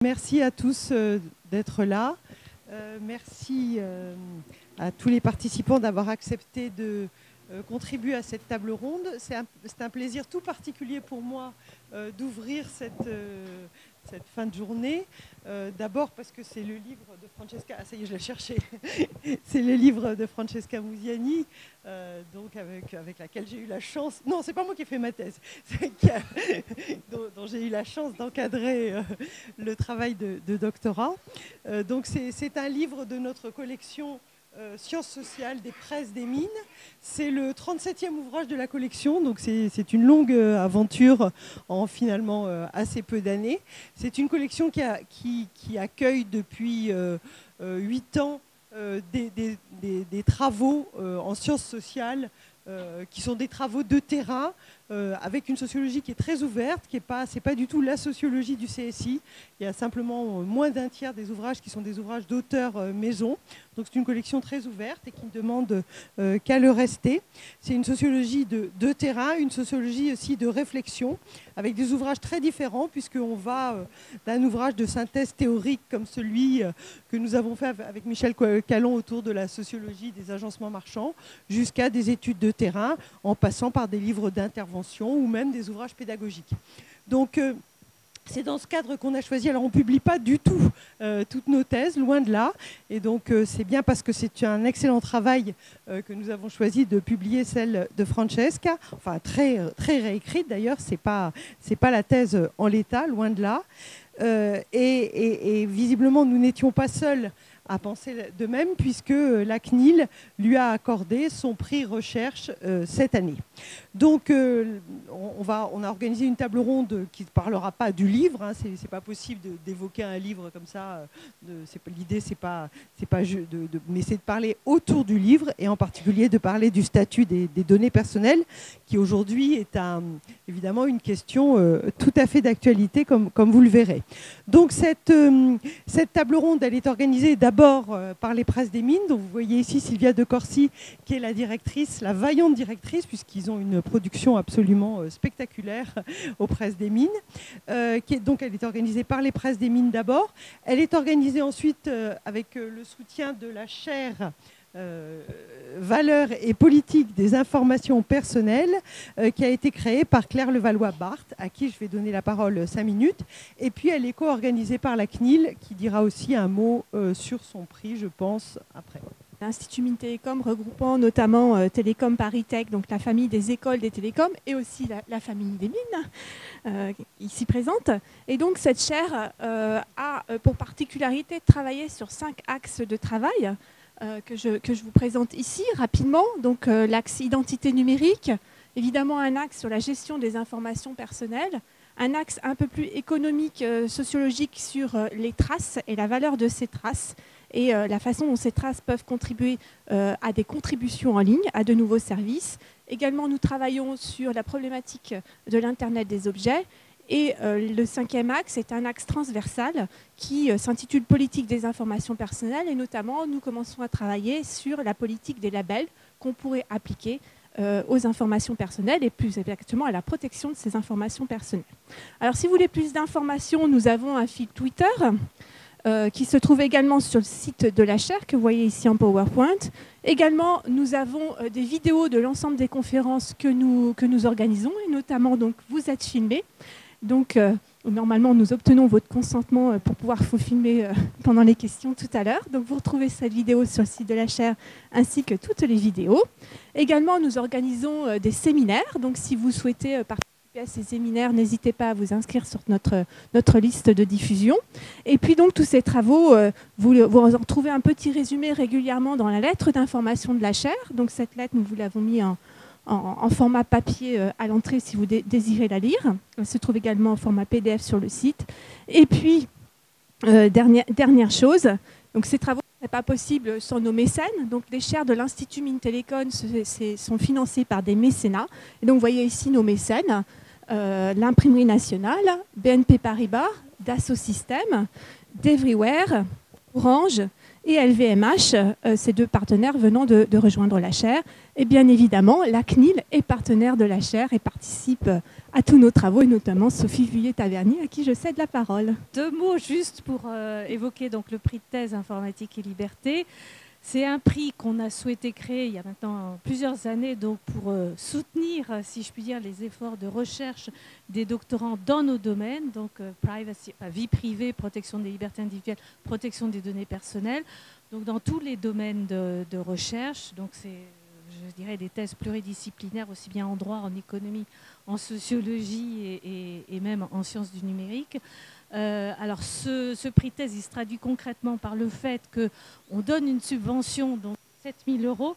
Merci à tous euh, d'être là. Euh, merci euh, à tous les participants d'avoir accepté de contribuer à cette table ronde. C'est un, un, plaisir tout particulier pour moi d'ouvrir cette, cette fin de journée. Euh, d'abord parce que c'est le livre de Francesca, ah ça y est, je l'ai cherché, c'est le livre de Francesca Musiani, euh, donc avec, avec laquelle j'ai eu la chance, non, c'est pas moi qui ai fait ma thèse, dont, j'ai eu la chance d'encadrer euh, le travail de, de doctorat. donc c'est un livre de notre collection euh, sciences sociales des presses des mines. C'est le 37e ouvrage de la collection, donc c'est une longue euh, aventure en finalement euh, assez peu d'années. C'est une collection qui, accueille depuis huit ans des, des, des, travaux en sciences sociales qui sont des travaux de terrain euh, avec une sociologie qui est très ouverte, qui n'est pas, pas du tout la sociologie du CSI. Il y a simplement euh, moins d'un tiers des ouvrages qui sont des ouvrages d'auteurs euh, maison. Donc c'est une collection très ouverte et qui ne demande qu'à le rester. C'est une sociologie de, de, terrain, une sociologie aussi de réflexion, avec des ouvrages très différents, puisqu'on va d'un ouvrage de synthèse théorique comme celui que nous avons fait avec Michel Calon autour de la sociologie des agencements marchands, jusqu'à des études de terrain, en passant par des livres d'intervention ou même des ouvrages pédagogiques. Donc, euh, c'est dans ce cadre qu'on a choisi. Alors, on ne publie pas du tout euh, toutes nos thèses, loin de là. Et donc, euh, c'est bien parce que c'est un excellent travail que nous avons choisi de publier celle de Francesca. Enfin, très, très réécrite d'ailleurs. Ce n'est pas, pas la thèse en l'état, loin de là. et, visiblement, nous n'étions pas seuls à penser de même, puisque la CNIL lui a accordé son prix recherche cette année. Donc, euh, on, a organisé une table ronde qui ne parlera pas du livre. Hein, c'est, pas possible d'évoquer un livre comme ça. Euh, l'idée, c'est pas, pas de, mais c'est de parler autour du livre et en particulier de parler du statut des, données personnelles, qui aujourd'hui est évidemment une question euh, tout à fait d'actualité, comme, vous le verrez. Donc, cette, cette table ronde, elle est organisée d'abord par les presses des mines. Donc, vous voyez ici Sylvia de Corsi, qui est la directrice, la vaillante directrice, puisqu'ils ont une production absolument euh, spectaculaire aux presses des mines. Euh, donc elle est organisée par les presses des mines d'abord. Elle est organisée ensuite euh, avec le soutien de la chaire valeurs et politique des informations personnelles qui a été créée par Claire Levallois-Barthes, à qui je vais donner la parole cinq minutes. Et puis elle est co-organisée par la CNIL, qui dira aussi un mot sur son prix, je pense, après. L'Institut Mines Télécom regroupant notamment euh, Télécom Paris Tech, donc la famille des écoles des télécoms et aussi la, famille des mines euh, ici présente. Et donc cette chaire euh, a pour particularité de travailler sur cinq axes de travail que je vous présente ici rapidement. Donc l'axe identité numérique, évidemment un axe sur la gestion des informations personnelles, un axe un peu plus économique, sociologique sur les traces et la valeur de ces traces et euh, la façon dont ces traces peuvent contribuer euh, à des contributions en ligne, à de nouveaux services. Également, nous travaillons sur la problématique de l'Internet des objets. Et euh, le cinquième axe est un axe transversal qui s'intitule Politique des informations personnelles. Et notamment, nous commençons à travailler sur la politique des labels qu'on pourrait appliquer aux informations personnelles et plus exactement à la protection de ces informations personnelles. Alors si vous voulez plus d'informations, nous avons un fil Twitter euh, qui se trouve également sur le site de la chaire que vous voyez ici en PowerPoint. Également, nous avons euh, des vidéos de l'ensemble des conférences que nous, que nous organisons, et notamment, donc, vous êtes filmés. Donc, euh, normalement, nous obtenons votre consentement pour pouvoir vous filmer pendant les questions tout à l'heure. Donc, vous retrouvez cette vidéo sur le site de la chaire, ainsi que toutes les vidéos. Également, nous organisons des séminaires. Donc, si vous souhaitez participer à ces séminaires, n'hésitez pas à vous inscrire sur notre, notre liste de diffusion. Et puis donc tous ces travaux, euh, vous, vous en trouvez un petit résumé régulièrement dans la lettre d'information de la chaire. Donc cette lettre, nous vous l'avons mis en, en, format papier euh, à l'entrée si vous désirez la lire. Elle se trouve également en format PDF sur le site. Et puis, euh, dernière, dernière chose, donc ces travaux ce n'est pas possible sans nos mécènes. Donc, les chaires de l'Institut Mines Télécom sont financées par des mécénats. Donc, vous voyez ici nos mécènes. Euh, l'imprimerie nationale, BNP Paribas, Dassault Systèmes, d'Everywhere, Orange et LVMH, euh, ces deux partenaires venant de, rejoindre la chaire. Et bien évidemment, la CNIL est partenaire de la chaire et participe à tous nos travaux, et notamment Sophie Vuillet-Taverny, à qui je cède la parole. Deux mots juste pour euh, évoquer donc, le prix de thèse informatique et liberté. C'est un prix qu'on a souhaité créer il y a maintenant plusieurs années pour euh, soutenir, si je puis dire, les efforts de recherche des doctorants dans nos domaines, donc euh, vie privée, protection des libertés individuelles, protection des données personnelles, donc dans tous les domaines de, recherche. Donc c'est, je dirais, des thèses pluridisciplinaires aussi bien en droit, en économie, en sociologie et même en sciences du numérique. Euh, alors ce, prix de thèse, il se traduit concrètement par le fait qu'on donne une subvention, donc 7 000 euros,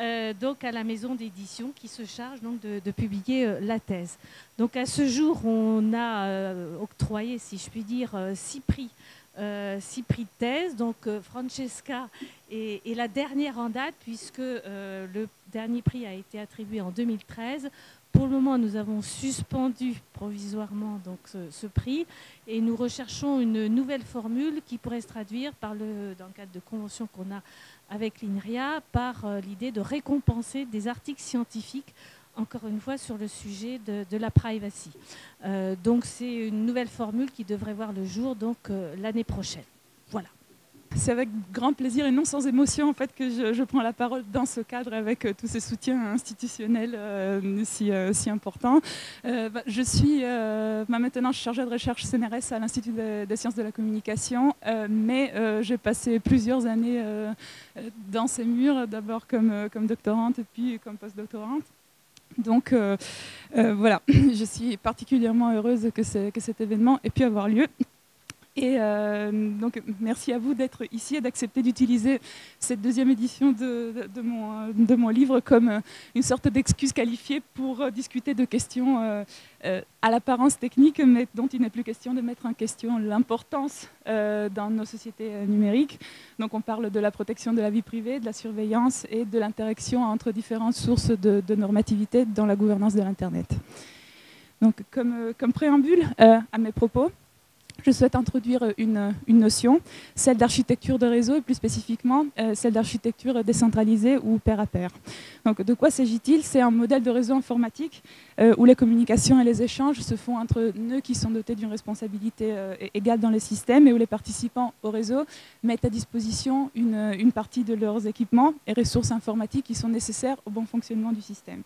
euh, donc à la maison d'édition qui se charge donc de, publier euh, la thèse. Donc à ce jour, on a octroyé, si je puis dire, six prix. de thèse. Donc Francesca est, la dernière en date puisque le dernier prix a été attribué en 2013 pour le moment, nous avons suspendu provisoirement ce, prix et nous recherchons une nouvelle formule qui pourrait se traduire par le, dans le cadre de convention qu'on a avec l'INRIA par euh, l'idée de récompenser des articles scientifiques encore une fois sur le sujet de, la privacy. Euh, donc c'est une nouvelle formule qui devrait voir le jour euh, l'année prochaine. C'est avec grand plaisir et non sans émotion en fait que je, prends la parole dans ce cadre avec euh, tous ces soutiens institutionnels euh, si, euh, si, importants. Bah, je suis bah, maintenant chargée de recherche CNRS à l'Institut des sciences de la communication, mais j'ai passé plusieurs années dans ces murs, d'abord comme, doctorante et puis comme postdoctorante. Donc voilà, je suis particulièrement heureuse que cet événement ait pu avoir lieu. Et euh, donc, merci à vous d'être ici et d'accepter d'utiliser cette deuxième édition de, mon, de, mon, livre comme euh, une sorte d'excuse qualifiée pour euh, discuter de questions à l'apparence technique, mais dont il n'est plus question de mettre en question l'importance dans nos sociétés numériques. Donc, on parle de la protection de la vie privée, de la surveillance et de l'interaction entre différentes sources de, normativité dans la gouvernance de l'Internet. Donc, comme préambule à mes propos, je souhaite introduire une, notion, celle d'architecture de réseau et plus spécifiquement euh, celle d'architecture décentralisée ou pair à pair. Donc de quoi s'agit-il? C'est un modèle de réseau informatique euh, où les communications et les échanges se font entre nœuds qui sont dotés d'une responsabilité euh, égale dans le système et où les participants au réseau mettent à disposition une partie de leurs équipements et ressources informatiques qui sont nécessaires au bon fonctionnement du système.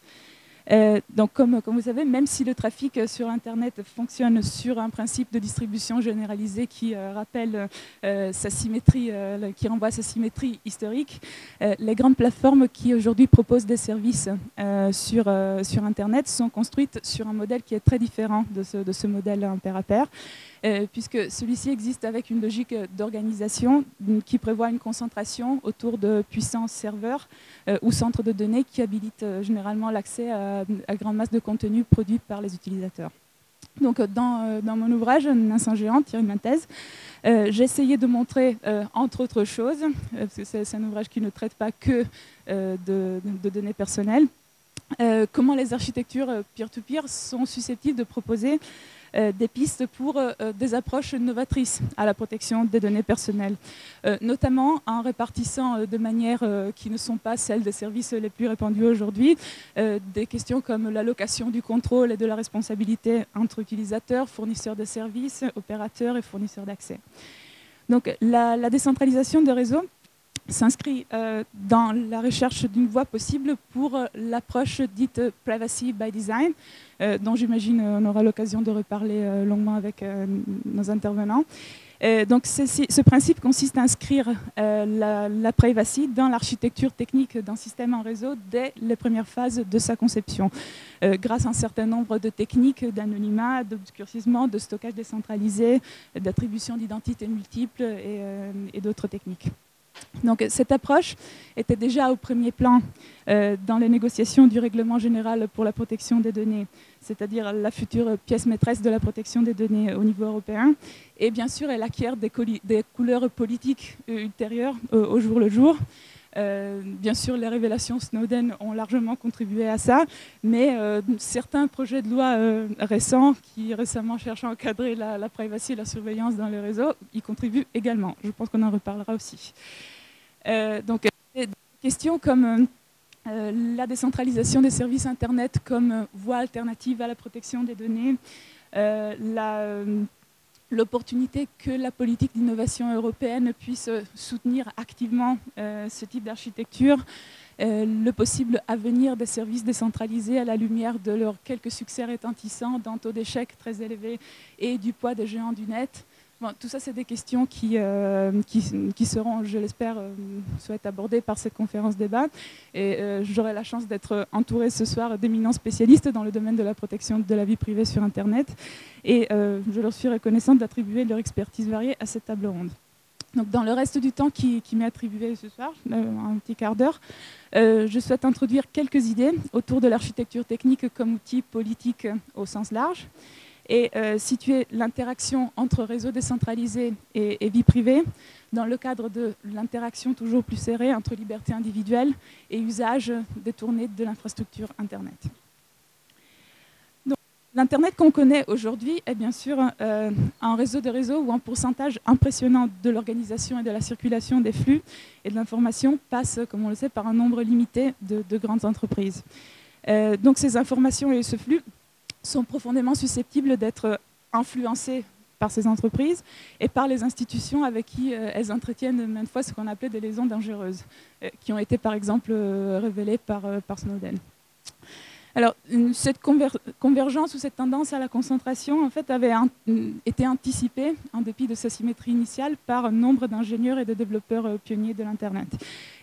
Euh, donc, comme, comme, vous savez, même si le trafic sur Internet fonctionne sur un principe de distribution généralisée qui euh, rappelle euh, sa symétrie, qui renvoie à sa symétrie historique, les grandes plateformes qui aujourd'hui proposent des services sur, sur Internet sont construites sur un modèle qui est très différent de ce, de ce modèle pair à pair. Euh, puisque celui-ci existe avec une logique d'organisation qui prévoit une concentration autour de puissants serveurs euh, ou centres de données qui habilitent euh, généralement l'accès à, à grande masse de contenu produit par les utilisateurs. Donc, dans, mon ouvrage, Nain géant, tiré de ma thèse, j'ai essayé de montrer, entre autres choses, parce que c'est un ouvrage qui ne traite pas que de, données personnelles, comment les architectures peer-to-peer sont susceptibles de proposer des pistes pour euh, euh, des approches novatrices à la protection des données personnelles, notamment en répartissant de manière qui ne sont pas celles des services les plus répandus aujourd'hui, des questions comme l'allocation du contrôle et de la responsabilité entre utilisateurs, fournisseurs de services, opérateurs et fournisseurs d'accès. Donc la, la décentralisation des réseaux s'inscrit euh, dans la recherche d'une voie possible pour euh, l'approche dite privacy by design, euh, dont j'imagine on aura l'occasion de reparler longuement avec nos intervenants. donc ce principe consiste à inscrire la, la, privacy dans l'architecture technique d'un système en réseau dès les premières phases de sa conception, grâce à un certain nombre de techniques d'anonymat, d'obscurcissement, de stockage décentralisé, d'attribution d'identités multiples et d'autres techniques. Donc cette approche était déjà au premier plan euh, dans les négociations du règlement général pour la protection des données, c'est-à-dire la future pièce maîtresse de la protection des données au niveau européen. Et bien sûr, elle acquiert des, couleurs politiques euh, ultérieures euh, au jour le jour. Euh, bien sûr, les révélations Snowden ont largement contribué à ça, mais euh, certains projets de loi euh, récents qui récemment cherchent à encadrer la, la, privacy et la surveillance dans les réseaux y contribuent également. Je pense qu'on en reparlera aussi. donc, des questions comme la décentralisation des services Internet comme voie alternative à la protection des données, la l'opportunité que la politique d'innovation européenne puisse soutenir activement euh, ce type d'architecture, euh, le possible avenir des services décentralisés à la lumière de leurs quelques succès retentissants, d'un taux d'échec très élevé et du poids des géants du net, tout ça, c'est des questions qui, euh, seront, je l'espère, euh, abordées par cette conférence débat. Et euh, j'aurai la chance d'être entourée ce soir d'éminents spécialistes dans le domaine de la protection de la vie privée sur Internet. Et je leur suis reconnaissante d'attribuer leur expertise variée à cette table ronde. Donc, dans le reste du temps qui m'est attribué ce soir, un petit quart d'heure, je souhaite introduire quelques idées autour de l'architecture technique comme outil politique au sens large et euh, situer l'interaction entre réseaux décentralisés et, vie privée dans le cadre de l'interaction toujours plus serrée entre liberté individuelle et usage détourné de l'infrastructure Internet. L'Internet qu'on connaît aujourd'hui est bien sûr euh, un réseau de réseaux où un pourcentage impressionnant de l'organisation et de la circulation des flux et de l'information passe, comme on le sait, par un nombre limité de, grandes entreprises. Euh, donc ces informations et ce flux sont profondément susceptibles d'être influencées par ces entreprises et par les institutions avec qui euh, elles entretiennent maintes fois ce qu'on appelait des liaisons dangereuses, euh, qui ont été par exemple euh, révélées par, par Snowden. Alors, cette convergence ou cette tendance à la concentration en fait, avait été anticipée, en dépit de sa symétrie initiale, par nombre d'ingénieurs et de développeurs euh, pionniers de l'Internet.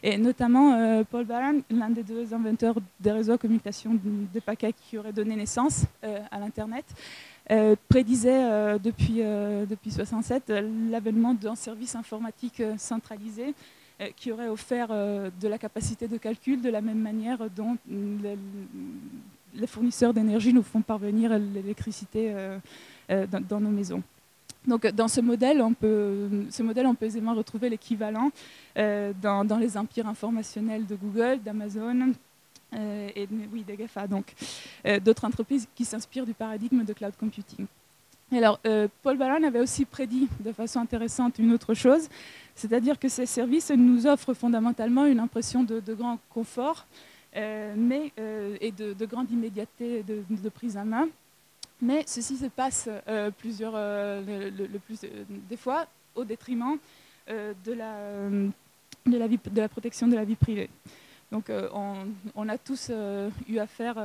Et notamment euh, Paul Baran, l'un des deux inventeurs des réseaux de communication de paquets qui auraient donné naissance euh, à l'Internet, prédisait depuis 1967 l'avènement d'un service informatique centralisé qui aurait offert euh, de la capacité de calcul de la même manière dont les fournisseurs d'énergie nous font parvenir l'électricité euh, dans nos maisons. Donc, dans ce modèle, on peut, ce modèle, on peut aisément retrouver l'équivalent dans, les empires informationnels de Google, d'Amazon et oui, des donc d'autres entreprises qui s'inspirent du paradigme de cloud computing. Alors, Paul Baran avait aussi prédit de façon intéressante une autre chose, c'est-à-dire que ces services nous offrent fondamentalement une impression de, grand confort euh, mais, euh, et de, grande immédiateté de, prise en main. Mais ceci se passe euh, plusieurs, le, plus des fois au détriment de, la, de, la vie, de la protection de la vie privée. Donc on, on, a tous eu affaire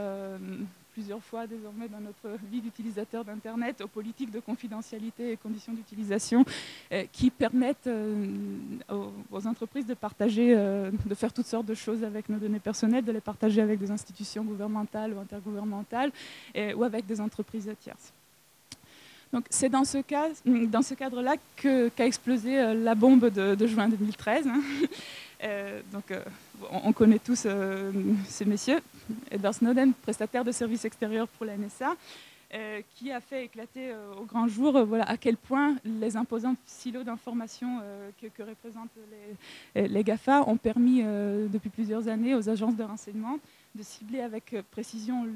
plusieurs fois désormais dans notre vie d'utilisateur d'Internet aux politiques de confidentialité et conditions d'utilisation euh, qui permettent euh, aux, entreprises de partager, euh, de faire toutes sortes de choses avec nos données personnelles, de les partager avec des institutions gouvernementales ou intergouvernementales ou avec des entreprises tierces. Donc c'est dans ce, cadre-là qu'a explosé la bombe de, juin 2013. Hein. donc on, connaît tous ces messieurs. Edward Snowden, prestataire de services extérieurs pour la NSA, euh, qui a fait éclater euh, au grand jour euh, à quel point les imposants silos d'information que, représentent les, GAFA ont permis depuis plusieurs années aux agences de renseignement de cibler avec précision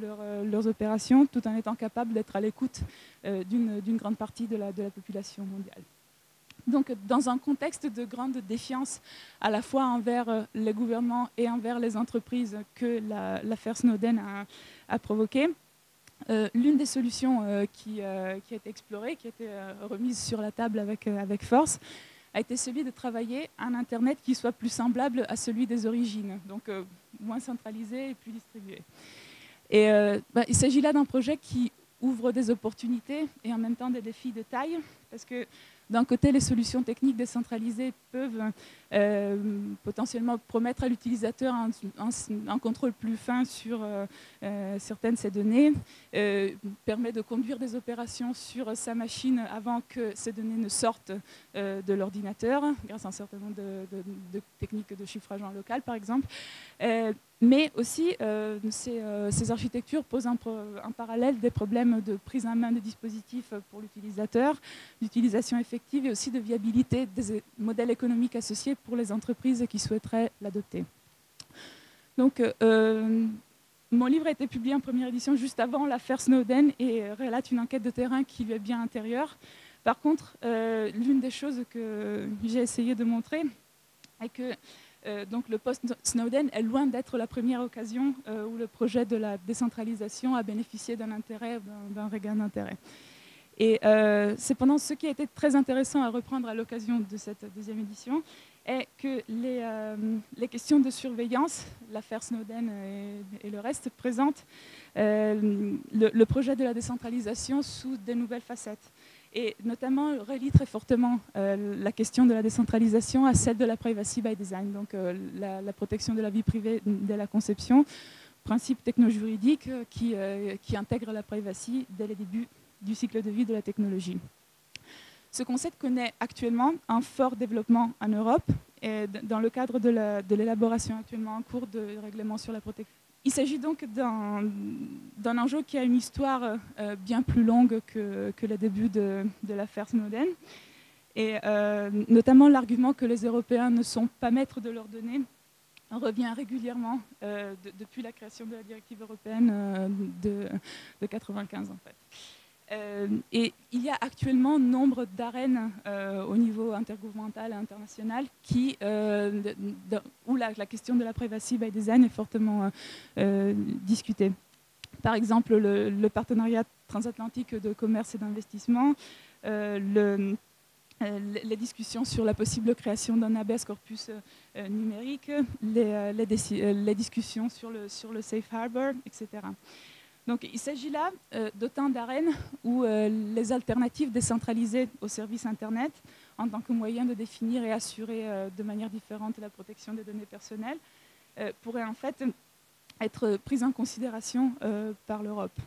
leurs opérations tout en étant capables d'être à l'écoute d'une grande partie de la population mondiale. Donc, dans un contexte de grande défiance à la fois envers euh, les gouvernements et envers les entreprises que l'affaire Snowden a, provoqué, euh, l'une des solutions euh, qui, a été explorée, qui a été remise sur la table avec, avec force, a été celui de travailler un Internet qui soit plus semblable à celui des origines, donc moins centralisé et plus distribué. Et bah, il s'agit là d'un projet qui ouvre des opportunités et en même temps des défis de taille, parce que d'un côté, les solutions techniques décentralisées peuvent euh, potentiellement promettre à l'utilisateur un, contrôle plus fin sur euh, euh, certaines de ces données, permet de conduire des opérations sur sa machine avant que ces données ne sortent de l'ordinateur, grâce à un certain nombre de, techniques de chiffrage en local, par exemple. Mais aussi, euh, euh, ces, architectures posent un, parallèle des problèmes de prise en main des dispositifs pour l'utilisateur, d'utilisation effective et aussi de viabilité des modèles économiques associés pour les entreprises qui souhaiteraient l'adopter. Donc, euh, mon livre a été publié en première édition juste avant l'affaire Snowden et relate une enquête de terrain qui lui est bien intérieure. Par contre, l'une des choses que j'ai essayé de montrer est que donc le post-Snowden est loin d'être la première occasion euh, où le projet de la décentralisation a bénéficié d'un intérêt, d'un regain d'intérêt. Et euh, cependant, ce qui a été très intéressant à reprendre à l'occasion de cette deuxième édition est que les, questions de surveillance, l'affaire Snowden et, le reste, présentent le, projet de la décentralisation sous des nouvelles facettes et notamment relie très fortement euh, la question de la décentralisation à celle de la privacy by design, donc euh, la, protection de la vie privée dès la conception, principe techno-juridique euh, qui, intègre la privacy dès le début du cycle de vie de la technologie. Ce concept connaît actuellement un fort développement en Europe et dans le cadre de l'élaboration actuellement en cours de règlement sur la protection il s'agit donc d'un enjeu qui a une histoire euh, bien plus longue que, le début de, l'affaire Snowden. Et euh, notamment l'argument que les Européens ne sont pas maîtres de leurs données revient régulièrement euh, depuis la création de la directive européenne de, 1995 en fait. Euh, et il y a actuellement nombre d'arènes euh, au niveau intergouvernemental et international euh, où la, question de la privacy by design est fortement discutée. Par exemple, le, partenariat transatlantique de commerce et d'investissement, les discussions sur la possible création d'un habeas corpus numérique, les, les, discussions sur le, sur le safe harbor, etc. Donc il s'agit là euh, d'autant d'arènes où euh, les alternatives décentralisées au service Internet, en tant que moyen de définir et assurer euh, de manière différente la protection des données personnelles, pourraient en fait être prises en considération par l'Europe.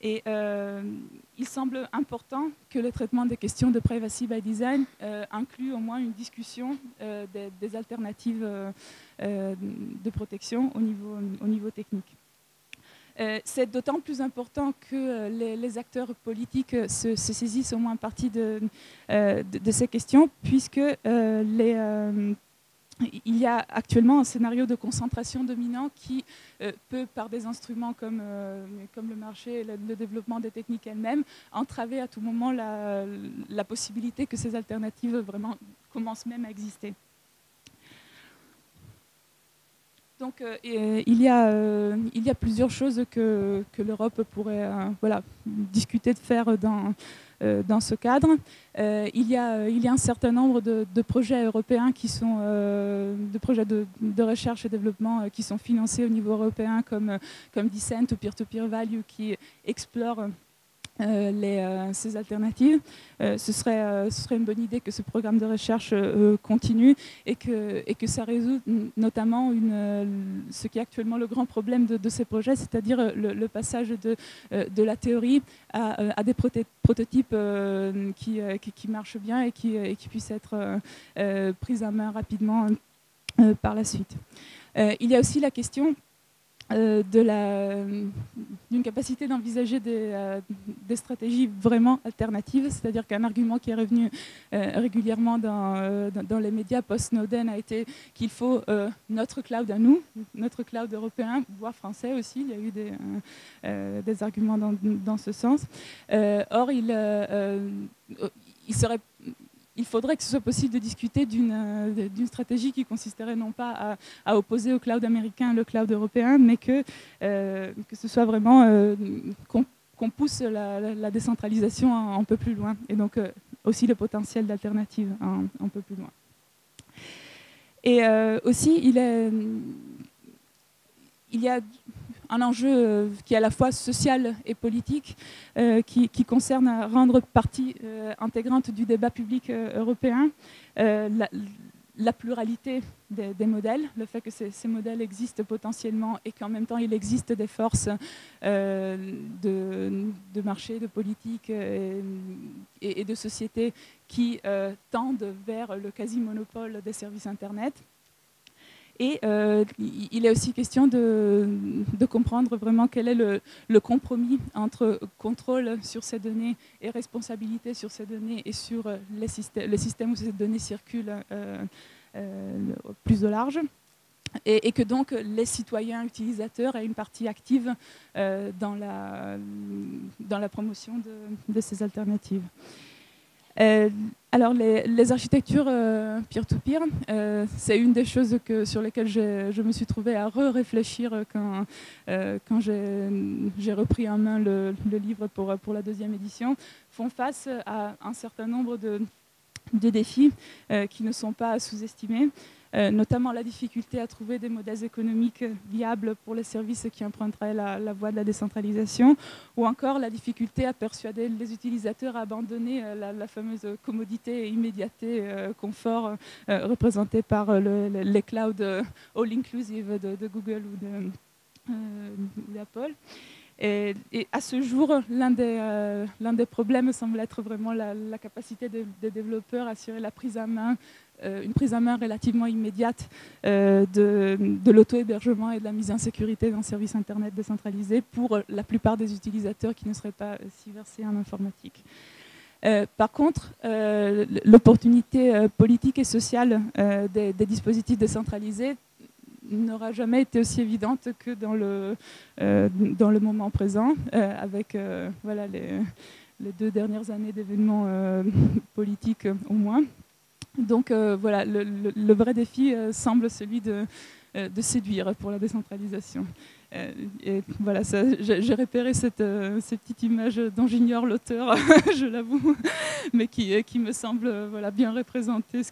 Et il semble important que le traitement des questions de privacy by design inclue au moins une discussion des, alternatives de protection au niveau technique. Euh, c'est d'autant plus important que euh, les, acteurs politiques euh, se, saisissent au moins partie de, ces questions, puisque il y a actuellement un scénario de concentration dominant qui peut, par des instruments comme, comme le marché et le, développement des techniques elles-mêmes, entraver à tout moment la, la possibilité que ces alternatives vraiment commencent même à exister. Donc euh, euh, il, y a, euh, il y a plusieurs choses que, l'Europe pourrait voilà, discuter de faire dans, ce cadre. il, y a, un certain nombre de, projets européens qui sont de projets de, recherche et développement qui sont financés au niveau européen comme, comme Dissent ou Peer-to-Peer Value qui explorent les, euh, ces alternatives. Euh, ce, serait, une bonne idée que ce programme de recherche continue et que, ça résout notamment ce qui est actuellement le grand problème de, ces projets, c'est-à-dire le, passage de, la théorie à, des prototypes qui, qui, marchent bien et qui, et qui puissent être pris en main rapidement par la suite. il y a aussi la question euh, d'une capacité d'envisager des, euh, des, stratégies vraiment alternatives, c'est-à-dire qu'un argument qui est revenu euh, régulièrement dans, les médias post-Snowden a été qu'il faut notre cloud à nous, notre cloud européen, voire français aussi, il y a eu des, arguments dans, ce sens. or, il serait il faudrait que ce soit possible de discuter d'une euh, stratégie qui consisterait non pas à, opposer au cloud américain le cloud européen, mais que, euh, que ce soit vraiment euh, qu'on pousse la, décentralisation un, peu plus loin, et donc aussi le potentiel d'alternative un, peu plus loin. Et aussi, il, y a un enjeu euh, qui est à la fois social et politique, euh, qui, concerne à rendre partie euh, intégrante du débat public européen. La, pluralité des, modèles, le fait que ces, modèles existent potentiellement et qu'en même temps il existe des forces de, marché, de politique et, de société qui tendent vers le quasi-monopole des services Internet Et il est aussi question de, comprendre vraiment quel est le, compromis entre contrôle sur ces données et responsabilité sur ces données et sur systèmes, le système où ces données circulent plus au large et, que donc les citoyens utilisateurs aient une partie active euh, dans la promotion de, ces alternatives. Euh, alors les, architectures euh, peer-to-peer, c'est une des choses sur lesquelles je me suis trouvée à re-réfléchir quand, j'ai repris en main le, livre pour, pour la deuxième édition, font face à un certain nombre de, de défis qui ne sont pas sous-estimés. Euh, notamment la difficulté à trouver des modèles économiques viables pour les services qui emprunteraient la, voie de la décentralisation, ou encore la difficulté à persuader les utilisateurs à abandonner euh, la, fameuse commodité, immédiateté, euh, confort représenté par les clouds all-inclusive de, Google ou d'Apple. Et, à ce jour, l'un des, problèmes semble être vraiment la, capacité des, développeurs à assurer la prise en main euh, une prise en main relativement immédiate euh, de, l'auto-hébergement et de la mise en sécurité d'un service Internet décentralisé pour la plupart des utilisateurs qui ne seraient pas si versés en informatique. Euh, par contre, l'opportunité politique et sociale des, dispositifs décentralisés n'aura jamais été aussi évidente que dans le, dans le moment présent, avec voilà, les, les, deux dernières années d'événements politiques au moins. Donc euh, voilà, le, vrai défi euh, semble celui de, euh, de, séduire pour la décentralisation. voilà, j'ai repéré cette, petite image dont j'ignore l'auteur, je l'avoue, mais qui, me semble bien représenter ce,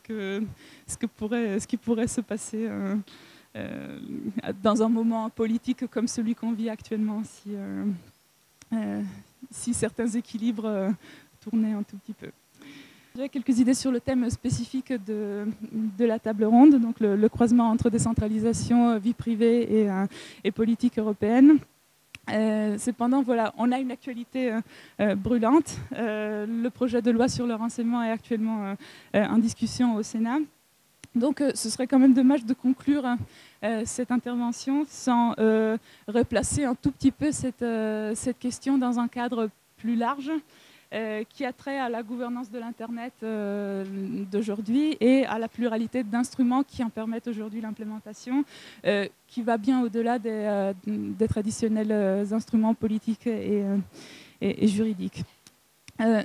qui pourrait se passer dans un moment politique comme celui qu'on vit actuellement, si certains équilibres tournaient un tout petit peu. J'ai quelques idées sur le thème spécifique de, la table ronde, donc le, croisement entre décentralisation, euh, vie privée et, euh, politique européenne. Euh, cependant, voilà, on a une actualité brûlante. le projet de loi sur le renseignement est actuellement en discussion au Sénat. Donc, ce serait quand même dommage de conclure cette intervention sans replacer un tout petit peu cette question dans un cadre plus large. Euh, qui a trait à la gouvernance de l'Internet euh, d'aujourd'hui et à la pluralité d'instruments qui en permettent aujourd'hui l'implémentation, euh, qui va bien au-delà des, traditionnels instruments politiques et, juridiques.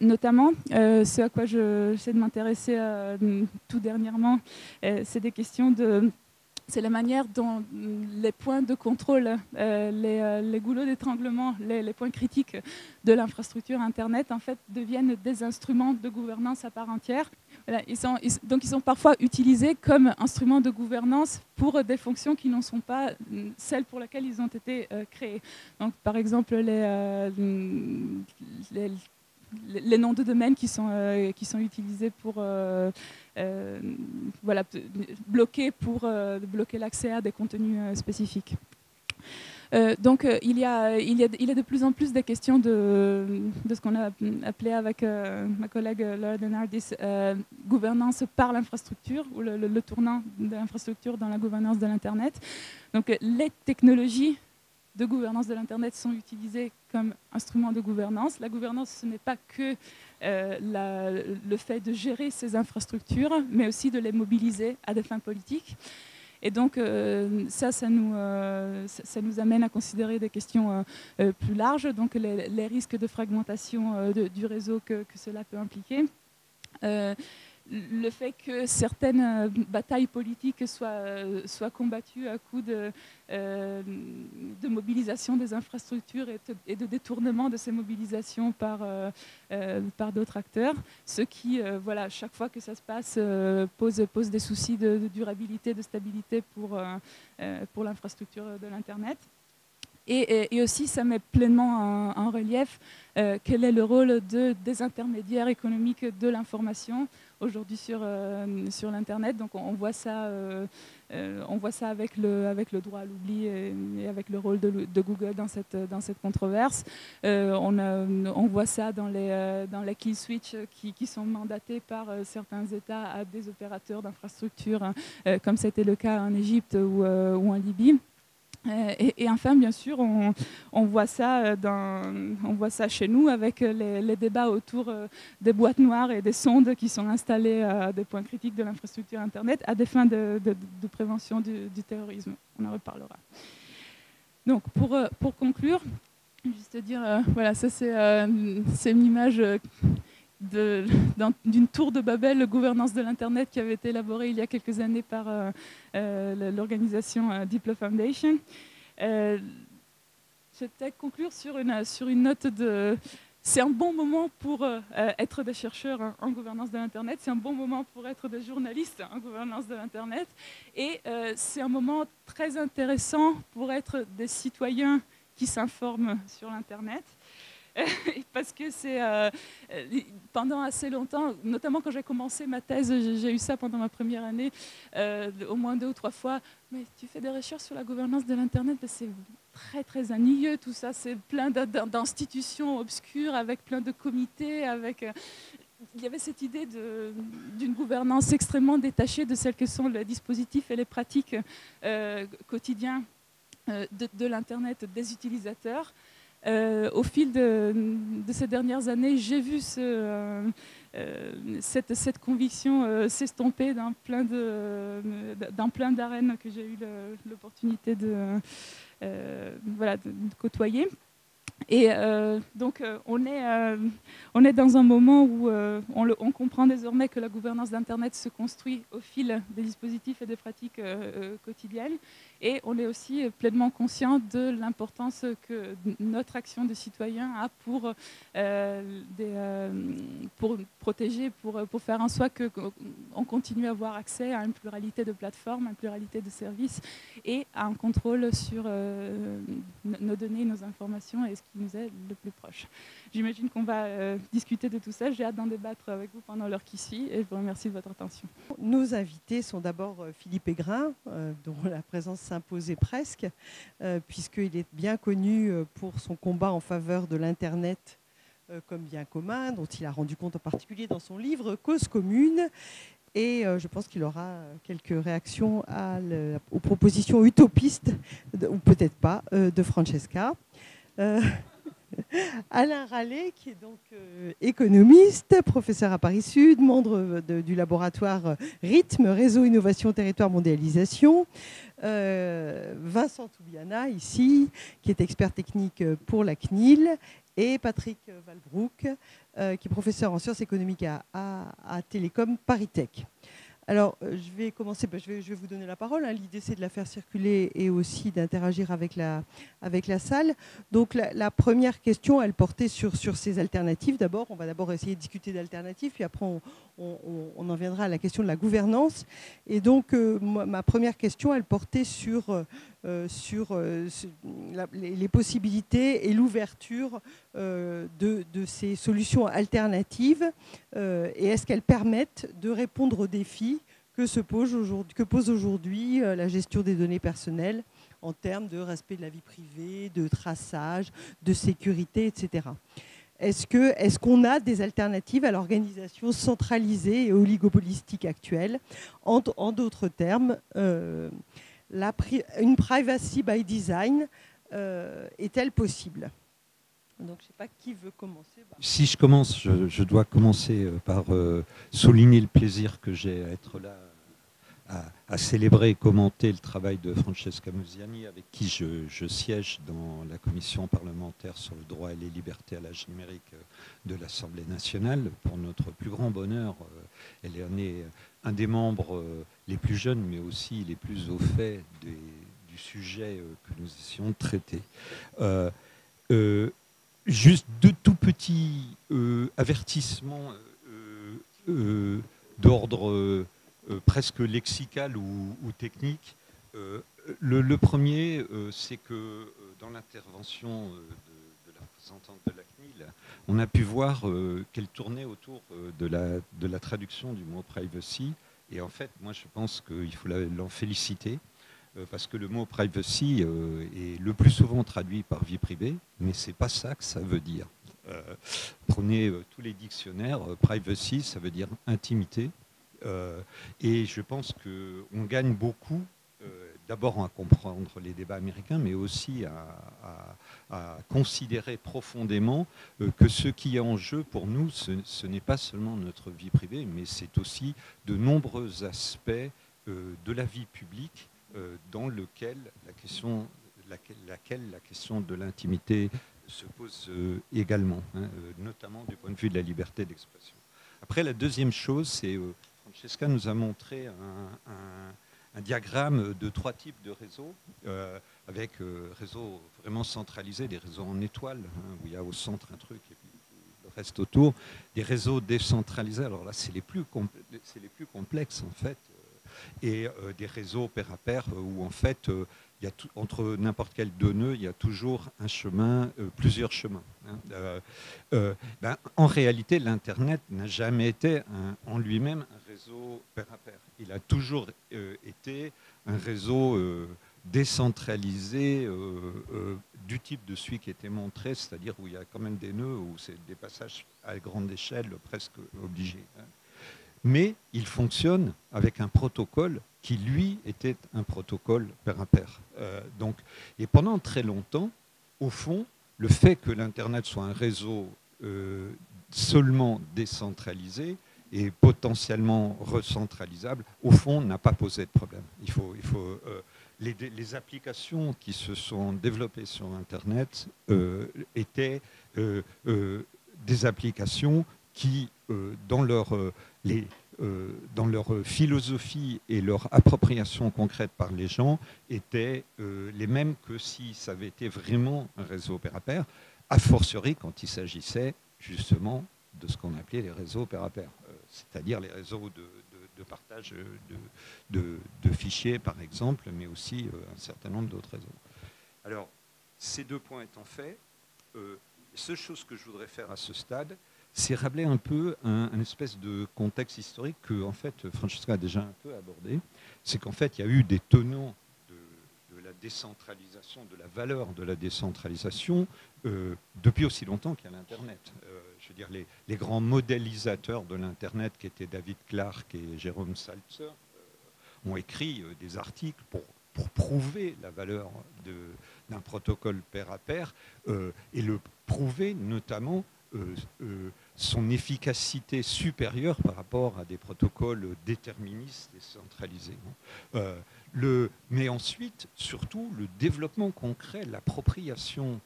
notamment, ce à quoi j'essaie de m'intéresser tout dernièrement, c'est des questions de c'est la manière dont les points de contrôle, euh, euh, les, goulots d'étranglement, les, points critiques de l'infrastructure Internet, en fait, deviennent des instruments de gouvernance à part entière. ils sont, donc, ils sont parfois utilisés comme instruments de gouvernance pour des fonctions qui n'en sont pas celles pour lesquelles ils ont été euh, créés. Donc, par exemple, les, les noms de domaine qui sont, qui sont utilisés pour euh, voilà, bloquer pour euh, bloquer l'accès à des contenus euh, spécifiques. donc il, y a, il, y a, il, y a, de plus en plus des questions de, de ce qu'on a appelé avec ma collègue Laura Denardis gouvernance par l'infrastructure ou le tournant de l'infrastructure dans la gouvernance de l'Internet. Donc les technologies de gouvernance de l'Internet sont utilisées comme instrument de gouvernance. La gouvernance, ce n'est pas que euh, le fait de gérer ces infrastructures, mais aussi de les mobiliser à des fins politiques. Et donc euh, ça, ça nous, euh, ça nous amène à considérer des questions plus larges, donc les, risques de fragmentation du réseau que, cela peut impliquer le fait que certaines euh, batailles politiques soient, euh, soient combattues à coup de, euh, mobilisation des infrastructures et, de détournement de ces mobilisations par, d'autres acteurs, ce qui, voilà, chaque fois que ça se passe, pose, des soucis de, durabilité, de stabilité pour, pour l'infrastructure de l'Internet. Et, aussi, ça met pleinement en, relief quel est le rôle de, des intermédiaires économiques de l'information aujourd'hui sur, sur l'Internet. Donc on, voit ça, on voit ça avec, le, avec le droit à l'oubli et, avec le rôle de, Google dans cette, dans cette controverse. on, voit ça dans les, dans les kill switch qui, qui, sont mandatés par certains États à des opérateurs d'infrastructures, hein, comme c'était le cas en Égypte ou, ou en Libye. Euh, et, enfin, bien sûr, on, voit ça euh, on voit ça chez nous avec les, débats autour euh, des boîtes noires et des sondes qui sont installées à des points critiques de l'infrastructure Internet à des fins de, prévention du, terrorisme. On en reparlera. Donc, pour, pour conclure, juste dire, voilà, ça c'est une image d'une tour de Babel, gouvernance de l'Internet, qui avait été élaborée il y a quelques années par euh, euh, l'organisation euh, Diplo Foundation. je vais conclure sur une, sur une note de... C'est un bon moment pour être des chercheurs en gouvernance de l'Internet, c'est un bon moment pour être des journalistes en gouvernance de l'Internet, et c'est un moment très intéressant pour être des citoyens qui s'informent sur l'Internet. parce que c'est euh, euh, pendant assez longtemps, notamment quand j'ai commencé ma thèse, j'ai eu ça pendant ma première année, euh, au moins deux ou trois fois. Mais tu fais des recherches sur la gouvernance de l'Internet, c'est très très ennuyeux tout ça, c'est plein d'institutions obscures avec plein de comités, avec il y avait cette idée d'une gouvernance extrêmement détachée de celles que sont les dispositifs et les pratiques quotidiens de, de l'Internet des utilisateurs. Euh, au fil de, ces dernières années, j'ai vu euh, euh, cette, conviction s'estomper dans plein d'arènes que j'ai eu l'opportunité de, côtoyer. Et donc, on, est, on est dans un moment où on, comprend désormais que la gouvernance d'Internet se construit au fil des dispositifs et des pratiques quotidiennes. Et on est aussi pleinement conscient de l'importance que notre action de citoyen a pour, euh, euh, pour protéger, pour, pour faire en sorte qu'on continue à avoir accès à une pluralité de plateformes, à une pluralité de services et à un contrôle sur euh, nos données, nos informations et ce nous est le plus proche. J'imagine qu'on va discuter de tout ça. J'ai hâte d'en débattre avec vous pendant l'heure qui suit et je vous remercie de votre attention. Nos invités sont d'abord Philippe Aigrin, dont la présence s'imposer presque, euh, puisqu'il est bien connu euh, pour son combat en faveur de l'Internet euh, comme bien commun, dont il a rendu compte en particulier dans son livre Cause commune. Et je pense qu'il aura quelques réactions aux propositions utopistes, ou peut-être pas, de Francesca. Alain Rallet, qui est donc euh, économiste, professeur à Paris Sud, membre du laboratoire Rythme, Réseau Innovation Territoire Mondialisation. Euh, Vincent Toubiana, ici, qui est expert technique pour la CNIL. Et Patrick Valbrook, euh, qui est professeur en sciences économiques à, à Télécom Paris Tech. Alors, euh, je vais commencer, bah, je, vais, vous donner la parole. Hein. L'idée, c'est de la faire circuler et aussi d'interagir avec la, salle. Donc, la, première question, elle portait sur, ces alternatives. D'abord, on va d'abord essayer de discuter d'alternatives, puis après, on, en viendra à la question de la gouvernance. Et donc, euh, ma première question, elle portait sur, euh, les, possibilités et l'ouverture de, ces solutions alternatives. et est-ce qu'elles permettent de répondre aux défis que, se pose aujourd'hui, euh, la gestion des données personnelles en termes de respect de la vie privée, de traçage, de sécurité, etc. Est-ce qu'on a des alternatives à l'organisation centralisée et oligopolistique actuelle? En, d'autres termes, euh, une privacy by design euh, est-elle possible? Donc, je ne sais pas qui veut commencer. Si je commence, je dois commencer par souligner le plaisir que j'ai à être là à, célébrer et commenter le travail de Francesca Musiani, avec qui je, siège dans la commission parlementaire sur le droit et les libertés à l'âge numérique euh, de l'Assemblée nationale. Pour notre plus grand bonheur, euh, elle est née un des membres euh, les plus jeunes, mais aussi les plus au fait du sujet que nous essayons de traiter. juste deux tout petits avertissements d'ordre euh, presque lexical ou, technique. Euh, le, premier, euh, c'est que dans l'intervention de, la représentante de la CNIL, on a pu voir qu'elle tournait autour de, la, de la traduction du mot privacy. Et en fait, moi, je pense qu'il faut l'en féliciter parce que le mot privacy est le plus souvent traduit par vie privée, mais ce n'est pas ça que ça veut dire. prenez tous les dictionnaires, privacy, ça veut dire intimité. Et je pense qu'on gagne beaucoup d'abord à comprendre les débats américains, mais aussi à, considérer profondément euh, que ce qui est en jeu pour nous, ce, n'est pas seulement notre vie privée, mais c'est aussi de nombreux aspects euh, de la vie publique euh, dans lequel la question, laquelle, la question de l'intimité se pose également, hein, notamment du point de vue de la liberté d'expression. Après, la deuxième chose, c'est Francesca nous a montré un diagramme de trois types de réseaux, euh, avec euh, réseaux vraiment centralisés, des réseaux en étoile, hein, où il y a au centre un truc et puis le reste autour, des réseaux décentralisés, alors là c'est les, plus les plus complexes en fait, euh, et des réseaux pair à pair où en fait entre n'importe quel deux nœuds, il y a toujours un chemin, plusieurs chemins. Hein. Ben, en réalité, l'Internet n'a jamais été en lui-même un réseau pair à pair il a toujours euh, été un réseau euh, décentralisé euh, du type de celui qui était montré, c'est-à-dire où il y a quand même des nœuds, où c'est des passages à grande échelle presque obligés. Hein. Mais il fonctionne avec un protocole qui, lui, était un protocole pair à pair. donc, et pendant très longtemps, au fond, le fait que l'Internet soit un réseau seulement décentralisé et potentiellement recentralisable, au fond, n'a pas posé de problème. Il faut, il faut, euh, les, applications qui se sont développées sur Internet euh, étaient euh, des applications qui, dans leur, les, dans leur philosophie et leur appropriation concrète par les gens, étaient les mêmes que si ça avait été vraiment un réseau pair à pair, a fortiori quand il s'agissait justement de ce qu'on appelait les réseaux pair à pair c'est-à-dire les réseaux de, partage de, fichiers, par exemple, mais aussi euh, un certain nombre d'autres réseaux. Alors, ces deux points étant faits, euh, seule chose que je voudrais faire à ce stade, c'est rappeler un peu un, espèce de contexte historique que, en fait, Francesca a déjà un peu abordé. C'est qu'en fait, il y a eu des tenants de, la décentralisation, de la valeur de la décentralisation, euh, depuis aussi longtemps qu'il y a l'Internet je veux dire, les, grands modélisateurs de l'Internet, qui étaient David Clark et Jérôme Salzer, euh, ont écrit euh, des articles pour, pour prouver la valeur d'un protocole pair à pair euh, et le prouver notamment son efficacité supérieure par rapport à des protocoles déterministes et centralisés. le, mais ensuite, surtout, le développement concret, l'appropriation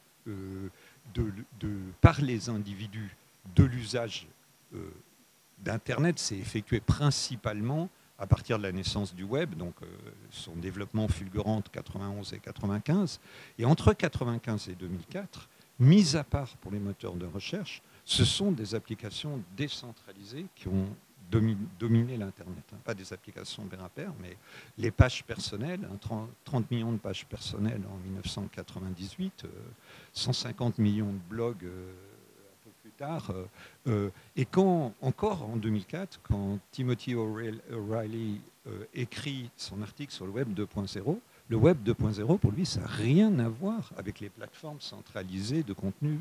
de, de, par les individus de l'usage euh, d'Internet s'est effectué principalement à partir de la naissance du web, donc euh, son développement fulgurant entre 91 et 95. Et entre 95 et 2004, mis à part pour les moteurs de recherche, ce sont des applications décentralisées qui ont dominé l'Internet. Hein. Pas des applications pair mais les pages personnelles, 30, hein, millions de pages personnelles en 1998, 150 euh, millions de blogs tard. Euh, euh, et quand, encore en 2004, quand Timothy O'Reilly euh, écrit son article sur le Web 2.0, le Web 2.0, pour lui, ça n'a rien à voir avec les plateformes centralisées de contenu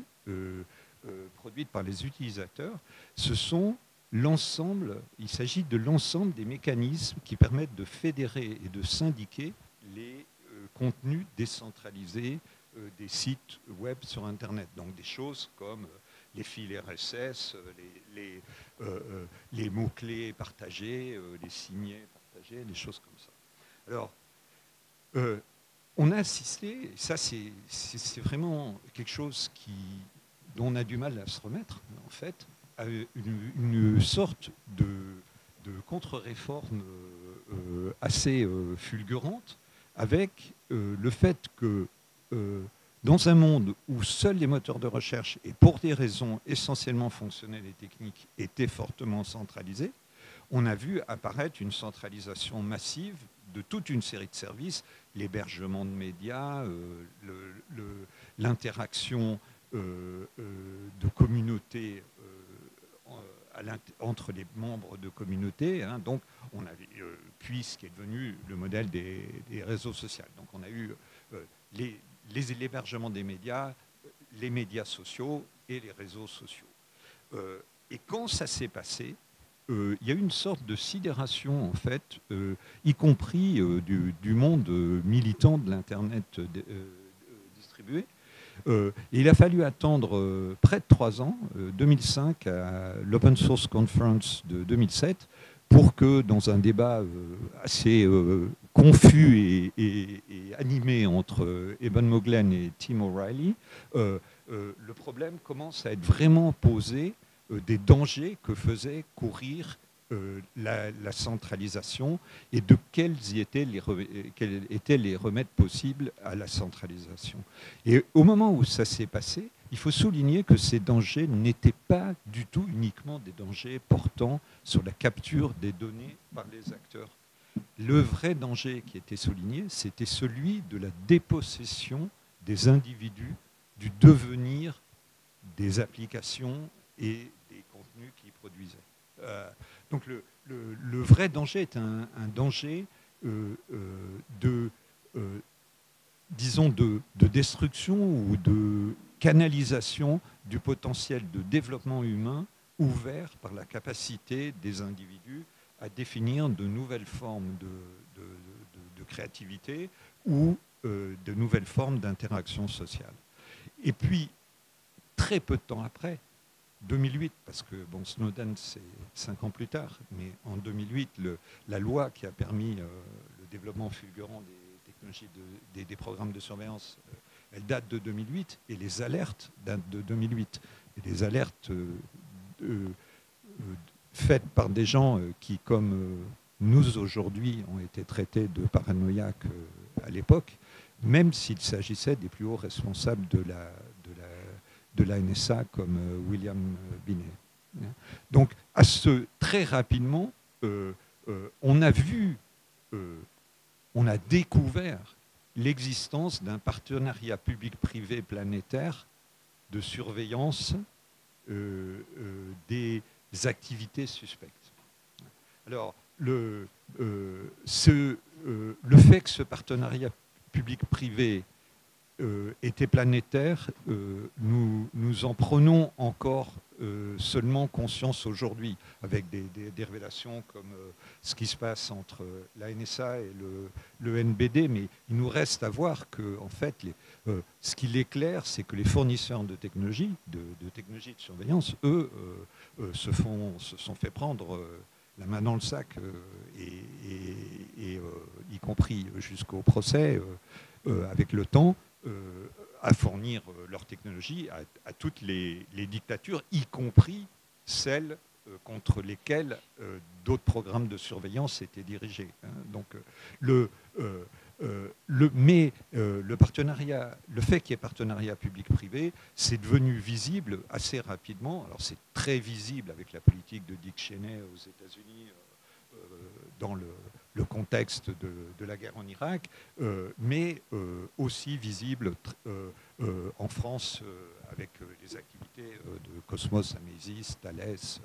produites par les utilisateurs. Ce sont l'ensemble, il s'agit de l'ensemble des mécanismes qui permettent de fédérer et de syndiquer les contenus décentralisés des sites web sur Internet. Donc des choses comme les fils RSS, euh, les, euh, euh, les, mots-clés partagés, les signets partagés, des choses comme ça. Alors, on a assisté, ça c'est vraiment quelque chose qui, dont on a du mal à se remettre, en fait, à une, sorte de, de contre-réforme assez fulgurante avec le fait que dans un monde où seuls les moteurs de recherche, et pour des raisons essentiellement fonctionnelles et techniques, étaient fortement centralisés, on a vu apparaître une centralisation massive de toute une série de services, l'hébergement de médias, euh, l'interaction de communautés entre les membres de communautés. Hein. donc, on avait, puis ce qui est devenu le modèle des, réseaux sociaux. Donc, on a eu les, l'hébergement des médias, les médias sociaux et les réseaux sociaux. et quand ça s'est passé, euh, il y a une sorte de sidération, en fait, euh, y compris euh, du, monde militant de l'Internet distribué. et il a fallu attendre près de trois ans, 2005, à l'Open Source Conference de 2007, pour que dans un débat assez confus et, animé entre Eben Moglen et Tim O'Reilly, le problème commence à être vraiment posé des dangers que faisait courir euh, la, centralisation et de quels, étaient les, quels étaient les remèdes possibles à la centralisation. Et au moment où ça s'est passé, il faut souligner que ces dangers n'étaient pas du tout uniquement des dangers portant sur la capture des données par les acteurs. Le vrai danger qui était souligné, c'était celui de la dépossession des individus du devenir des applications et produisaient. Euh, donc le, vrai danger est un, danger euh, euh, de, disons, de, destruction ou de canalisation du potentiel de développement humain ouvert par la capacité des individus à définir de nouvelles formes de, créativité ou de nouvelles formes d'interaction sociale. Et puis, très peu de temps après, 2008, parce que bon, Snowden, c'est cinq ans plus tard, mais en 2008, le, la loi qui a permis euh, le développement fulgurant des technologies, des, programmes de surveillance, euh, elle date de 2008, et les alertes datent de 2008. Et les alertes euh, faites par des gens qui, comme nous aujourd'hui, ont été traités de paranoïaques à l'époque, même s'il s'agissait des plus hauts responsables de la, de la NSA comme euh, William euh, Binet. Donc, à très rapidement, euh, on a vu, on a découvert l'existence d'un partenariat public-privé planétaire de surveillance des activités suspectes. Alors, le, fait que ce partenariat public-privé était planétaire, euh, nous, en prenons encore euh, seulement conscience aujourd'hui, avec des, révélations comme ce qui se passe entre la NSA et le, NBD, mais il nous reste à voir que, en fait, les, ce qu'il est clair, c'est que les fournisseurs de technologies, de, de surveillance, eux, se, font, se sont fait prendre la main dans le sac, et, y compris jusqu'au procès, avec le temps, euh, à fournir euh, leur technologie à, toutes les, dictatures, y compris celles euh, contre lesquelles d'autres programmes de surveillance étaient dirigés. Hein. Donc, le, mais le partenariat, le fait qu'il y ait partenariat public-privé, c'est devenu visible assez rapidement. Alors c'est très visible avec la politique de Dick Cheney aux États-Unis dans le, le contexte de, la guerre en Irak, euh, mais euh, aussi visible euh, en France avec les activités de Cosmos, Amesis, Thales. ils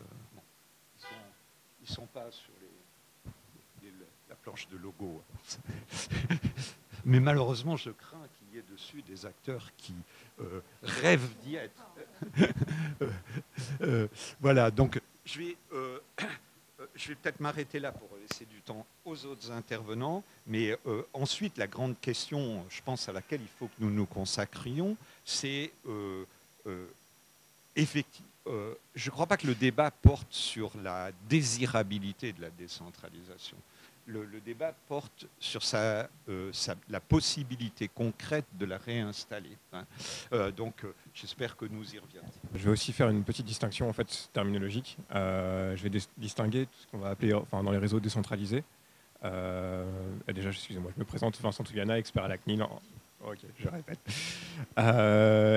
ne sont, pas sur la planche de logo. mais malheureusement, je crains qu'il y ait dessus des acteurs qui rêvent d'y être. voilà, donc je vais peut-être m'arrêter là pour laisser du temps aux autres intervenants, mais euh, ensuite la grande question, je pense, à laquelle il faut que nous nous consacrions, c'est euh, euh, effectivement, je ne crois pas que le débat porte sur la désirabilité de la décentralisation le, débat porte sur euh, la possibilité concrète de la réinstaller. Hein. Donc, j'espère que nous y reviendrons. Je vais aussi faire une petite distinction en fait terminologique. je vais distinguer ce qu'on va appeler, enfin, dans les réseaux décentralisés. Déjà, excusez-moi, je me présente Vincent Touliana, expert à la CNIL. Ok, je répète.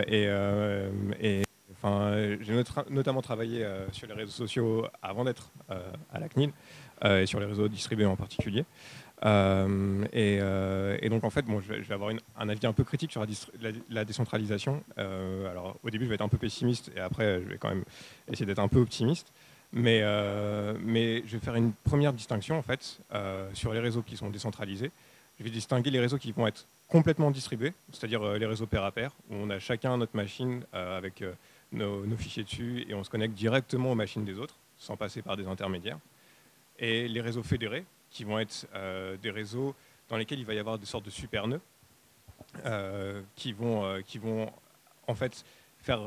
et, enfin, j'ai notamment travaillé sur les réseaux sociaux avant d'être à la CNIL. Euh, et sur les réseaux distribués en particulier. et, donc en fait, bon, je, vais, avoir un avis un peu critique sur la, décentralisation. alors au début, je vais être un peu pessimiste et après, je vais quand même essayer d'être un peu optimiste. Mais, mais je vais faire une première distinction en fait sur les réseaux qui sont décentralisés. Je vais distinguer les réseaux qui vont être complètement distribués, c'est-à-dire les réseaux pair à pair, où on a chacun notre machine avec nos, fichiers dessus et on se connecte directement aux machines des autres, sans passer par des intermédiaires. Et les réseaux fédérés, qui vont être euh, des réseaux dans lesquels il va y avoir des sortes de super nœuds, euh, qui, vont, euh, qui vont en fait faire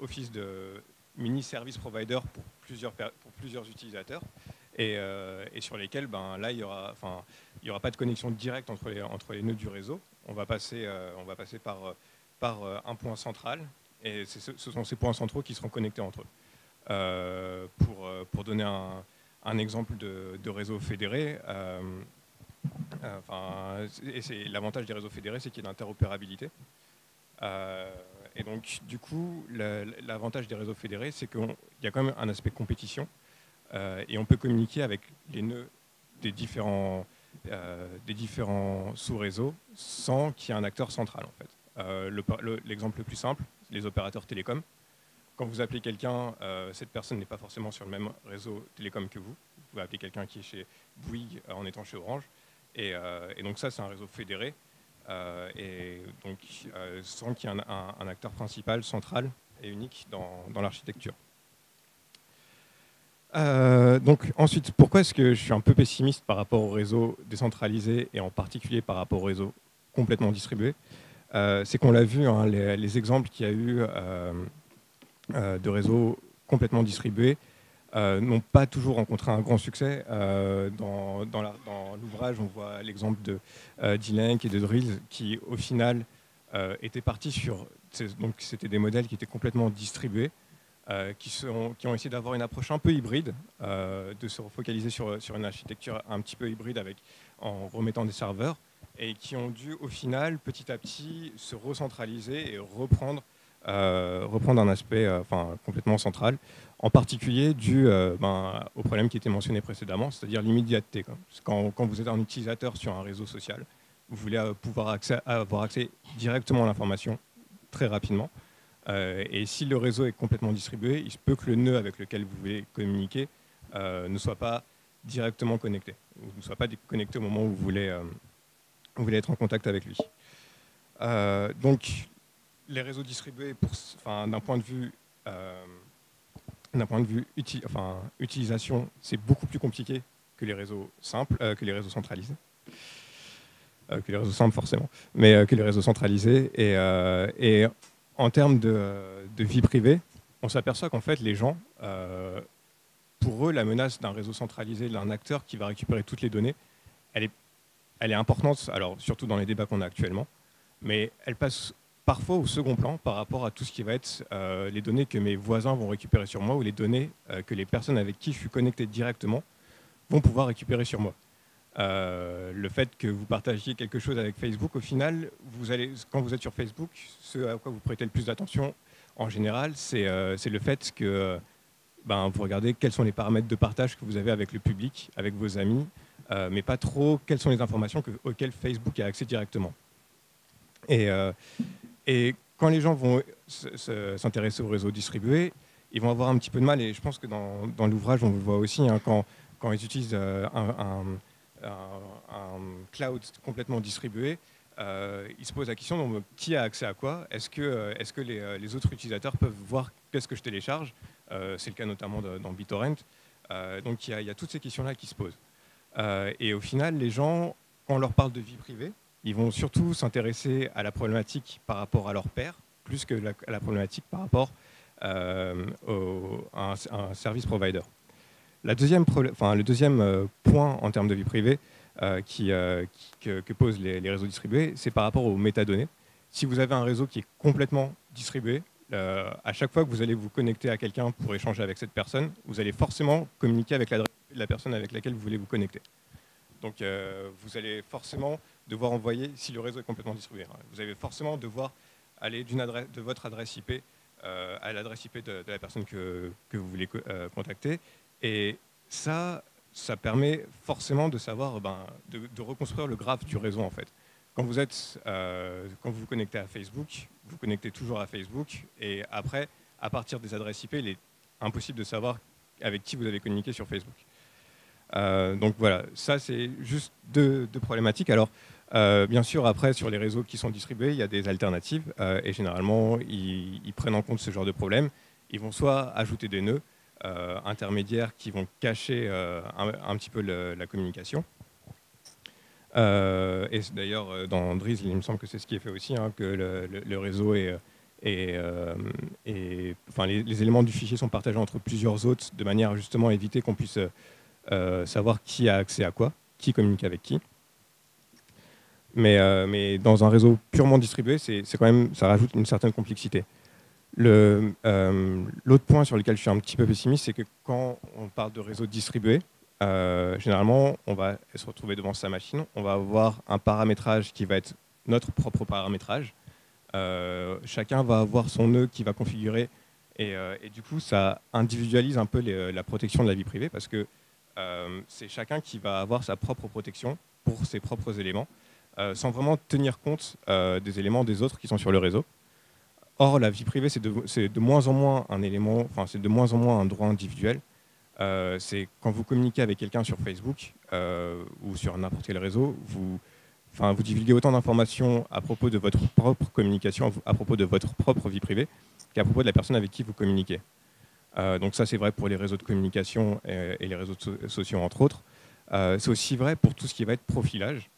office de mini service provider pour plusieurs, pour plusieurs utilisateurs. Et, sur lesquels, ben, là, il n'y aura, pas de connexion directe entre les, nœuds du réseau. On va passer, passer par, par un point central et ce sont ces points centraux qui seront connectés entre eux. Euh, pour, euh, donner un, exemple de, réseau fédéré, euh, l'avantage des réseaux fédérés, c'est qu'il y a une interopérabilité. Et donc, du coup, l'avantage des réseaux fédérés, c'est qu'il y a quand même un aspect compétition, et on peut communiquer avec les nœuds des différents, des différents sous-réseaux sans qu'il y ait un acteur central, en fait. L'exemple le, plus simple, les opérateurs télécoms. Quand vous appelez quelqu'un, euh, cette personne n'est pas forcément sur le même réseau télécom que vous. Vous pouvez appeler quelqu'un qui est chez Bouygues euh, en étant chez Orange. Euh, et, donc ça, c'est un réseau fédéré. Et donc sans qu'il y ait un, acteur principal, central et unique dans, l'architecture. donc ensuite, pourquoi est-ce que je suis un peu pessimiste par rapport au réseau décentralisé et en particulier par rapport au réseau complètement distribué? Euh, c'est qu'on l'a vu, hein, les, exemples qu'il y a eu euh, euh, de réseaux complètement distribués n'ont pas toujours rencontré un grand succès. dans, l'ouvrage, on voit l'exemple de D-Link et de Drills qui, au final, étaient partis sur... Donc, c'était des modèles qui étaient complètement distribués, qui, qui, ont essayé d'avoir une approche un peu hybride, de se refocaliser sur, sur, une architecture un petit peu hybride avec, en remettant des serveurs et qui ont dû au final petit à petit se recentraliser et reprendre, euh, reprendre un aspect euh, enfin, complètement central, en particulier dû euh, ben, au problème qui était mentionné précédemment, c'est-à-dire l'immédiateté. Quand, quand, vous êtes un utilisateur sur un réseau social, vous voulez pouvoir accès, avoir accès directement à l'information très rapidement. et si le réseau est complètement distribué, il se peut que le nœud avec lequel vous voulez communiquer ne soit pas directement connecté, ou ne soit pas connecté au moment où vous voulez, on voulait être en contact avec lui. Euh, donc, les réseaux distribués, d'un point de vue, euh, utilisation, c'est beaucoup plus compliqué que les réseaux simples, euh, que les réseaux centralisés. que les réseaux simples forcément, mais que les réseaux centralisés. Et, et en termes de, de, vie privée, on s'aperçoit qu'en fait, les gens, pour eux, la menace d'un réseau centralisé, d'un acteur qui va récupérer toutes les données, elle est elle est importante, alors surtout dans les débats qu'on a actuellement, mais elle passe parfois au second plan par rapport à tout ce qui va être euh, les données que mes voisins vont récupérer sur moi ou les données euh, que les personnes avec qui je suis connecté directement vont pouvoir récupérer sur moi. Euh, le fait que vous partagiez quelque chose avec Facebook, au final, quand vous êtes sur Facebook, ce à quoi vous prêtez le plus d'attention, en général, c'est le fait que ben, vous regardez quels sont les paramètres de partage que vous avez avec le public, avec vos amis, mais pas trop quelles sont les informations auxquelles Facebook a accès directement. Et quand les gens vont s'intéresser aux réseaux distribués, ils vont avoir un petit peu de mal, et je pense que dans, l'ouvrage, on le voit aussi, hein, quand, quand, ils utilisent euh, un, cloud complètement distribué, ils se posent la question donc, qui a accès à quoi? Est-ce que, est -ce que les, autres utilisateurs peuvent voir qu'est-ce que je télécharge? C'est le cas notamment dans BitTorrent. donc il y, y, a toutes ces questions-là qui se posent. Euh, et au final, les gens, quand on leur parle de vie privée, ils vont surtout s'intéresser à la problématique par rapport à leur père, plus que à la problématique par rapport euh, à, un, service provider. La deuxième, enfin, le deuxième euh, point en termes de vie privée qui, que, posent les, réseaux distribués, c'est par rapport aux métadonnées. Si vous avez un réseau qui est complètement distribué, à chaque fois que vous allez vous connecter à quelqu'un pour échanger avec cette personne, vous allez forcément communiquer avec l'adresse la personne avec laquelle vous voulez vous connecter. Donc euh, vous allez forcément devoir envoyer, si le réseau est complètement distribué, vous allez forcément devoir aller adresse, de votre adresse IP euh, à l'adresse IP de, la personne que, vous voulez euh, contacter. Et ça, ça permet forcément de savoir, ben, de, reconstruire le graphe du réseau en fait. Quand vous, êtes, euh, quand vous vous connectez à Facebook, vous connectez toujours à Facebook, et après, à partir des adresses IP, il est impossible de savoir avec qui vous avez communiqué sur Facebook. Donc voilà, ça c'est juste deux, problématiques. Alors, euh, bien sûr, après, sur les réseaux qui sont distribués, il y a des alternatives, et généralement, ils, prennent en compte ce genre de problème. Ils vont soit ajouter des nœuds, euh, intermédiaires qui vont cacher euh, un, petit peu la communication. Euh, et d'ailleurs, dans Drizzle, il me semble que c'est ce qui est fait aussi, hein, que le, réseau est, et, enfin, les, éléments du fichier sont partagés entre plusieurs autres de manière justement à éviter qu'on puisse savoir qui a accès à quoi, qui communique avec qui. Mais, mais dans un réseau purement distribué, c'est quand même, ça rajoute une certaine complexité. Euh, l'autre point sur lequel je suis un petit peu pessimiste, c'est que quand on parle de réseau distribué, euh, généralement, on va se retrouver devant sa machine, on va avoir un paramétrage qui va être notre propre paramétrage. Euh, chacun va avoir son nœud qui va configurer et, du coup, ça individualise un peu la protection de la vie privée parce que c'est chacun qui va avoir sa propre protection pour ses propres éléments, sans vraiment tenir compte des éléments des autres qui sont sur le réseau. Or, la vie privée, c'est de, moins en moins un élément, enfin, c'est de moins en moins un droit individuel. Euh, c'est quand vous communiquez avec quelqu'un sur Facebook euh, ou sur n'importe quel réseau, vous, divulguez autant d'informations à propos de votre propre communication, à propos de votre propre vie privée, qu'à propos de la personne avec qui vous communiquez. Euh, donc ça, c'est vrai pour les réseaux de communication et, les réseaux sociaux, entre autres. c'est aussi vrai pour tout ce qui va être profilage.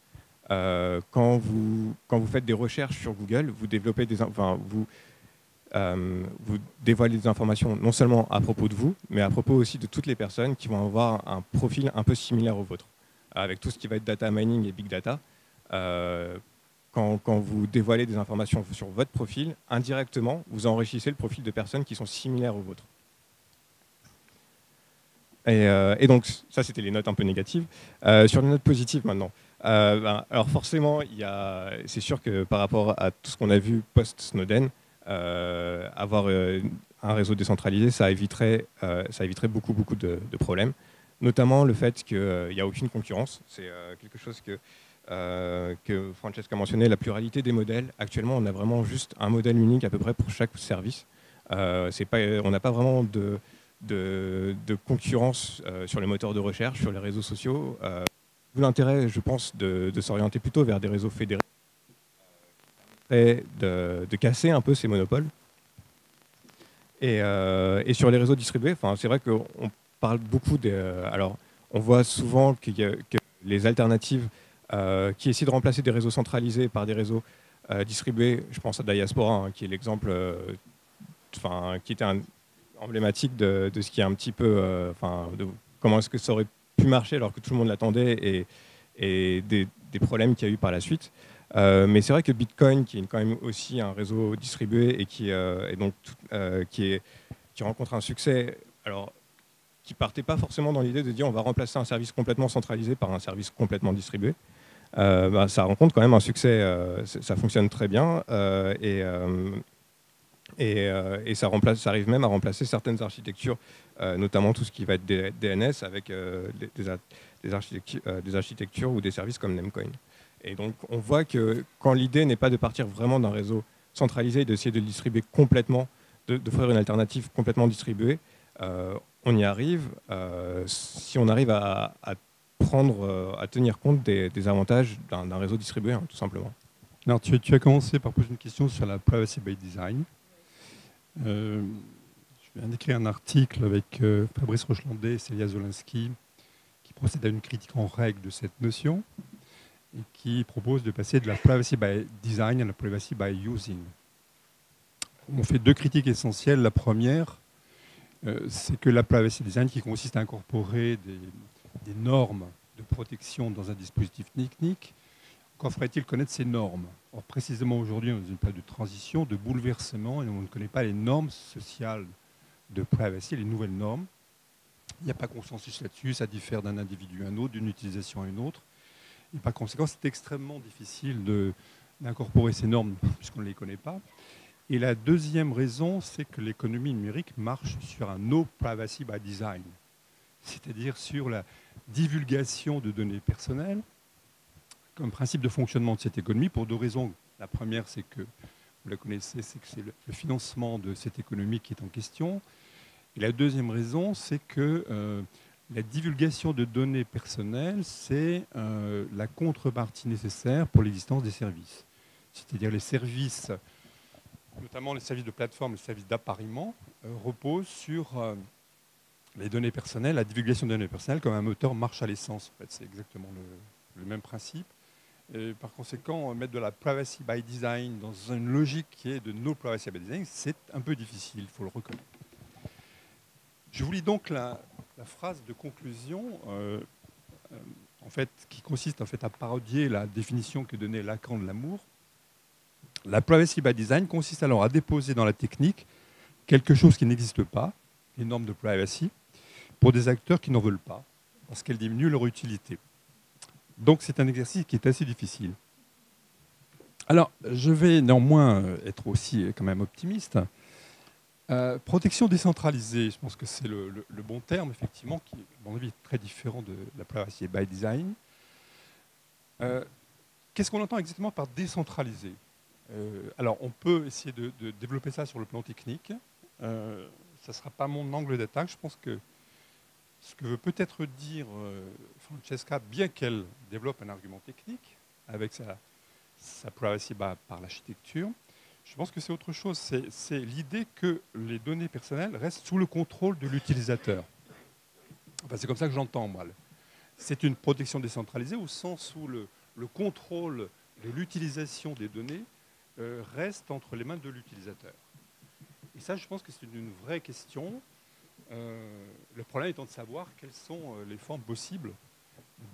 Quand, vous, quand vous faites des recherches sur Google, vous développez des, enfin, euh, vous dévoilez des informations non seulement à propos de vous, mais à propos aussi de toutes les personnes qui vont avoir un profil un peu similaire au vôtre. Avec tout ce qui va être data mining et big data, euh, quand, vous dévoilez des informations sur votre profil, indirectement, vous enrichissez le profil de personnes qui sont similaires au vôtre. Et, euh, donc, ça, c'était les notes un peu négatives. sur les notes positives maintenant. Ben, alors forcément, c'est sûr que par rapport à tout ce qu'on a vu post-Snowden, euh, avoir euh, un réseau décentralisé, ça éviterait, euh, beaucoup, beaucoup de, problèmes, notamment le fait qu'il n'y a aucune concurrence. C'est quelque chose que, Francesca a mentionné, la pluralité des modèles. Actuellement, on a vraiment juste un modèle unique à peu près pour chaque service. On n'a pas vraiment de, concurrence sur les moteurs de recherche, sur les réseaux sociaux. L'intérêt, je pense, de, de s'orienter plutôt vers des réseaux fédérés de, casser un peu ces monopoles. Euh, et, sur les réseaux distribués, c'est vrai qu'on parle beaucoup des. Euh, alors, on voit souvent que les alternatives euh, qui essaient de remplacer des réseaux centralisés par des réseaux distribués, je pense à Diaspora, hein, qui est l'exemple, enfin, qui était un, emblématique de, ce qui est un petit peu, enfin, de comment est-ce que ça aurait pu marcher alors que tout le monde l'attendait et, des, problèmes qu'il y a eu par la suite. Euh, mais c'est vrai que Bitcoin, qui est quand même aussi un réseau distribué et qui, euh, donc, euh, qui, est, qui rencontre un succès, alors qui partait pas forcément dans l'idée de dire on va remplacer un service complètement centralisé par un service complètement distribué. Bah, ça rencontre quand même un succès, ça fonctionne très bien et, et, ça, remplace, ça arrive même à remplacer certaines architectures, notamment tout ce qui va être DNS avec des, des, architectures, des architectures ou des services comme Namecoin. Et donc, on voit que quand l'idée n'est pas de partir vraiment d'un réseau centralisé et d'essayer de le distribuer complètement, faire une alternative complètement distribuée, euh, on y arrive euh, si on arrive à, prendre, euh, à tenir compte des, avantages d'un réseau distribué, hein, tout simplement. Alors, tu, as commencé par poser une question sur la privacy by design. Je viens d'écrire un article avec Fabrice Rochelandais et Célia Zolinski qui procède à une critique en règle de cette notion et qui propose de passer de la privacy by design à la privacy by using. On fait deux critiques essentielles. La première, euh, c'est que la privacy design, qui consiste à incorporer des, normes de protection dans un dispositif technique, encore faudrait-il connaître ces normes? Or, précisément aujourd'hui, on est dans une période de transition, de bouleversement, et on ne connaît pas les normes sociales de privacy, les nouvelles normes. Il n'y a pas consensus là-dessus, ça diffère d'un individu à un autre, d'une utilisation à une autre. Et par conséquent, c'est extrêmement difficile d'incorporer ces normes puisqu'on ne les connaît pas. Et la deuxième raison, c'est que l'économie numérique marche sur un no privacy by design, c'est-à-dire sur la, divulgation de données personnelles comme principe de fonctionnement de cette économie pour deux raisons. La première, c'est que, vous la connaissez, c'est que c'est le, financement de cette économie qui est en question. Et la deuxième raison, c'est que euh, la divulgation de données personnelles, c'est euh, la contrepartie nécessaire pour l'existence des services. C'est-à-dire les services, notamment les services de plateforme, les services d'appariement, euh, reposent sur les données personnelles, la divulgation de données personnelles comme un moteur marche à l'essence. En fait, c'est exactement le, même principe. Et par conséquent, mettre de la privacy by design dans une logique qui est de no privacy by design, c'est un peu difficile, il faut le reconnaître. Je vous lis donc la, phrase de conclusion, euh, euh, en fait, qui consiste en fait à parodier la définition que donnait Lacan de l'amour. La privacy by design consiste alors à déposer dans la technique quelque chose qui n'existe pas, les normes de privacy, pour des acteurs qui n'en veulent pas, parce qu'elles diminuent leur utilité. Donc c'est un exercice qui est assez difficile. Alors, je vais néanmoins être aussi quand même optimiste. Euh, protection décentralisée, je pense que c'est le, bon terme, effectivement, qui, à mon avis, est très différent de la privacy by design. Euh, qu'est-ce qu'on entend exactement par décentraliser? Euh, Alors, on peut essayer de, développer ça sur le plan technique. ça ne sera pas mon angle d'attaque. Je pense que ce que veut peut-être dire Francesca, bien qu'elle développe un argument technique avec sa, sa privacy par l'architecture, je pense que c'est autre chose. C'est l'idée que les données personnelles restent sous le contrôle de l'utilisateur. Enfin, c'est comme ça que j'entends, moi. C'est une protection décentralisée au sens où le, contrôle de l'utilisation des données euh, reste entre les mains de l'utilisateur. Et ça, je pense que c'est une vraie question euh, le problème étant de savoir quelles sont euh, les formes possibles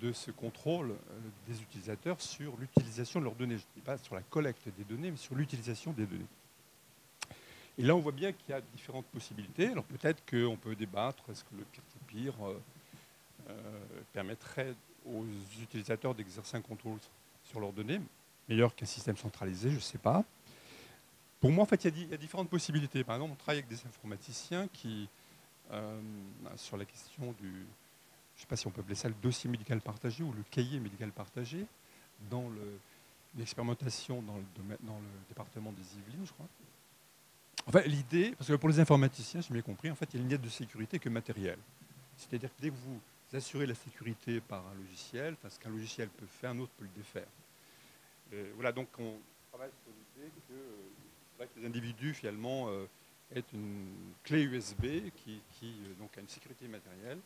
de ce contrôle euh, des utilisateurs sur l'utilisation de leurs données. Je ne dis pas sur la collecte des données, mais sur l'utilisation des données. Et là, on voit bien qu'il y a différentes possibilités. Alors peut-être qu'on peut débattre, est-ce que le peer-to-peer permettrait aux utilisateurs d'exercer un contrôle sur leurs données, meilleur qu'un système centralisé, je ne sais pas. Pour moi, en fait, il y, a différentes possibilités. Par exemple, on travaille avec des informaticiens qui euh, sur la question du, je ne sais pas si on peut appeler ça le dossier médical partagé ou le cahier médical partagé, dans l'expérimentation dans, le, département des Yvelines, je crois. Enfin, l'idée, parce que pour les informaticiens, j'ai bien compris, en fait, il n'y a de sécurité que matérielle. C'est-à-dire que dès que vous assurez la sécurité par un logiciel, enfin, ce qu'un logiciel peut faire, un autre peut le défaire. Euh, voilà, donc on travaille sur l'idée que, euh, les individus, finalement, est une clé USB qui, euh, donc, a une sécurité matérielle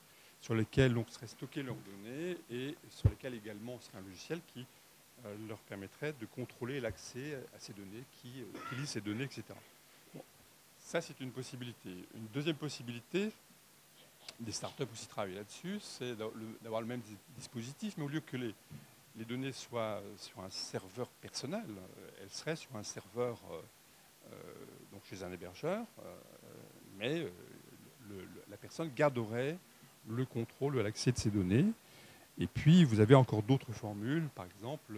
sur laquelle donc, seraient stockées leurs données et sur lesquelles également serait un logiciel qui euh, leur permettrait de contrôler l'accès à ces données, qui euh, utilisent ces données, etc. ça, c'est une possibilité. Une deuxième possibilité, des startups aussi travaillent là-dessus, c'est d'avoir le même dispositif, mais au lieu que les, les données soient sur un serveur personnel, elles seraient sur un serveur euh, donc chez un hébergeur, euh, mais euh, la personne garderait le contrôle de l'accès de ces données. Et puis, vous avez encore d'autres formules. Par exemple,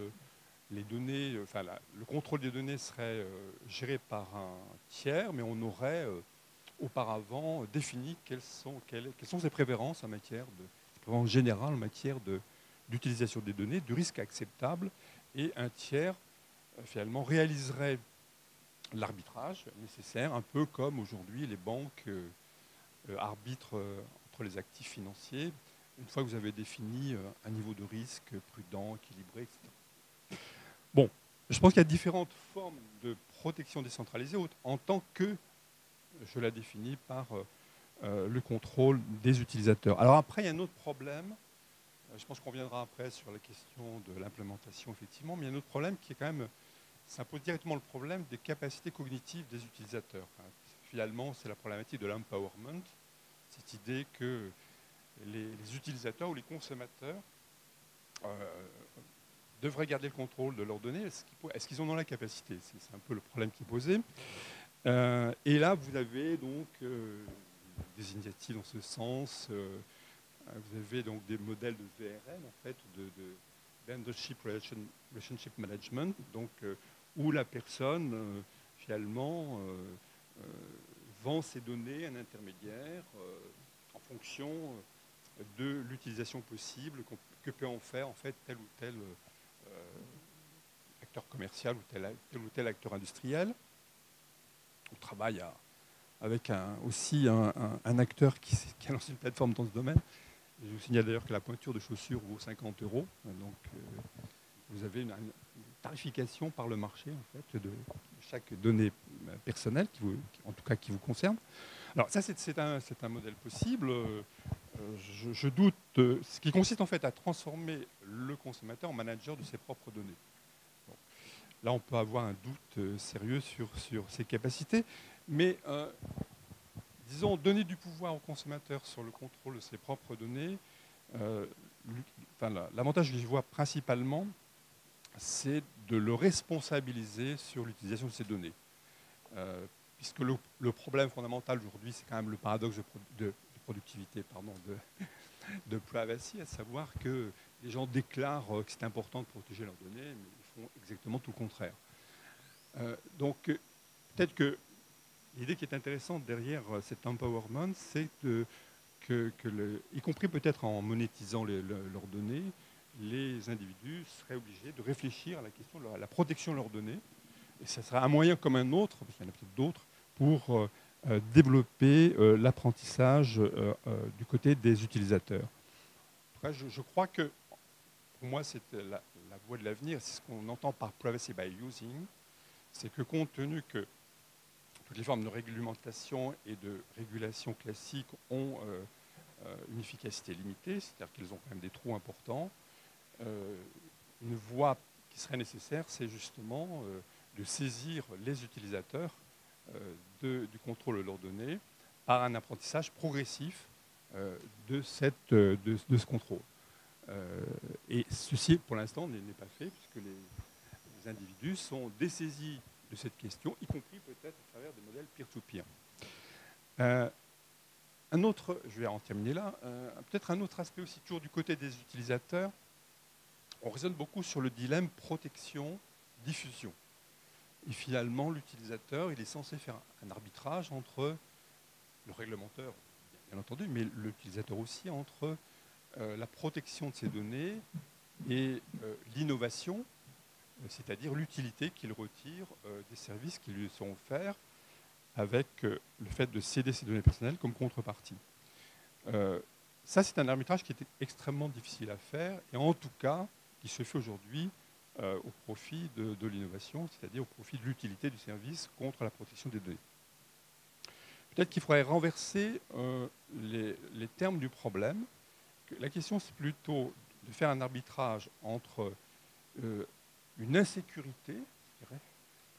les données, enfin, le contrôle des données serait géré par un tiers, mais on aurait auparavant défini quelles sont, quelles, sont ses préférences en matière de, préférences générales en matière d'utilisation des données, du risque acceptable, et un tiers finalement réaliserait l'arbitrage nécessaire, un peu comme aujourd'hui les banques euh, euh, arbitrent euh, les actifs financiers, une fois que vous avez défini un niveau de risque prudent, équilibré, etc. Bon, je pense qu'il y a différentes formes de protection décentralisée en tant que, je la définis par le contrôle des utilisateurs. Alors après, il y a un autre problème, je pense qu'on reviendra après sur la question de l'implémentation, effectivement, mais il y a un autre problème qui est quand même ça pose directement le problème des capacités cognitives des utilisateurs. Finalement, c'est la problématique de l'empowerment, cette idée que les, utilisateurs ou les consommateurs euh, devraient garder le contrôle de leurs données. Est-ce qu'ils en ont la capacité? C'est un peu le problème qui est posé. Euh, et là, vous avez donc euh, des initiatives dans ce sens. vous avez donc des modèles de VRM, en fait, de, Relationship Management, donc où la personne, finalement, vend données à un intermédiaire en fonction de l'utilisation possible que peut en faire en fait tel ou tel acteur commercial ou tel, ou tel acteur industriel. On travaille avec aussi un, acteur qui, qui, a lancé une plateforme dans ce domaine. Je vous signale d'ailleurs que la pointure de chaussures vaut 50 euros. Donc vous avez une, par le marché en fait, de chaque donnée personnelle, qui vous, en tout cas qui vous concerne. Alors ça, c'est un, modèle possible. Euh, je, doute, ce qui consiste en fait à transformer le consommateur en manager de ses propres données. là, on peut avoir un doute euh, sérieux sur, sur ses capacités, mais euh, disons, donner du pouvoir au consommateur sur le contrôle de ses propres données, l'avantage que je vois principalement, c'est de le responsabiliser sur l'utilisation de ces données. Euh, puisque le, problème fondamental aujourd'hui, c'est quand même le paradoxe de, productivité, pardon, de, privacy, à savoir que les gens déclarent que c'est important de protéger leurs données, mais ils font exactement tout le contraire. Euh, donc, peut-être que l'idée qui est intéressante derrière cet empowerment, c'est que, y compris peut-être en monétisant leurs données, les individus seraient obligés de réfléchir à la question de la protection de leurs données. Et ce sera un moyen comme un autre, parce qu'il y en a peut-être d'autres, pour euh, euh, développer euh, l'apprentissage du côté des utilisateurs. je, crois que pour moi, c'est la, voie de l'avenir. C'est ce qu'on entend par privacy by using. C'est que compte tenu que toutes les formes de réglementation et de régulation classiques ont une efficacité limitée, c'est-à-dire qu'elles ont quand même des trous importants, une voie qui serait nécessaire, c'est justement euh, de saisir les utilisateurs euh, du contrôle de leurs données par un apprentissage progressif de, ce contrôle. et ceci, pour l'instant, n'est pas fait, puisque les, individus sont dessaisis de cette question, y compris peut-être à travers des modèles peer-to-peer. un autre, je vais en terminer là, peut-être un autre aspect aussi, toujours du côté des utilisateurs, on raisonne beaucoup sur le dilemme protection-diffusion. Et finalement, l'utilisateur, il est censé faire un arbitrage entre le réglementaire, bien entendu, mais l'utilisateur aussi, entre euh, la protection de ses données et euh, l'innovation, euh, c'est-à-dire l'utilité qu'il retire des services qui lui sont offerts avec le fait de céder ses données personnelles comme contrepartie. ça, c'est un arbitrage qui était extrêmement difficile à faire, et en tout cas, se fait aujourd'hui euh, au profit de, l'innovation, c'est-à-dire au profit de l'utilité du service contre la protection des données. Peut-être qu'il faudrait renverser euh, les, termes du problème. La question, c'est plutôt de faire un arbitrage entre euh, une insécurité,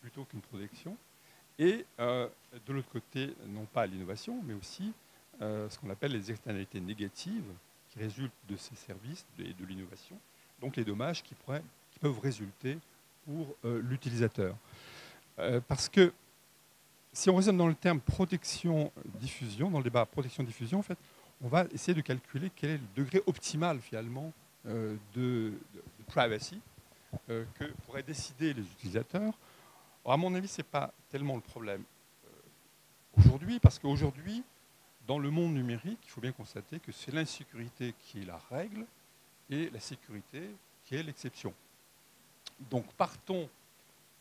plutôt qu'une protection, et de l'autre côté, non pas l'innovation, mais aussi ce qu'on appelle les externalités négatives qui résultent de ces services et de l'innovation, donc les dommages qui, pourraient, qui peuvent résulter pour euh, l'utilisateur. Euh, parce que si on raisonne dans le terme protection-diffusion, dans le débat protection-diffusion, en fait, on va essayer de calculer quel est le degré optimal finalement euh, de, privacy que pourraient décider les utilisateurs. à mon avis, ce n'est pas tellement le problème aujourd'hui, parce qu'aujourd'hui, dans le monde numérique, il faut bien constater que c'est l'insécurité qui est la règle et la sécurité qui est l'exception. Donc partons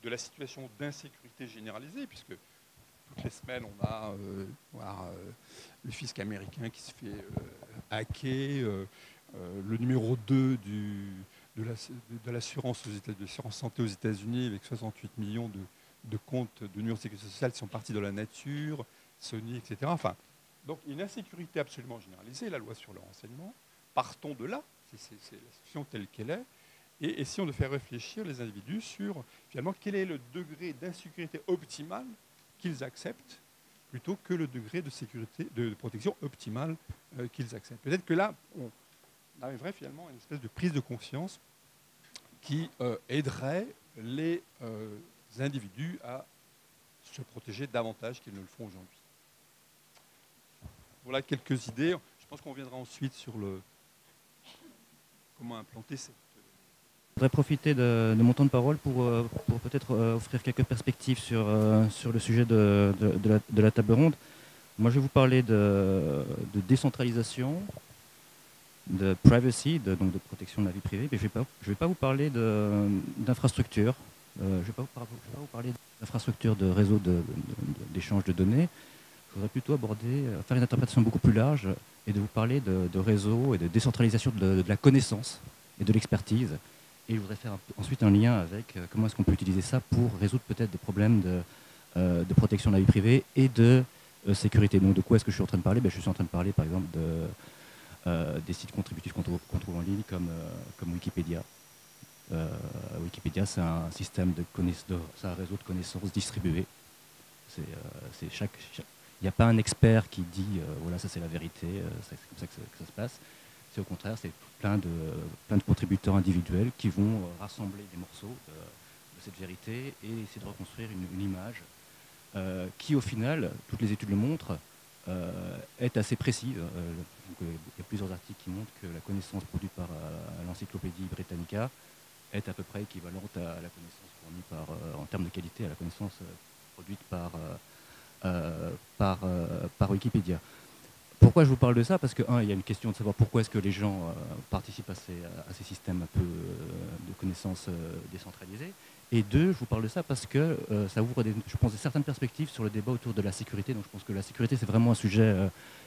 de la situation d'insécurité généralisée, puisque toutes les semaines on a euh, euh, le fisc américain qui se fait euh, hacker, le numéro 2 du, de l'assurance de santé aux États-Unis avec 68 millions de, de comptes de numéros de sécurité sociale qui sont partis de la nature, Sony, etc. Enfin, donc une insécurité absolument généralisée, la loi sur le renseignement. Partons de là, c'est la situation telle qu'elle est, et essayons de faire réfléchir les individus sur finalement quel est le degré d'insécurité optimal qu'ils acceptent plutôt que le degré de sécurité, de, protection optimale euh, qu'ils acceptent. Peut-être que là, on arriverait finalement à une espèce de prise de conscience qui euh, aiderait les euh, individus à se protéger davantage qu'ils ne le font aujourd'hui. Voilà quelques idées. Je pense qu'on reviendra ensuite sur le, comment implanter cette... Je voudrais profiter de, mon temps de parole pour, euh, peut-être euh, offrir quelques perspectives sur, euh, sur le sujet de, la, table ronde. Moi, je vais vous parler de, décentralisation, de privacy, de, donc de protection de la vie privée, mais je ne vais, vais, pas vous parler d'infrastructure. Euh, je ne vais, pas vous parler d'infrastructure de réseau d'échange de, de, données. Je voudrais plutôt aborder, euh, faire une interprétation beaucoup plus large et de vous parler de, réseau et de décentralisation de, la connaissance et de l'expertise. Et je voudrais faire ensuite un lien avec euh, comment est-ce qu'on peut utiliser ça pour résoudre peut-être des problèmes de, de, protection de la vie privée et de sécurité. Donc de quoi est-ce que je suis en train de parler? Ben, Je suis en train de parler par exemple de euh, des sites contributifs qu'on trouve, en ligne comme, euh, Wikipédia. Euh, Wikipédia, c'est un système de, de un réseau de connaissances distribué. C'est chaque, il n'y a pas un expert qui dit voilà ça c'est la vérité, c'est comme ça que ça, se passe. C'est au contraire, c'est plein de, plein de contributeurs individuels qui vont rassembler des morceaux de, cette vérité et essayer de reconstruire une, image qui au final, toutes les études le montrent, est assez précise il y a plusieurs articles qui montrent que la connaissance produite par euh, l'encyclopédie Britannica est à peu près équivalente à la connaissance fournie par, euh, en termes de qualité à la connaissance euh, produite par, par, par Wikipédia. Pourquoi je vous parle de ça? Parce que, un, il y a une question de savoir pourquoi est-ce que les gens participent à ces, systèmes un peu de connaissances décentralisées. Et deux, je vous parle de ça parce que ça ouvre, je pense, certaines perspectives sur le débat autour de la sécurité. Donc je pense que la sécurité, c'est vraiment un sujet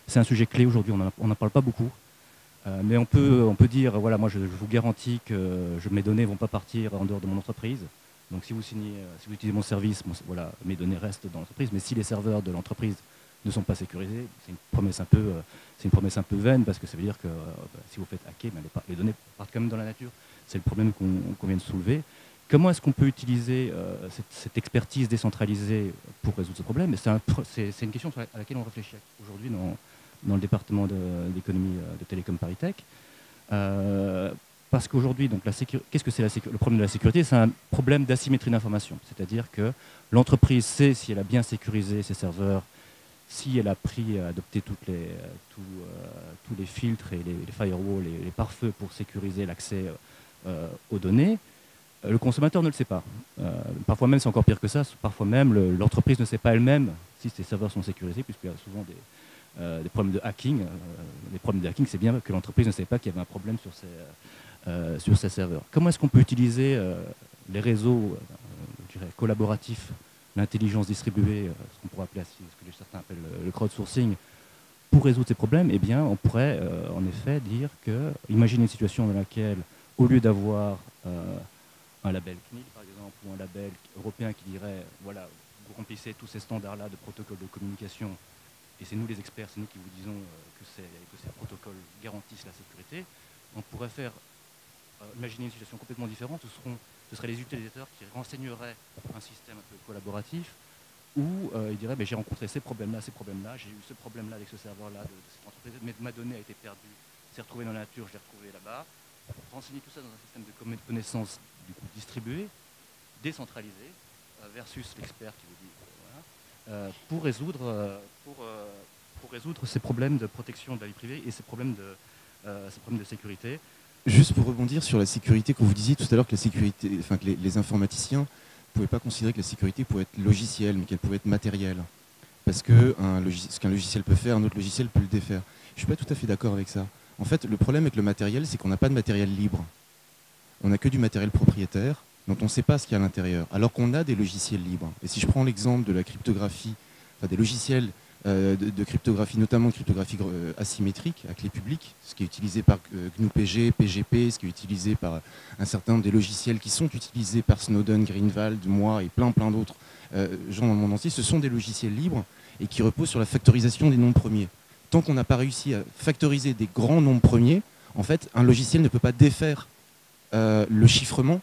c'est un sujet clé aujourd'hui, on n'en parle pas beaucoup. Euh, mais on peut, on peut dire, voilà, moi je, vous garantis que mes données ne vont pas partir en dehors de mon entreprise. Donc si vous signez, euh, si vous utilisez mon service, voilà, mes données restent dans l'entreprise. Mais si les serveurs de l'entreprise ne sont pas sécurisés, c'est une promesse un peu, euh, c'est une promesse un peu vaine parce que ça veut dire que bah, si vous faites hacker, ben, les, données partent quand même dans la nature. C'est le problème qu'on vient de soulever. Comment est-ce qu'on peut utiliser cette, expertise décentralisée pour résoudre ce problème? C'est une question à laquelle on réfléchit aujourd'hui dans, dans le département d'économie de, euh, de, Télécom Paritech. Euh, parce qu'aujourd'hui, qu'est-ce que c'est le problème de la sécurité? C'est un problème d'asymétrie d'information. C'est-à-dire que l'entreprise sait si elle a bien sécurisé ses serveurs, si elle a pris, adopté toutes les, euh, tous les filtres et les, firewalls et les pare-feux pour sécuriser l'accès aux données. Le consommateur ne le sait pas. parfois même, c'est encore pire que ça. Parfois même, l'entreprise ne sait pas elle-même si ses serveurs sont sécurisés, puisqu'il y a souvent des, euh, problèmes de hacking. Euh, les problèmes de hacking, c'est bien que l'entreprise ne savait pas qu'il y avait un problème sur ses, euh, sur ses serveurs. Comment est-ce qu'on peut utiliser les réseaux collaboratifs, l'intelligence distribuée, ce qu'on pourrait appeler, ce que certains appellent le crowdsourcing, pour résoudre ces problèmes, eh bien, on pourrait en effet dire que, imaginez une situation dans laquelle, au lieu d'avoir un label CNIL, par exemple, ou un label européen qui dirait, voilà, vous remplissez tous ces standards-là de protocole de communication et c'est nous les experts, c'est nous qui vous disons euh, que, ces protocoles garantissent la sécurité, on pourrait faire, euh, imaginer une situation complètement différente, ce, seront, ce seraient les utilisateurs qui renseigneraient un système un peu collaboratif, où euh, ils diraient j'ai rencontré ces problèmes-là, ces problèmes-là, j'ai eu ce problème-là avec ce serveur-là de, cette entreprise, mais ma donnée a été perdue, s'est retrouvée dans la nature, je l'ai retrouvée là-bas. Renseigner tout ça dans un système de connaissances distribué, décentralisé, versus l'expert qui vous dit euh, pour, résoudre, euh, euh, pour, résoudre ces problèmes de protection de la vie privée et ces problèmes de, ces problèmes de sécurité. Juste pour rebondir sur la sécurité, quand vous disiez tout à l'heure que, la sécurité, enfin, que les, informaticiens ne pouvaient pas considérer que la sécurité pouvait être logicielle, mais qu'elle pouvait être matérielle. Parce que ce qu'un logiciel peut faire, un autre logiciel peut le défaire. Je ne suis pas tout à fait d'accord avec ça. En fait, le problème avec le matériel, c'est qu'on n'a pas de matériel libre. On n'a que du matériel propriétaire dont on ne sait pas ce qu'il y a à l'intérieur, alors qu'on a des logiciels libres. Et si je prends l'exemple de la cryptographie, des logiciels euh, de, cryptographie, notamment cryptographie euh, asymétrique à clé publique, ce qui est utilisé par euh, GNU-PG, PGP, ce qui est utilisé par un certain nombre des logiciels qui sont utilisés par Snowden, Greenwald, moi et plein plein d'autres gens dans le monde entier, ce sont des logiciels libres et qui reposent sur la factorisation des nombres premiers. Tant qu'on n'a pas réussi à factoriser des grands nombres premiers, en fait, un logiciel ne peut pas défaire le chiffrement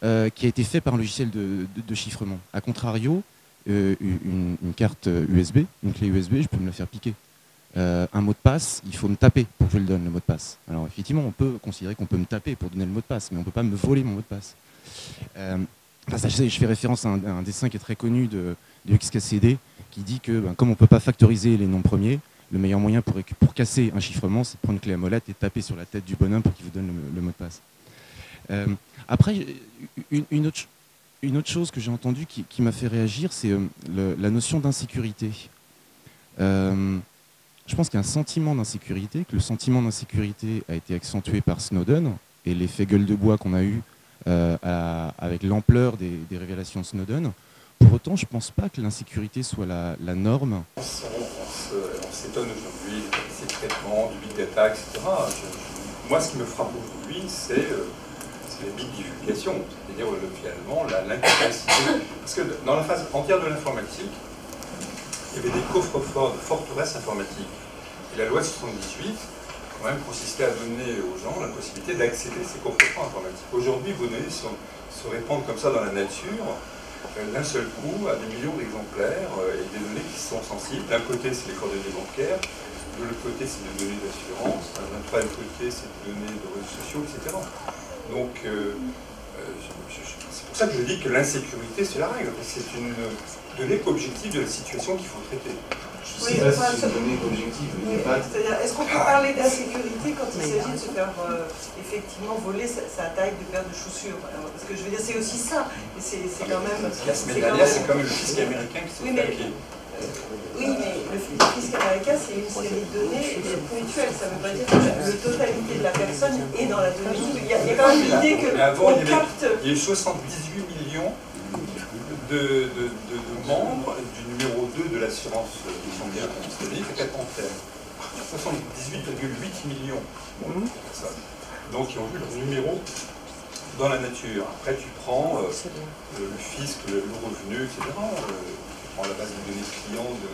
qui a été fait par un logiciel de, chiffrement. A contrario, euh, une, carte USB, une clé USB, je peux me la faire piquer. Euh, un mot de passe, il faut me taper pour que je le donne, le mot de passe. Alors effectivement, on peut considérer qu'on peut me taper pour donner le mot de passe, mais on ne peut pas me voler mon mot de passe. je, fais référence à un, dessin qui est très connu de, XKCD, qui dit que ben, comme on ne peut pas factoriser les noms premiers, le meilleur moyen pour, pour casser un chiffrement, c'est de prendre une clé à molette et taper sur la tête du bonhomme pour qu'il vous donne le, mot de passe. Après, une, autre, une, autre, chose que j'ai entendue qui, m'a fait réagir, c'est euh, la notion d'insécurité. Euh, je pense qu'il y a un sentiment d'insécurité, que le sentiment d'insécurité a été accentué par Snowden et l'effet gueule de bois qu'on a eu euh, avec l'ampleur des, révélations de Snowden. Pour autant, je ne pense pas que l'insécurité soit la, norme. On, s'étonne aujourd'hui de ces traitements, du big data, etc. moi, ce qui me frappe aujourd'hui, c'est euh, les big divulgations, c'est-à-dire euh, finalement l'incapacité. Parce que dans la phase entière de l'informatique, il y avait des coffres-forts de forteresses informatiques. Et la loi 78 quand même consistait à donner aux gens la possibilité d'accéder à ces coffres-forts informatiques. Aujourd'hui, vos données se répandent comme ça dans la nature, euh, d'un seul coup, à des millions d'exemplaires, euh, et des données qui sont sensibles. D'un côté, c'est les coordonnées bancaires, de l'autre côté, c'est des données d'assurance, d'un troisième côté, c'est des données de réseaux sociaux, etc. Donc, euh, c'est pour ça que je dis que l'insécurité, c'est la règle. C'est une donnée objective de la situation qu'il faut traiter. Oui, c'est une objective. Est-ce qu'on peut parler d'insécurité quand il s'agit de se faire euh, effectivement voler sa, taille de paire de chaussures? Parce que je veux dire, c'est aussi ça. C'est quand même. La semaine dernière, c'est quand même le fisc américain qui s'est fait oui, mais le fisc américain, c'est une série de données ponctuelles. Ça ne veut pas dire que la totalité de la personne est dans la donnée. Il y a, quand même l'idée que. Avant, il y, avait, il y a eu 78 millions de, de, de, membres du numéro 2 de l'assurance sont bien constatés, c'est 4 ans 78,8 millions de personnes. Donc, ils ont vu leur numéro dans la nature. Après, tu prends euh, le, fisc, le, revenu, etc. Euh, tu prends la base de données clients. De,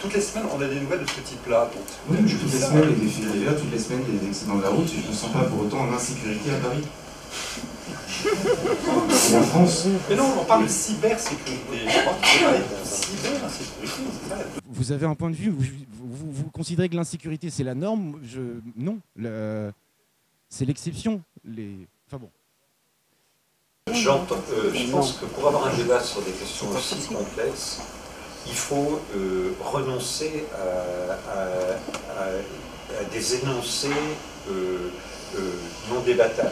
toutes les semaines, on a des nouvelles de ce type-là. Oui, toutes les semaines, il y a des toutes les semaines, il y a des accidents de la route, et je ne me sens pas pour autant en insécurité à Paris. En France. Mais non, on parle de cybersécurité. Vous avez un point de vue, vous, considérez que l'insécurité c'est la norme je, Non, c'est l'exception. Les... Enfin bon. Euh, je pense que pour avoir un débat sur des questions aussi complexes, il faut euh, renoncer à, des énoncés euh, non débattables.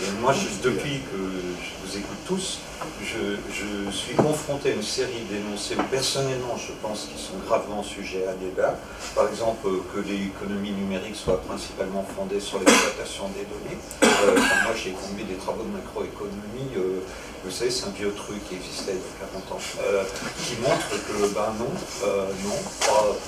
Et moi, depuis que je vous écoute tous, je, suis confronté à une série d'énoncés personnellement je pense qu'ils sont gravement sujets à débat. Par exemple, que l'économie numérique soit principalement fondée sur l'exploitation des données. Euh, moi, j'ai conduit des travaux de macroéconomie. Euh, vous savez, c'est un vieux truc qui existait il y a 40 ans, euh, qui montre que, ben non, non,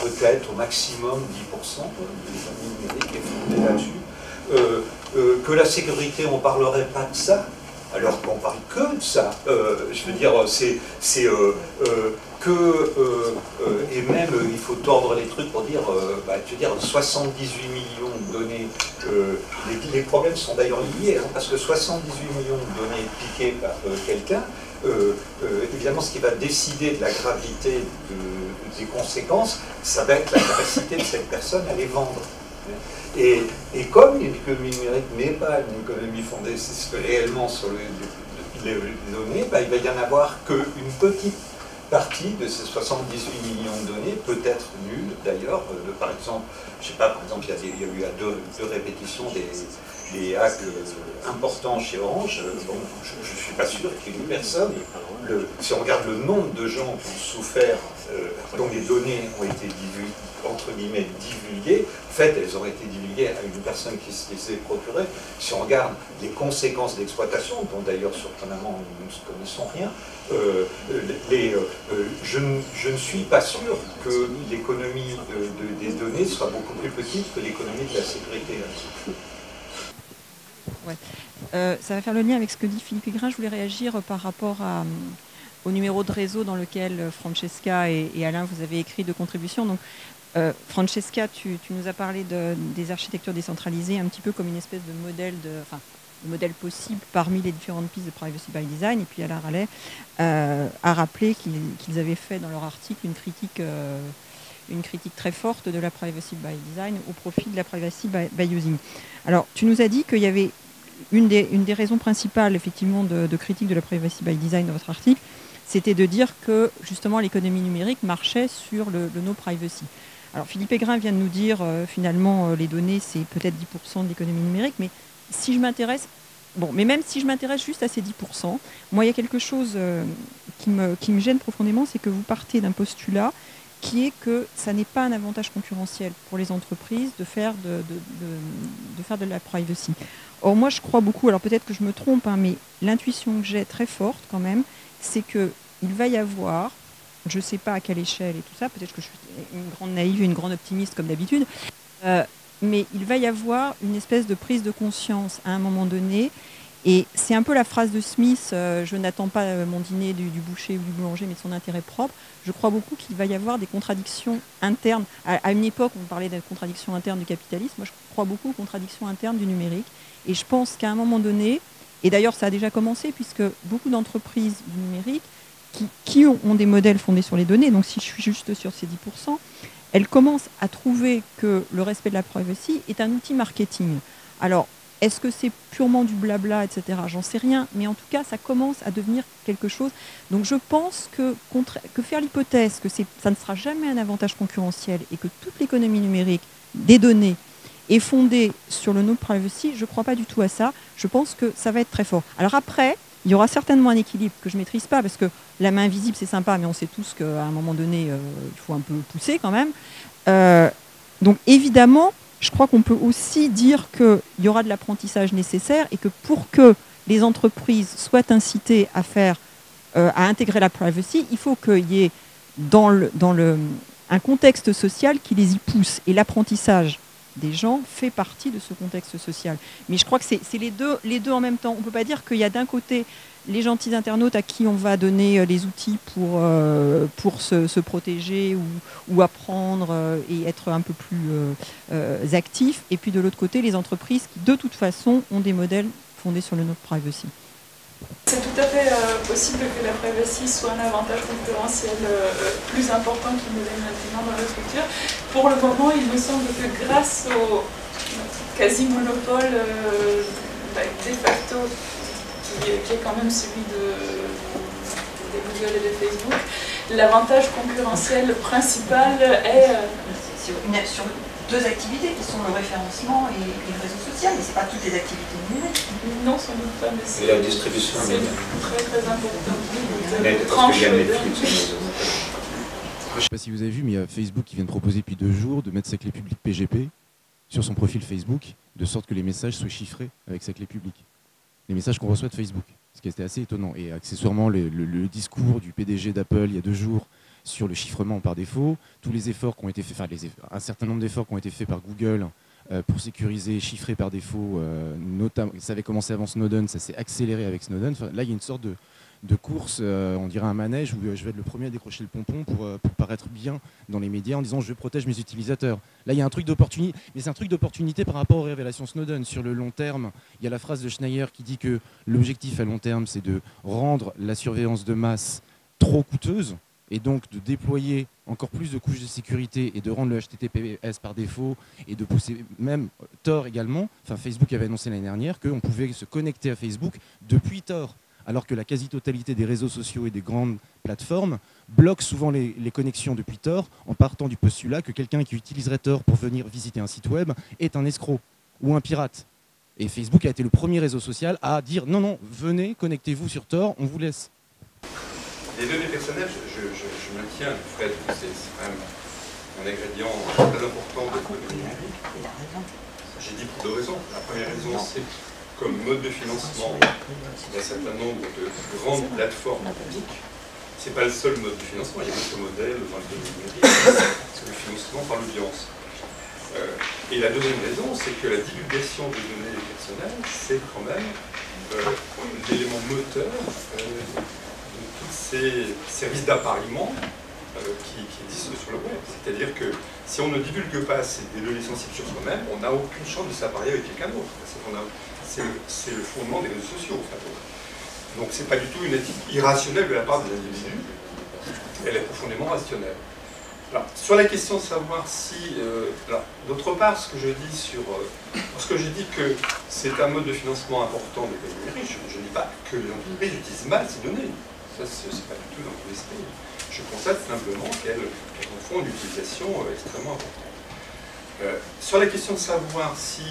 peut-être au maximum 10% de l'économie numérique est fondée là-dessus. Euh, euh, que la sécurité, on ne parlerait pas de ça, alors qu'on parle que de ça. Euh, je veux dire, c'est que, et même il faut tordre les trucs pour dire, bah, veux dire 78 millions de données, les, problèmes sont d'ailleurs liés, hein, parce que 78 millions de données piquées par quelqu'un, évidemment ce qui va décider de la gravité des conséquences, ça va être la capacité de cette personne à les vendre. Et, comme une économie numérique n'est pas une économie fondée réellement sur les, données, bah, il va y en avoir qu'une petite partie de ces 78 millions de données peut être nulle d'ailleurs. Euh, par exemple, je sais pas, par exemple, il y a, eu à deux, répétitions des, hacks euh, importants chez Orange. Euh, je ne suis pas sûr qu'il y ait une personne. si on regarde le nombre de gens qui ont souffert, dont les données ont été divulguées, entre guillemets, divulguées. En fait, elles ont été divulguées à une personne qui se les a procurées. Si on regarde les conséquences d'exploitation, dont d'ailleurs surprenamment nous ne connaissons rien, euh, euh, euh, je, ne suis pas sûr que l'économie des données soit beaucoup plus petite que l'économie de la sécurité. Ça va faire le lien avec ce que dit Philippe Grin. Je voulais réagir par rapport au numéro de réseau dans lequel Francesca et, Alain, vous avez écrit de contribution. Donc, euh, Francesca, tu, nous as parlé des architectures décentralisées un petit peu comme une espèce de modèle, de, modèle possible parmi les différentes pistes de privacy by design. Et puis Alain Rallet euh, a rappelé qu'ils avaient fait dans leur article une critique, euh, une critique très forte de la privacy by design au profit de la privacy by, using. Alors, tu nous as dit qu'il y avait une des, une des, raisons principales effectivement de, critique de la privacy by design dans votre article, c'était de dire que justement l'économie numérique marchait sur le no privacy. Alors Philippe Aigrin vient de nous dire euh, finalement euh, les données c'est peut-être 10% de l'économie numérique, mais si je m'intéresse, bon, mais même si je m'intéresse juste à ces 10%, moi il y a quelque chose euh, qui, me, qui me gêne profondément, c'est que vous partez d'un postulat qui est que ça n'est pas un avantage concurrentiel pour les entreprises de faire de, la privacy. Or, moi, je crois beaucoup, alors peut-être que je me trompe, hein, mais l'intuition que j'ai très forte quand même, c'est qu'il va y avoir, je ne sais pas à quelle échelle et tout ça, peut-être que je suis une grande naïve et une grande optimiste comme d'habitude, euh, mais il va y avoir une espèce de prise de conscience à un moment donné et c'est un peu la phrase de Smith, euh, je n'attends pas euh, mon dîner du, boucher ou du boulanger, mais de son intérêt propre. Je crois beaucoup qu'il va y avoir des contradictions internes. À, une époque, on parlait des contradictions internes du capitalisme. Moi, je crois beaucoup aux contradictions internes du numérique. Et je pense qu'à un moment donné, et d'ailleurs ça a déjà commencé, puisque beaucoup d'entreprises du numérique qui, ont, ont, des modèles fondés sur les données, donc si je suis juste sur ces 10%, elles commencent à trouver que le respect de la privacy est un outil marketing. Alors, est-ce que c'est purement du blabla, etc. J'en sais rien, mais en tout cas, ça commence à devenir quelque chose. Donc je pense que, faire l'hypothèse que ça ne sera jamais un avantage concurrentiel et que toute l'économie numérique des données est fondée sur le no privacy, je ne crois pas du tout à ça. Je pense que ça va être très fort. Alors après, il y aura certainement un équilibre que je ne maîtrise pas parce que la main invisible, c'est sympa, mais on sait tous qu'à un moment donné, euh, il faut un peu pousser quand même. Euh, donc évidemment, je crois qu'on peut aussi dire qu'il y aura de l'apprentissage nécessaire et que pour que les entreprises soient incitées à faire, euh, à intégrer la privacy, il faut qu'il y ait un contexte social qui les y pousse. Et l'apprentissage des gens fait partie de ce contexte social. Mais je crois que c'est les les deux en même temps. On ne peut pas dire qu'il y a d'un côté les gentils internautes à qui on va donner euh, les outils pour, euh, pour se, protéger ou, apprendre euh, et être un peu plus actifs. Et puis de l'autre côté, les entreprises qui, de toute façon, ont des modèles fondés sur le no privacy. C'est tout à fait possible que la privacy soit un avantage concurrentiel plus important qu'il ne l'est maintenant dans la structure. Pour le moment, il me semble que grâce au quasi-monopole bah, de facto qui, est quand même celui de, des Google et de Facebook, l'avantage concurrentiel principal est... Euh, sur, deux activités qui sont le référencement et, le réseau social, mais ce n'est pas toutes les activités numériques. Non, sans doute pas, mais c'est la distribution. C'est très très important. Je ne sais pas si vous avez vu, mais il y a Facebook qui vient de proposer depuis deux jours de mettre sa clé publique PGP sur son profil Facebook, de sorte que les messages soient chiffrés avec sa clé publique les messages qu'on reçoit de Facebook, ce qui était assez étonnant. Et accessoirement, le, discours du PDG d'Apple il y a deux jours sur le chiffrement par défaut, tous les efforts qui ont été faits, enfin un certain nombre d'efforts qui ont été faits par Google euh, pour sécuriser, chiffrer par défaut, euh, notamment, ça avait commencé avant Snowden, ça s'est accéléré avec Snowden. là, il y a une sorte de, de course, euh, on dirait un manège, où euh, je vais être le premier à décrocher le pompon euh, pour, paraître bien dans les médias en disant je protège mes utilisateurs. Là, il y a un truc d'opportunité, mais c'est un truc d'opportunité par rapport aux révélations Snowden. Sur le long terme, il y a la phrase de Schneier qui dit que l'objectif à long terme, c'est de rendre la surveillance de masse trop coûteuse et donc de déployer encore plus de couches de sécurité et de rendre le HTTPS par défaut et de pousser même Tor également. Enfin, Facebook avait annoncé l'année dernière qu'on pouvait se connecter à Facebook depuis Tor alors que la quasi-totalité des réseaux sociaux et des grandes plateformes bloquent souvent les, connexions depuis Tor en partant du postulat que quelqu'un qui utiliserait Tor pour venir visiter un site web est un escroc ou un pirate. Et Facebook a été le premier réseau social à dire non, non, venez, connectez-vous sur Tor, on vous laisse. Les données personnelles, je, me tiens, Fred, c'est quand même un ingrédient très important de l'économie. J'ai dit pour deux raisons. La première raison, c'est comme mode de financement il y a un certain nombre de grandes plateformes publiques. Ce n'est pas le seul mode de financement, il y a d'autres modèles dans le numérique, c'est le financement par l'audience. Euh, et la deuxième raison, c'est que la divulgation des données personnelles, c'est quand même euh, l'élément moteur euh, de tous ces services d'appariement qui, existent sur le web. C'est-à-dire que si on ne divulgue pas ces, des données sensibles sur soi-même, on n'a aucune chance de s'apparier avec quelqu'un d'autre c'est le, fondement des réseaux sociaux. En fait. Donc c'est pas du tout une éthique irrationnelle de la part des individus, elle est profondément rationnelle. sur la question de savoir si, euh, d'autre part, ce que je dis sur, euh, parce que j'ai dit que c'est un mode de financement important des pays numériques, je ne dis pas que les entreprises utilisent mal ces données, ça c'est pas du tout dans l'esprit. Je constate simplement qu'elles en font une utilisation euh, extrêmement importante. sur la question de savoir si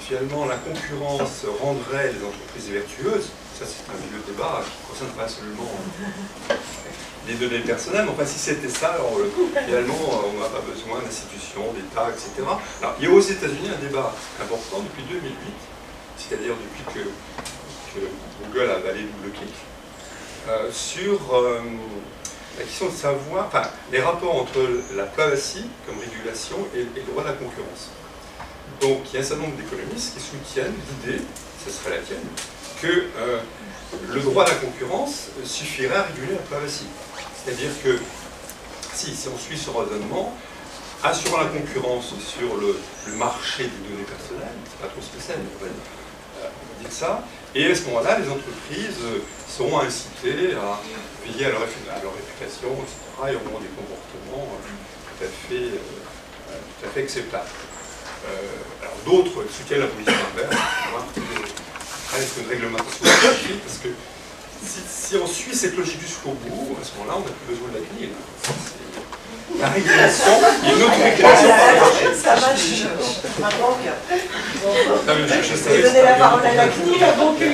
finalement la concurrence rendrait les entreprises vertueuses, ça c'est un vieux débat qui ne concerne pas seulement les données personnelles, mais enfin si c'était ça, alors finalement on n'a pas besoin d'institutions, d'États, etc. Alors il y a aux États-Unis un débat important depuis 2008, c'est-à-dire depuis que, Google a avalé double clic, euh, sur euh, la question de savoir, enfin les rapports entre la privacy comme régulation et le droit de la concurrence. Donc il y a un certain nombre d'économistes qui soutiennent l'idée, ce serait la tienne, que le droit de la concurrence suffirait à réguler la privacy. C'est-à-dire que si, on suit ce raisonnement, assurant la concurrence sur le, marché des données personnelles, c'est pas trop c'est, mais on va, dire ça, et à ce moment-là, les entreprises seront incitées à veiller à leur, réputation, etc., et auront des comportements tout à fait, euh, tout à fait acceptables. Euh, alors d'autres soutiennent la position inverse, après, est-ce qu'une réglementation est parce que si, on suit cette logique jusqu'au bout, à ce moment-là, on n'a plus besoin de la CNIL. La régulation, il y a une autre régulation par le marché. Ça marche. Ma banque. je, vais donner la parole à la CNIL avant qu'ils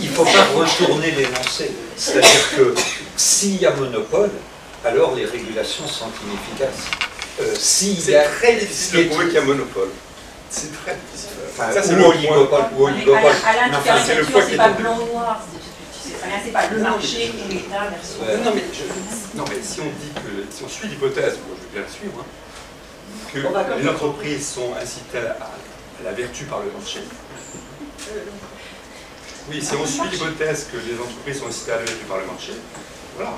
Il ne faut pas retourner l'énoncé. C'est-à-dire que s'il y a monopole, alors les régulations sont inefficaces. Euh, c'est très difficile de prouver qu'il y a monopole. C'est très difficile. Enfin, ça, c'est le oligopole. Ou oligopole. Alain, enfin, c'est le point qui est pas blanc ou noir. C'est pas le marché et l'État versus. non, mais non, mais si on dit que, si on suit l'hypothèse, moi je vais bien la suivre, hein, que les entreprises sont incitées à, la vertu par le marché. Oui, si on suit l'hypothèse que les entreprises sont incitées à la vertu par le marché, voilà.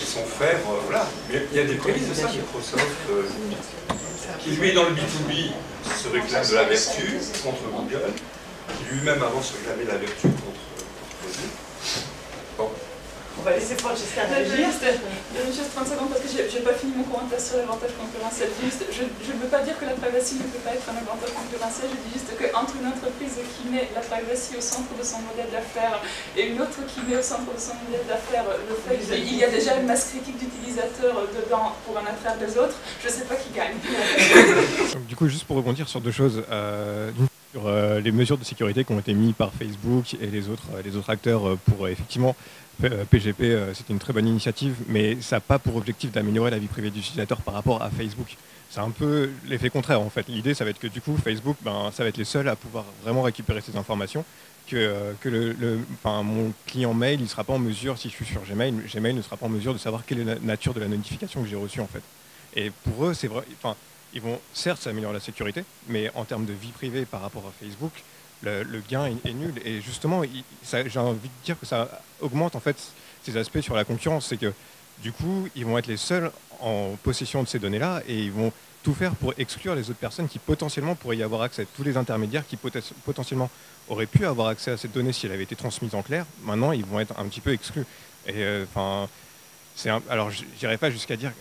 Ils sont faire, euh, voilà. Mais il y a des prémices de ça, Microsoft, euh, qui lui, dans le B2B, se réclame de la vertu contre Google, qui lui-même avant se réclamait de la vertu contre, Facebook. Bon. On va laisser Francesca réagir. Juste, juste 30 secondes parce que je n'ai pas fini mon commentaire sur l'avantage concurrentiel. Juste, je ne veux pas dire que la privacy ne peut pas être un avantage concurrentiel, je dis juste qu'entre une entreprise qui met la privacy au centre de son modèle d'affaires et une autre qui met au centre de son modèle d'affaires le fait qu'il y a déjà une masse critique d'utilisateurs dedans pour en attraire des autres, je ne sais pas qui gagne. du coup, juste pour rebondir sur deux choses. Euh, sur euh, les mesures de sécurité qui ont été mises par Facebook et les autres, les autres acteurs pour effectivement PGP, euh, euh, c'était une très bonne initiative, mais ça n'a pas pour objectif d'améliorer la vie privée du utilisateur par rapport à Facebook. C'est un peu l'effet contraire en fait. L'idée, ça va être que du coup, Facebook, ben, ça va être les seuls à pouvoir vraiment récupérer ces informations. Que, euh, que le, mon client mail, il ne sera pas en mesure, si je suis sur Gmail, Gmail ne sera pas en mesure de savoir quelle est la nature de la notification que j'ai reçue en fait. Et pour eux, c'est vrai. Enfin, ils vont certes améliorer la sécurité, mais en termes de vie privée par rapport à Facebook, le, gain est, nul. Et justement, j'ai envie de dire que ça augmente en fait ces aspects sur la concurrence. C'est que du coup, ils vont être les seuls en possession de ces données-là et ils vont tout faire pour exclure les autres personnes qui potentiellement pourraient y avoir accès. Tous les intermédiaires qui potentiellement auraient pu avoir accès à ces données si elles avaient été transmises en clair, maintenant ils vont être un petit peu exclus. Et euh, enfin, c'est alors je n'irai pas jusqu'à dire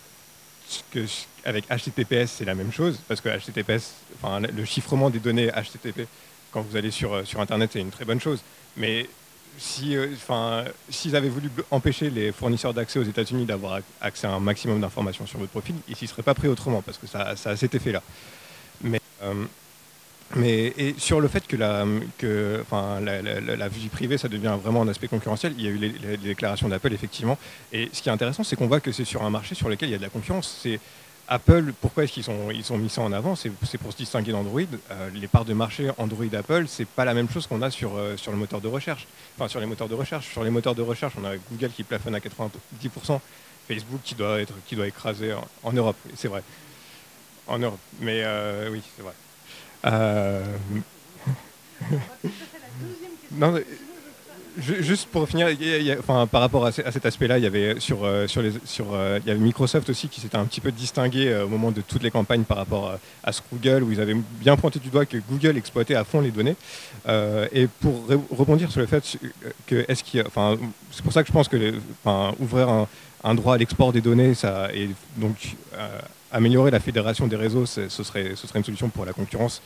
que avec HTTPS c'est la même chose parce que HTTPS, enfin le chiffrement des données HTTP quand vous allez sur, euh, sur Internet, c'est une très bonne chose. Mais si, euh, s'ils avaient voulu empêcher les fournisseurs d'accès aux États-Unis d'avoir accès à un maximum d'informations sur votre profil, ils s'y seraient pas pris autrement, parce que ça, ça a cet effet-là. Mais, euh, mais et sur le fait que, la, que la, vie privée, ça devient vraiment un aspect concurrentiel, il y a eu les, les déclarations d'Apple, effectivement. Et ce qui est intéressant, c'est qu'on voit que c'est sur un marché sur lequel il y a de la concurrence. C'est Apple, pourquoi est-ce qu'ils ont, ils ont mis ça en avant? C'est pour se distinguer d'Android. Euh, les parts de marché Android Apple, c'est pas la même chose qu'on a sur, euh, sur le moteur de recherche. Enfin, sur les moteurs de recherche. Sur les moteurs de recherche, on a Google qui plafonne à 90%, Facebook qui doit, être, qui doit écraser en, Europe, c'est vrai. En Europe, mais euh, oui, c'est vrai. non, Juste pour finir, enfin, par rapport à, cet aspect-là, il y avait sur, euh, sur les, sur, euh, y avait Microsoft aussi qui s'était un petit peu distingué euh, au moment de toutes les campagnes par rapport à, ce Google, où ils avaient bien pointé du doigt que Google exploitait à fond les données. et pour rebondir sur le fait que est-ce qu'il, enfin, c'est pour ça que je pense que, ouvrir un, droit à l'export des données, et donc améliorer la fédération des réseaux, ce serait une solution pour la concurrence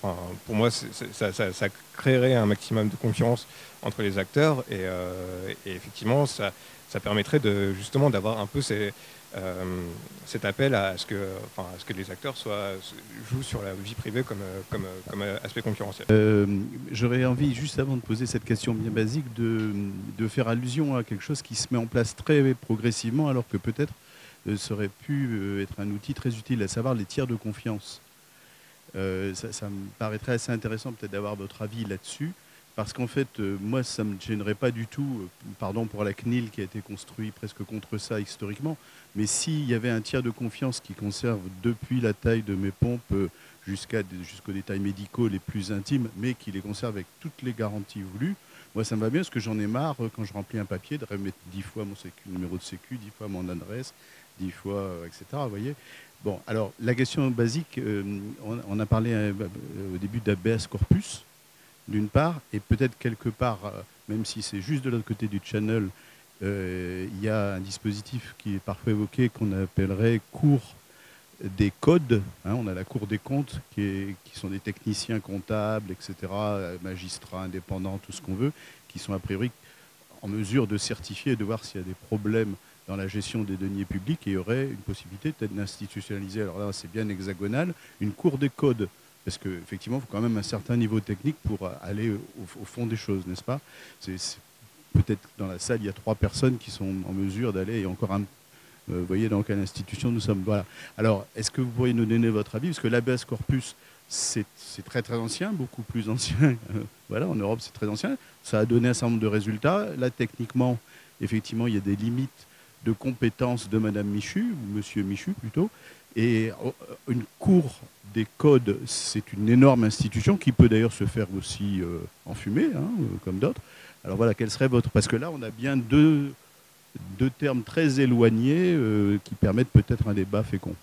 pour moi, ça, créerait un maximum de concurrence entre les acteurs et, euh, effectivement, ça, permettrait justement d'avoir un peu ces, cet appel à ce, que, les acteurs jouent sur la vie privée comme, aspect concurrentiel. J'aurais envie, juste avant de poser cette question bien basique, de, de, faire allusion à quelque chose qui se met en place très progressivement, alors que peut-être ça aurait pu être un outil très utile, à savoir les tiers de confiance. Euh, ça, me paraîtrait assez intéressant peut-être d'avoir votre avis là-dessus, parce qu'en fait, euh, moi, ça ne me gênerait pas du tout, euh, pardon pour la CNIL qui a été construit presque contre ça historiquement, mais s'il y avait un tiers de confiance qui conserve depuis la taille de mes pompes jusqu'aux détails médicaux les plus intimes, mais qui les conserve avec toutes les garanties voulues, moi, ça me va bien parce que j'en ai marre quand je remplis un papier de remettre dix fois mon numéro de sécu, dix fois mon adresse, dix fois, etc. Vous voyez Bon, alors la question basique, euh, on, a parlé euh, au début d'ABS corpus, d'une part, et peut-être quelque part, euh, même si c'est juste de l'autre côté du channel, il y a un dispositif qui est parfois évoqué qu'on appellerait cours des codes. Hein. on a la cour des comptes qui, qui, sont des techniciens comptables, etc., magistrats indépendants, tout ce qu'on veut, qui sont a priori en mesure de certifier et de voir s'il y a des problèmes dans la gestion des deniers publics et il y aurait une possibilité peut-être d'institutionnaliser, alors là c'est bien hexagonal, une cour des codes. Parce qu'effectivement, il faut quand même un certain niveau technique pour aller au, fond des choses, n'est-ce pas? Peut-être dans la salle, il y a trois personnes qui sont en mesure d'aller, et encore un, euh, vous voyez dans quelle institution nous sommes. Voilà. Alors, est-ce que vous pourriez nous donner votre avis? Parce que l'ABS corpus, c'est, très très ancien, beaucoup plus ancien. voilà, en Europe, c'est très ancien. Ça a donné un certain nombre de résultats. Là, techniquement, effectivement, il y a des limites de compétences de Madame Michu, ou Monsieur Michu plutôt. Et euh, une cour des codes, c'est une énorme institution qui peut d'ailleurs se faire aussi euh, hein, euh, comme d'autres. Alors voilà, quel serait votre... Parce que là, on a bien deux, deux termes très éloignés qui permettent peut-être un débat fécond.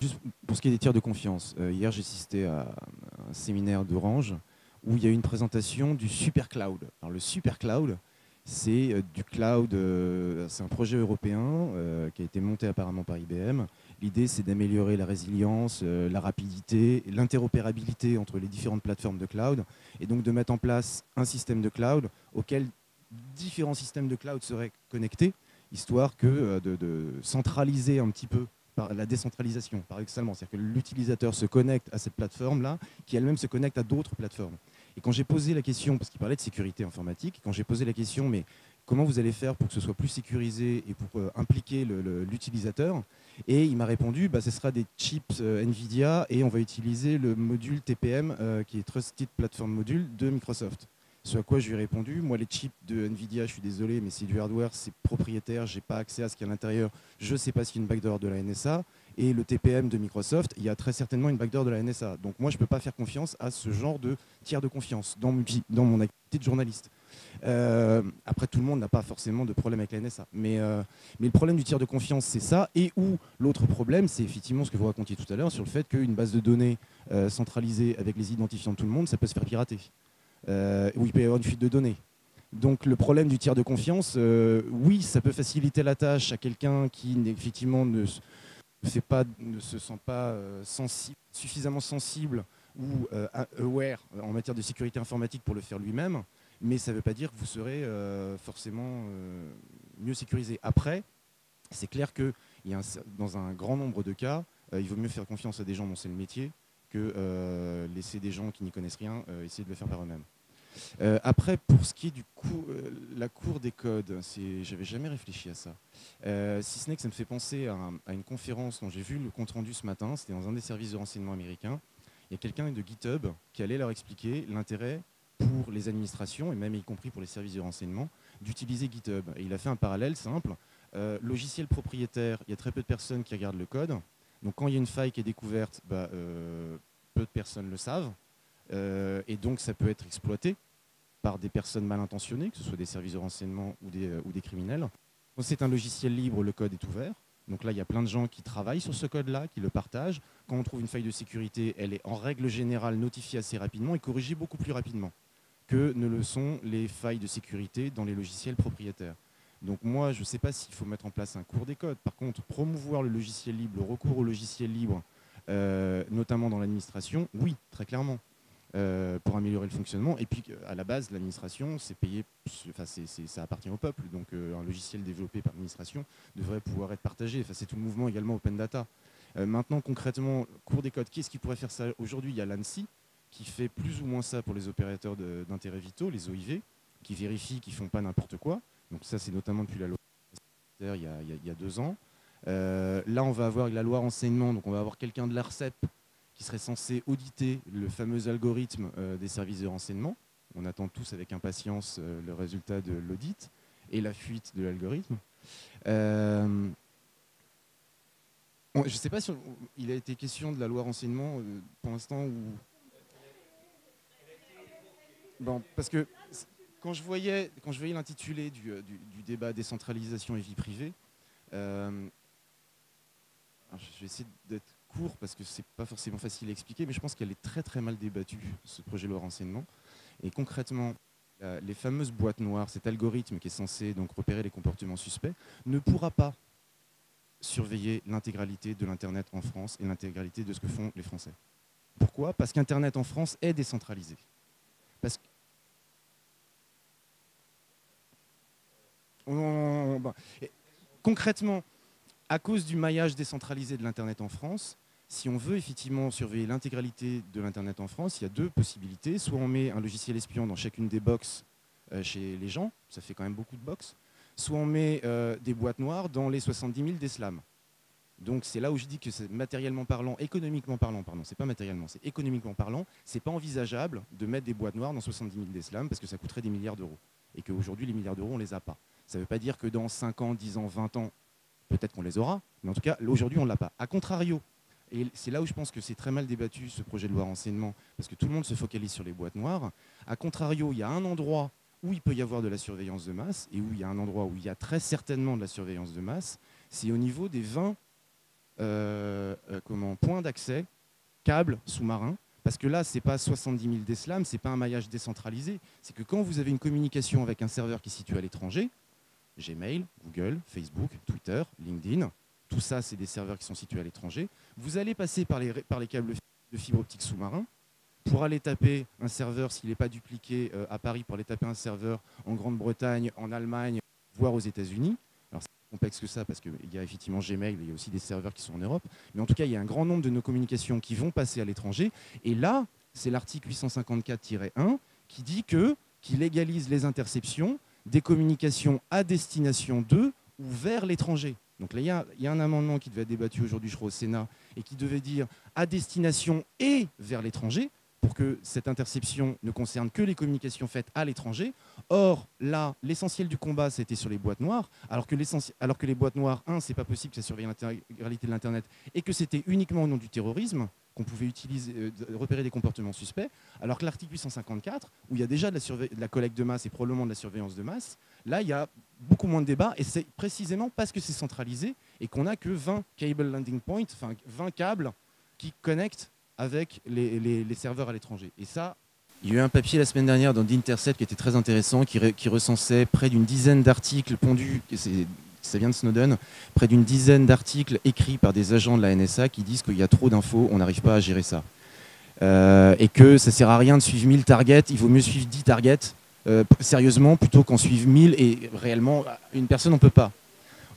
Juste pour ce qui est des tiers de confiance, hier j'ai assisté à un séminaire d'Orange où il y a eu une présentation du Super Cloud. Alors le Super Cloud, c'est euh, du cloud, euh, c'est un projet européen euh, qui a été monté apparemment par IBM. L'idée, c'est d'améliorer la résilience, la rapidité, l'interopérabilité entre les différentes plateformes de cloud, et donc de mettre en place un système de cloud auquel différents systèmes de cloud seraient connectés, histoire que de, centraliser un petit peu par la décentralisation, par excellence. C'est-à-dire que l'utilisateur se connecte à cette plateforme-là, qui elle-même se connecte à d'autres plateformes. Et quand j'ai posé la question, parce qu'il parlait de sécurité informatique, quand j'ai posé la question, mais comment vous allez faire pour que ce soit plus sécurisé et pour euh, impliquer l'utilisateur Et il m'a répondu, bah, ce sera des chips euh, NVIDIA et on va utiliser le module TPM, euh, qui est Trusted Platform Module de Microsoft. Ce à quoi je lui ai répondu, moi les chips de Nvidia, je suis désolé, mais c'est du hardware, c'est propriétaire, j'ai pas accès à ce qu'il y a à l'intérieur, je ne sais pas s'il y a une backdoor de la NSA et le TPM de Microsoft, il y a très certainement une backdoor de la NSA. Donc moi, je ne peux pas faire confiance à ce genre de tiers de confiance dans, dans mon activité de journaliste. Euh, après, tout le monde n'a pas forcément de problème avec la NSA. Mais, euh, mais le problème du tiers de confiance, c'est ça. Et où l'autre problème, c'est effectivement ce que vous racontiez tout à l'heure sur le fait qu'une base de données euh, centralisée avec les identifiants de tout le monde, ça peut se faire pirater. ou il peut y avoir une fuite de données. Donc le problème du tiers de confiance, oui, ça peut faciliter la tâche à quelqu'un qui effectivement ne, ne, se sent pas euh, suffisamment sensible ou euh, aware en matière de sécurité informatique pour le faire lui-même, mais ça ne veut pas dire que vous serez euh, forcément mieux sécurisé. Après, c'est clair que dans un grand nombre de cas, il vaut mieux faire confiance à des gens dont c'est le métier que laisser des gens qui n'y connaissent rien essayer de le faire par eux-mêmes. Euh, après, pour ce qui est du euh, la cour des codes, j'avais jamais réfléchi à ça. Euh, si ce n'est que ça me fait penser à, une conférence dont j'ai vu le compte rendu ce matin. C'était dans un des services de renseignement américains. Il y a quelqu'un de GitHub qui allait leur expliquer l'intérêt pour les administrations et même y compris pour les services de renseignement d'utiliser GitHub. Et il a fait un parallèle simple. logiciel propriétaire, il y a très peu de personnes qui regardent le code. Donc quand il y a une faille qui est découverte, bah, peu de personnes le savent. Et donc ça peut être exploité par des personnes mal intentionnées, que ce soit des services de renseignement ou des, euh, ou des criminels. C'est un logiciel libre, le code est ouvert. Donc là, il y a plein de gens qui travaillent sur ce code-là, qui le partagent. Quand on trouve une faille de sécurité, elle est en règle générale notifiée assez rapidement et corrigée beaucoup plus rapidement que ne le sont les failles de sécurité dans les logiciels propriétaires. Donc moi, je ne sais pas s'il faut mettre en place un cours des codes. Par contre, promouvoir le logiciel libre, le recours au logiciel libre, euh, notamment dans l'administration, oui, très clairement. Euh, pour améliorer le fonctionnement. Et puis, à la base, l'administration, c'est payé, enfin, ça appartient au peuple. Donc, un logiciel développé par l'administration devrait pouvoir être partagé. Enfin, c'est tout le mouvement également open data. maintenant, concrètement, cours des codes, qu'est-ce qui pourrait faire ça Aujourd'hui, il y a l'ANSI qui fait plus ou moins ça pour les opérateurs d'intérêt vitaux, les OIV, qui vérifient qu'ils ne font pas n'importe quoi. Donc ça, c'est notamment depuis la loi il y a, il y a deux ans. là, on va avoir la loi renseignement, donc on va avoir quelqu'un de l'ARCEP qui serait censé auditer le fameux algorithme euh, des services de renseignement. On attend tous avec impatience euh, le résultat de l'audit et la fuite de l'algorithme. Euh, je ne sais pas si il a été question de la loi renseignement pour l'instant ou. Bon, parce que quand je voyais, quand je voyais l'intitulé du, débat décentralisation et vie privée, je vais essayer d'être court parce que c'est pas forcément facile à expliquer, mais je pense qu'elle est très très mal débattue, ce projet de loi renseignement. Et concrètement, les fameuses boîtes noires, cet algorithme qui est censé donc repérer les comportements suspects, ne pourra pas surveiller l'intégralité de l'Internet en France et l'intégralité de ce que font les Français. Pourquoi? Parce qu'Internet en France est décentralisé. Parce concrètement, à cause du maillage décentralisé de l'Internet en France, si on veut effectivement surveiller l'intégralité de l'Internet en France, il y a deux possibilités. Soit on met un logiciel espion dans chacune des box euh, chez les gens, ça fait quand même beaucoup de box. Soit on met euh, des boîtes noires dans les 70 000 d'Eslam. Donc c'est là où je dis que c'est matériellement parlant, économiquement parlant, pardon, c'est pas matériellement, c'est économiquement parlant, c'est pas envisageable de mettre des boîtes noires dans 70 000 d'Eslam parce que ça coûterait des milliards d'euros. Et qu'aujourd'hui, les milliards d'euros, on les a pas. Ça ne veut pas dire que dans 5 ans, 10 ans, 20 ans, peut-être qu'on les aura, mais en tout cas, aujourd'hui, on ne l'a pas. A contrario, et c'est là où je pense que c'est très mal débattu ce projet de loi renseignement, parce que tout le monde se focalise sur les boîtes noires. A contrario, il y a un endroit où il peut y avoir de la surveillance de masse, et où il y a un endroit où il y a très certainement de la surveillance de masse, c'est au niveau des 20 euh, euh, points d'accès, câbles sous-marins, parce que là, ce n'est pas 70 000 d'Eslam, ce n'est pas un maillage décentralisé, c'est que quand vous avez une communication avec un serveur qui est situé à l'étranger, Gmail, Google, Facebook, Twitter, LinkedIn, tout ça, c'est des serveurs qui sont situés à l'étranger. Vous allez passer par les, par les câbles de fibre optique sous-marin pour aller taper un serveur, s'il n'est pas dupliqué euh, à Paris, pour aller taper un serveur en Grande-Bretagne, en Allemagne, voire aux États-Unis. Alors c'est complexe que ça parce qu'il y a effectivement Gmail, il y a aussi des serveurs qui sont en Europe. Mais en tout cas, il y a un grand nombre de nos communications qui vont passer à l'étranger. Et là, c'est l'article 854-1 qui dit que qui légalise les interceptions des communications à destination d'eux ou vers l'étranger. Donc là, il y, a un amendement qui devait être débattu aujourd'hui, je crois, au Sénat, et qui devait dire à destination et vers l'étranger, pour que cette interception ne concerne que les communications faites à l'étranger. Or, là, l'essentiel du combat, c'était sur les boîtes noires, alors que, les boîtes noires, un, c'est pas possible que ça surveille l'intégralité de l'Internet, et que c'était uniquement au nom du terrorisme qu'on pouvait utiliser, euh, repérer des comportements suspects, alors que l'article 854, où il y a déjà de la, de la collecte de masse et probablement de la surveillance de masse, là, il y a beaucoup moins de débats, et c'est précisément parce que c'est centralisé et qu'on n'a que 20 cable landing points, enfin 20 câbles qui connectent avec les, serveurs à l'étranger. Et ça, il y a eu un papier la semaine dernière dans d'Intercept qui était très intéressant, qui, qui recensait près d'une dizaine d'articles pondus, ça vient de Snowden, près d'une dizaine d'articles écrits par des agents de la NSA qui disent qu'il y a trop d'infos, on n'arrive pas à gérer ça. Euh, et que ça sert à rien de suivre 1000 targets, il vaut mieux suivre 10 targets euh, sérieusement plutôt qu'en suivre 1000 et réellement une personne n'en peut pas.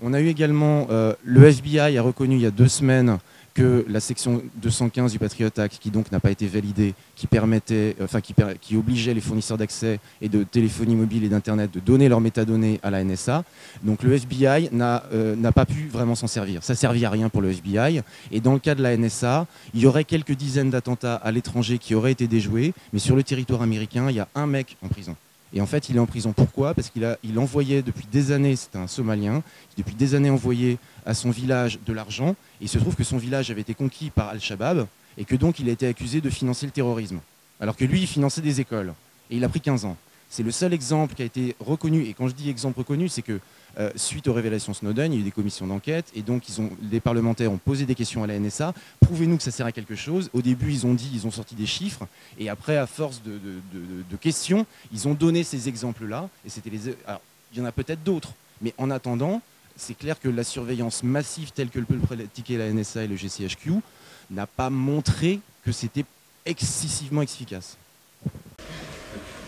On a eu également, euh, le FBI a reconnu il y a deux semaines que la section 215 du Patriot Act, qui donc n'a pas été validée, qui permettait, euh, enfin qui, obligeait les fournisseurs d'accès et de téléphonie mobile et d'internet de donner leurs métadonnées à la NSA. Donc le FBI euh, n'a pas pu vraiment s'en servir. Ça servit à rien pour le FBI. Et dans le cas de la NSA, il y aurait quelques dizaines d'attentats à l'étranger qui auraient été déjoués, mais sur le territoire américain, il y a un mec en prison. Et en fait, il est en prison. Pourquoi? Parce qu'il il envoyait depuis des années, c'est un Somalien, qui depuis des années envoyait à son village de l'argent. Il se trouve que son village avait été conquis par Al-Shabaab et que donc il a été accusé de financer le terrorisme. Alors que lui, il finançait des écoles. Et il a pris 15 ans. C'est le seul exemple qui a été reconnu. Et quand je dis exemple reconnu, c'est que euh, suite aux révélations Snowden, il y a eu des commissions d'enquête et donc les parlementaires ont posé des questions à la NSA. Prouvez-nous que ça sert à quelque chose. Au début, ils ont dit, ils ont sorti des chiffres et après, à force de, questions, ils ont donné ces exemples-là. Et c'était les. Alors, il y en a peut-être d'autres, mais en attendant, c'est clair que la surveillance massive telle que le peut pratiquer la NSA et le GCHQ n'a pas montré que c'était excessivement efficace.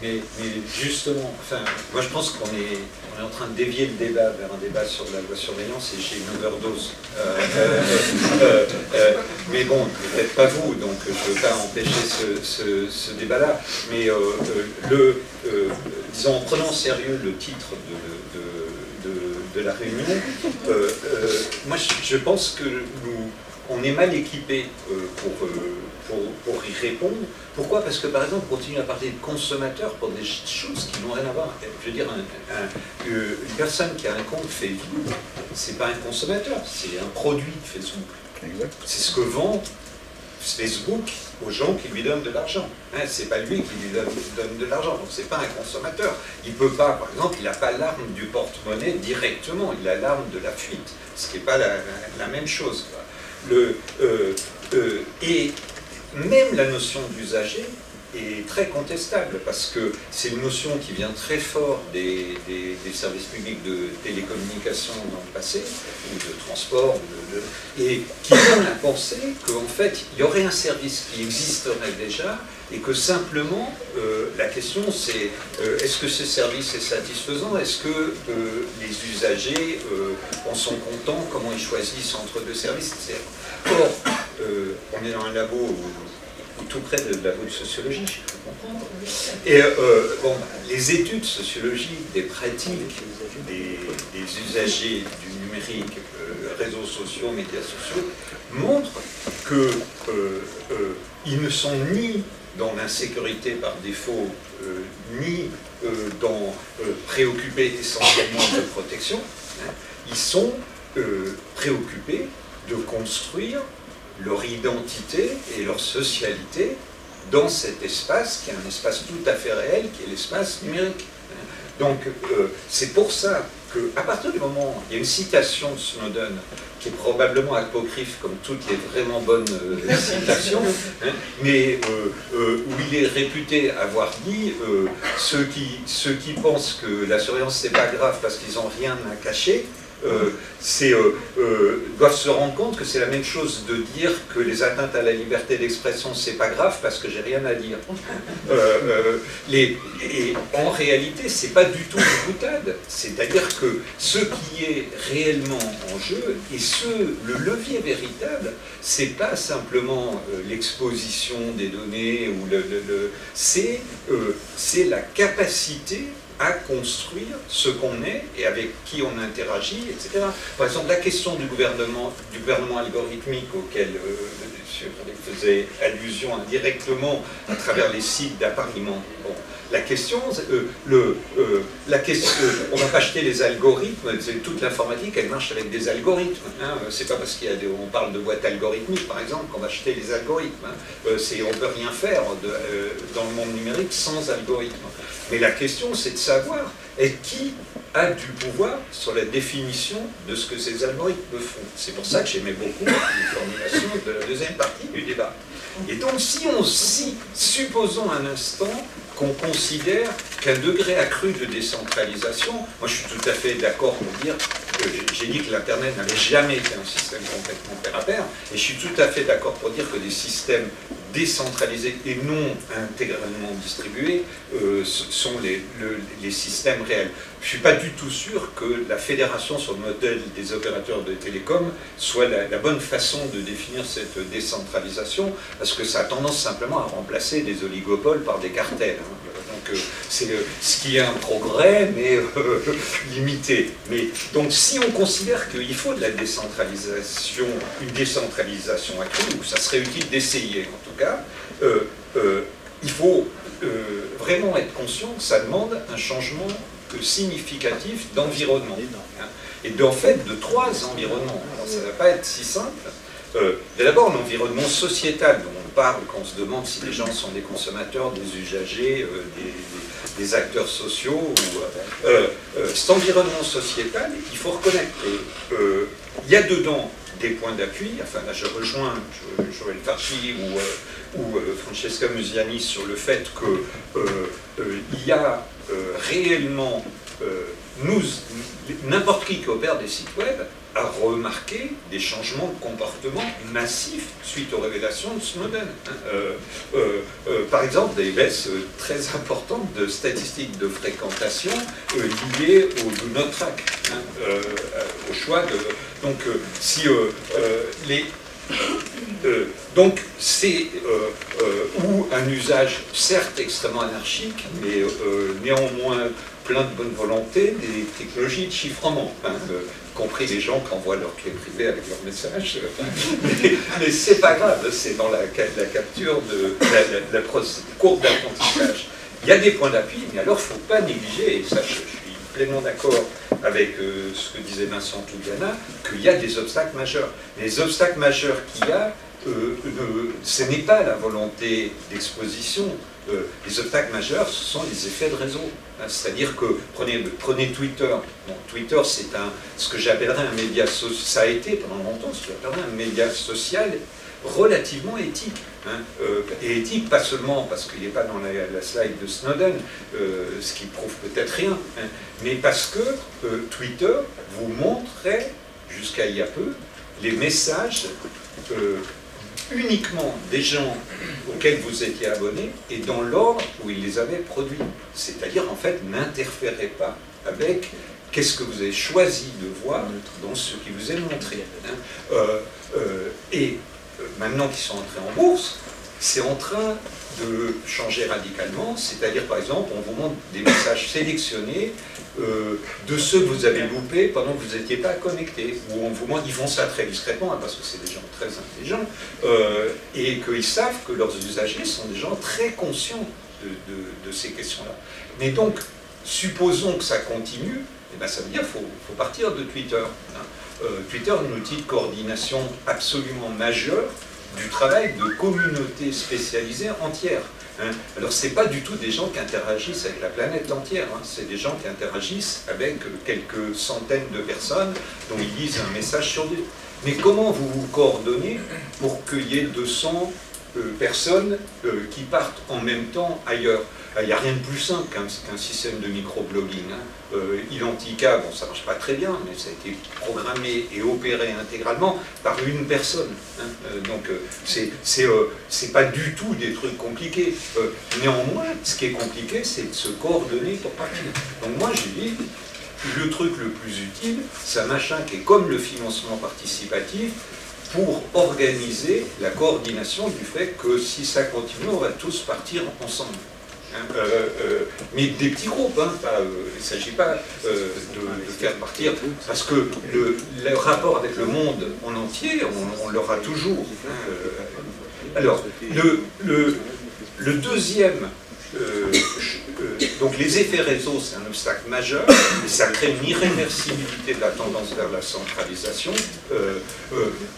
Mais, justement, enfin, moi je pense qu'on est, en train de dévier le débat vers un débat sur la loi surveillance et j'ai une overdose. Euh, euh, euh, mais bon, peut-être pas vous, donc je ne veux pas empêcher ce, débat-là. Mais le, disons, en prenant au sérieux le titre de, de la réunion, moi je pense que nous, on est mal équipé pour pour, y répondre. Pourquoi? Parce que par exemple, on continue à parler de consommateurs pour des choses qui n'ont rien à voir. Je veux dire, euh, une personne qui a un compte Facebook, c'est pas un consommateur, c'est un produit Facebook. C'est ce que vend Facebook aux gens qui lui donnent de l'argent. Hein, c'est pas lui qui lui donne, de l'argent, donc c'est pas un consommateur. Il peut pas, par exemple, il n'a pas l'arme du porte-monnaie directement, il a l'arme de la fuite, ce qui n'est pas la, même chose. Le, euh, euh, et même la notion d'usager est très contestable parce que c'est une notion qui vient très fort des, services publics de télécommunication dans le passé, ou de transport, et qui donne à penser qu'en fait, il y aurait un service qui existerait déjà et que simplement, euh, la question c'est euh, est-ce que ce service est satisfaisant? Est-ce que euh, les usagers en sont contents? Comment ils choisissent entre deux services? Or, on est dans un labo tout près de labo de sociologie, je peux comprendre. Et bon, les études sociologiques des pratiques des usagers du numérique, réseaux sociaux, médias sociaux, montrent qu'ils ne sont ni dans l'insécurité par défaut, euh, ni euh, dans euh, préoccupés essentiellement de protection, hein, ils sont préoccupés de construire leur identité et leur socialité dans cet espace qui est un espace tout à fait réel, qui est l'espace numérique. Hein. Donc c'est pour ça qu'à partir du moment où il y a une citation de Snowden qui est probablement apocryphe comme toutes les vraiment bonnes euh, citations, hein, mais euh, euh, où il est réputé avoir dit ceux, qui, ceux qui pensent que la surveillance c'est pas grave parce qu'ils n'ont rien à cacher, doivent se rendre compte que c'est la même chose de dire que les atteintes à la liberté d'expression, c'est pas grave parce que j'ai rien à dire. Les, et en réalité, c'est pas du tout une boutade. C'est-à-dire que ce qui est réellement en jeu et ce, le levier véritable, c'est pas simplement l'exposition des données ou le, le c'est la capacité à construire ce qu'on est et avec qui on interagit, etc. Par exemple, la question du gouvernement, du gouvernement algorithmique auquel euh, M. faisait allusion indirectement à travers les sites d'appariement. La question, euh, euh, la question on va pas acheter les algorithmes, toute l'informatique, elle marche avec des algorithmes. Hein. C'est pas parce qu'on parle de boîte algorithmique, par exemple, qu'on va acheter les algorithmes. Hein. Euh, on peut rien faire dans le monde numérique sans algorithme. Mais la question, c'est de savoir et qui a du pouvoir sur la définition de ce que ces algorithmes font? C'est pour ça que j'aimais beaucoup les formulations de la deuxième partie du débat. Et donc, si on si, supposons un instant qu'on considère qu'un degré accru de décentralisation, moi je suis tout à fait d'accord pour dire que j'ai dit que l'Internet n'avait jamais été un système complètement pair à pair, et je suis tout à fait d'accord pour dire que des systèmes décentralisés et non intégralement distribués euh, sont les, systèmes réels. Je ne suis pas du tout sûr que la fédération sur le modèle des opérateurs de télécom soit la, bonne façon de définir cette décentralisation, parce que ça a tendance simplement à remplacer des oligopoles par des cartels. Hein. Donc euh, c'est euh, ce qui est un progrès, mais limité. Mais, donc si on considère qu'il faut de la décentralisation, une décentralisation accrue, ça serait utile d'essayer cas, euh, euh, il faut euh, vraiment être conscient que ça demande un changement significatif d'environnement. Hein. et d'en fait de trois environnements. Ça ne va pas être si simple. D'abord l'environnement sociétal dont on parle quand on se demande si les gens sont des consommateurs, des usagers, des, acteurs sociaux. cet environnement sociétal, il faut reconnaître qu'il y a dedans des points d'appui. Enfin là je rejoins Joël Farchi ou ou euh, Francesca Musiani sur le fait qu'il euh, euh, y a réellement nous, n'importe qui qui opère des sites web a remarqué des changements de comportement massifs suite aux révélations de Snowden. hein. Euh, euh, euh, par exemple, des baisses très importantes de statistiques de fréquentation liées au do not track, hein, au choix de. Donc, si les. donc, c'est ou un usage certes extrêmement anarchique, mais néanmoins plein de bonne volonté des technologies de chiffrement, hein, compris les gens qui envoient leurs clés privées avec leurs messages. euh, mais mais c'est pas grave, c'est dans la, ca- la capture de la, courbe d'apprentissage. Il y a des points d'appui, mais alors il ne faut pas négliger, et ça je, suis pleinement d'accord avec euh, ce que disait Vincent Toubiana, qu'il y a des obstacles majeurs. Les obstacles majeurs qu'il y a, euh, ne- ce n'est pas la volonté d'exposition. Euh, les obstacles majeurs, ce sont les effets de réseau. Hein, C'est-à-dire que, prenez, Twitter. Twitter, c'est ce que j'appellerais un média social. Ça a été pendant longtemps ce que j'appellerais un média social relativement éthique. hein. Euh, et éthique, pas seulement parce qu'il n'est pas dans la, slide de Snowden, euh, ce qui prouve peut-être rien, hein, mais parce que Twitter vous montrait, jusqu'à il y a peu, les messages uniquement des gens auxquels vous étiez abonné et dans l'ordre où ils les avaient produits. C'est-à-dire, en fait, n'interférez pas avec qu'est-ce que vous avez choisi de voir dans ce qui vous est montré. hein. Euh, euh, et euh, maintenant qu'ils sont entrés en bourse, c'est en train de changer radicalement, c'est-à-dire par exemple on vous montre des messages sélectionnés euh, de ceux que vous avez loupés pendant que vous n'étiez pas connecté, ou on vous ils font ça très discrètement hein, parce que c'est des gens très intelligents, euh, et qu'ils savent que leurs usagers sont des gens très conscients de, ces questions-là. Mais donc, supposons que ça continue, eh ben, ça veut dire qu'il faut, faut partir de Twitter. hein. Euh, Twitter est un outil de coordination absolument majeur du travail de communautés spécialisées entières. Hein. Alors, ce n'est pas du tout des gens qui interagissent avec la planète entière, hein. c'est des gens qui interagissent avec quelques centaines de personnes dont ils lisent un message sur deux. Mais comment vous vous coordonnez pour qu'il y ait 200 euh, personnes euh, qui partent en même temps ailleurs? Il n'y a rien de plus simple qu'un système de microblogging. hein. Euh, Identica, bon, ça ne marche pas très bien, mais ça a été programmé et opéré intégralement par une personne. hein. Euh, donc, euh, c'est c'est, euh, pas du tout des trucs compliqués. Néanmoins, ce qui est compliqué, c'est de se coordonner pour partir. Donc, moi, j'ai dit, le truc le plus utile, c'est un machin qui est comme le financement participatif pour organiser la coordination du fait que si ça continue, on va tous partir ensemble. Hein, euh, euh, mais des petits groupes, hein, euh, il ne s'agit pas de, faire partir, parce que le, rapport avec le monde en entier, on, l'aura toujours. hein, alors, le deuxième, euh, euh, donc les effets réseau, c'est un obstacle majeur, et ça crée une irréversibilité de la tendance vers la centralisation. Euh,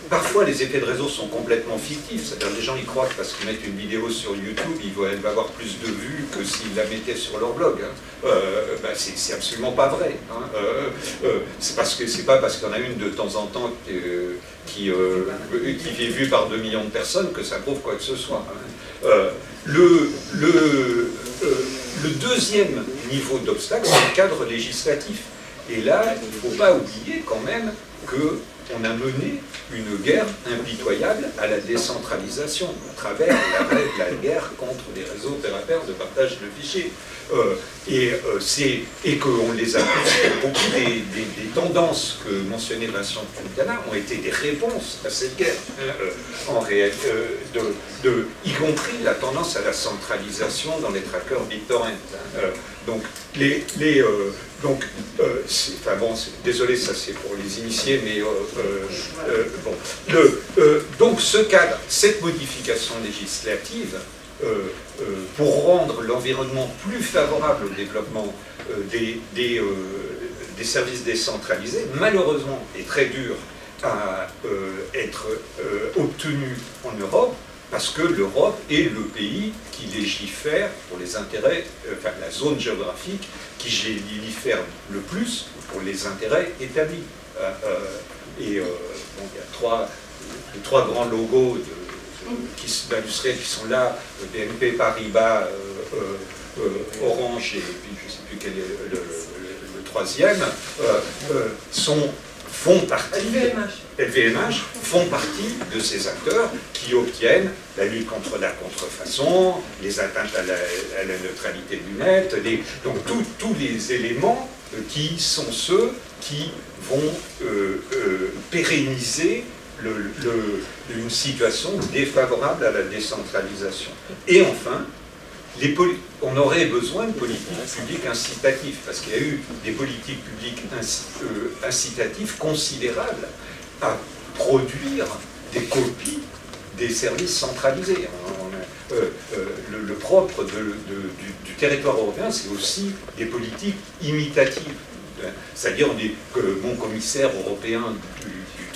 parfois, les effets de réseau sont complètement fictifs, c'est-à-dire les gens y croient que parce qu'ils mettent une vidéo sur YouTube, ils vont- elle va avoir plus de vues que s'ils la mettaient sur leur blog. hein. Ben, c'est absolument pas vrai. hein. C'est parce que c'est pas parce qu'il y en a une de temps en temps qui, qui est vue par 2 millions de personnes que ça prouve quoi que ce soit. hein. Euh, euh, le deuxième niveau d'obstacle, c'est le cadre législatif. Et là, il ne faut pas oublier quand même qu'on a mené une guerre impitoyable à la décentralisation à travers la, la guerre contre les réseaux opérateurs de partage de fichiers. Euh, et euh, et qu'on les a beaucoup des, tendances que mentionnait Vincent Quintana ont été des réponses à cette guerre, euh, en y compris la tendance à la centralisation dans les trackers BitTorrent. Donc, les, les, euh, donc, euh, enfin bon, désolé, ça c'est pour les initiés, mais euh, bon, le, donc ce cadre, cette modification législative, pour rendre l'environnement plus favorable au développement des, des, services décentralisés, malheureusement est très dur à être obtenu en Europe, parce que l'Europe est le pays qui légifère pour les intérêts, euh, enfin la zone géographique qui légifère le plus pour les intérêts établis. Euh, euh, et euh, bon, il y a trois, trois grands logos de- qui s- d'industriels qui sont là, BNP Paribas, Orange et puis je ne sais plus quel est le troisième, sont font partie, LVMH font partie de ces acteurs qui obtiennent la lutte contre la contrefaçon, les atteintes à la, neutralité du net, les, donc tous les éléments qui sont ceux qui vont euh, euh, pérenniser une situation défavorable à la décentralisation. Et enfin, on aurait besoin de politiques publiques incitatives, parce qu'il y a eu des politiques publiques euh, incitatives considérables à produire des copies des services centralisés. le, propre du, territoire européen, c'est aussi des politiques imitatives. C'est-à-dire que mon commissaire européen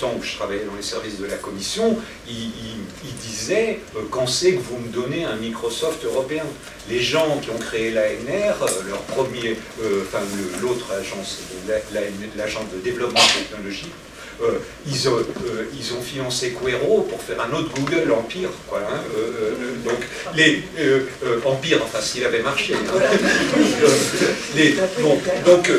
temps où je travaillais dans les services de la Commission, il, disait euh, quand c'est que vous me donnez un Microsoft européen? Les gens qui ont créé l'ANR, euh, leur premier, euh, enfin l'autre agence, l'agence de développement technologique, ils, ont, ils, ont, financé Quero pour faire un autre Google Empire. Quoi, hein, donc, les Empire, enfin s'il avait marché. Hein. les, donc,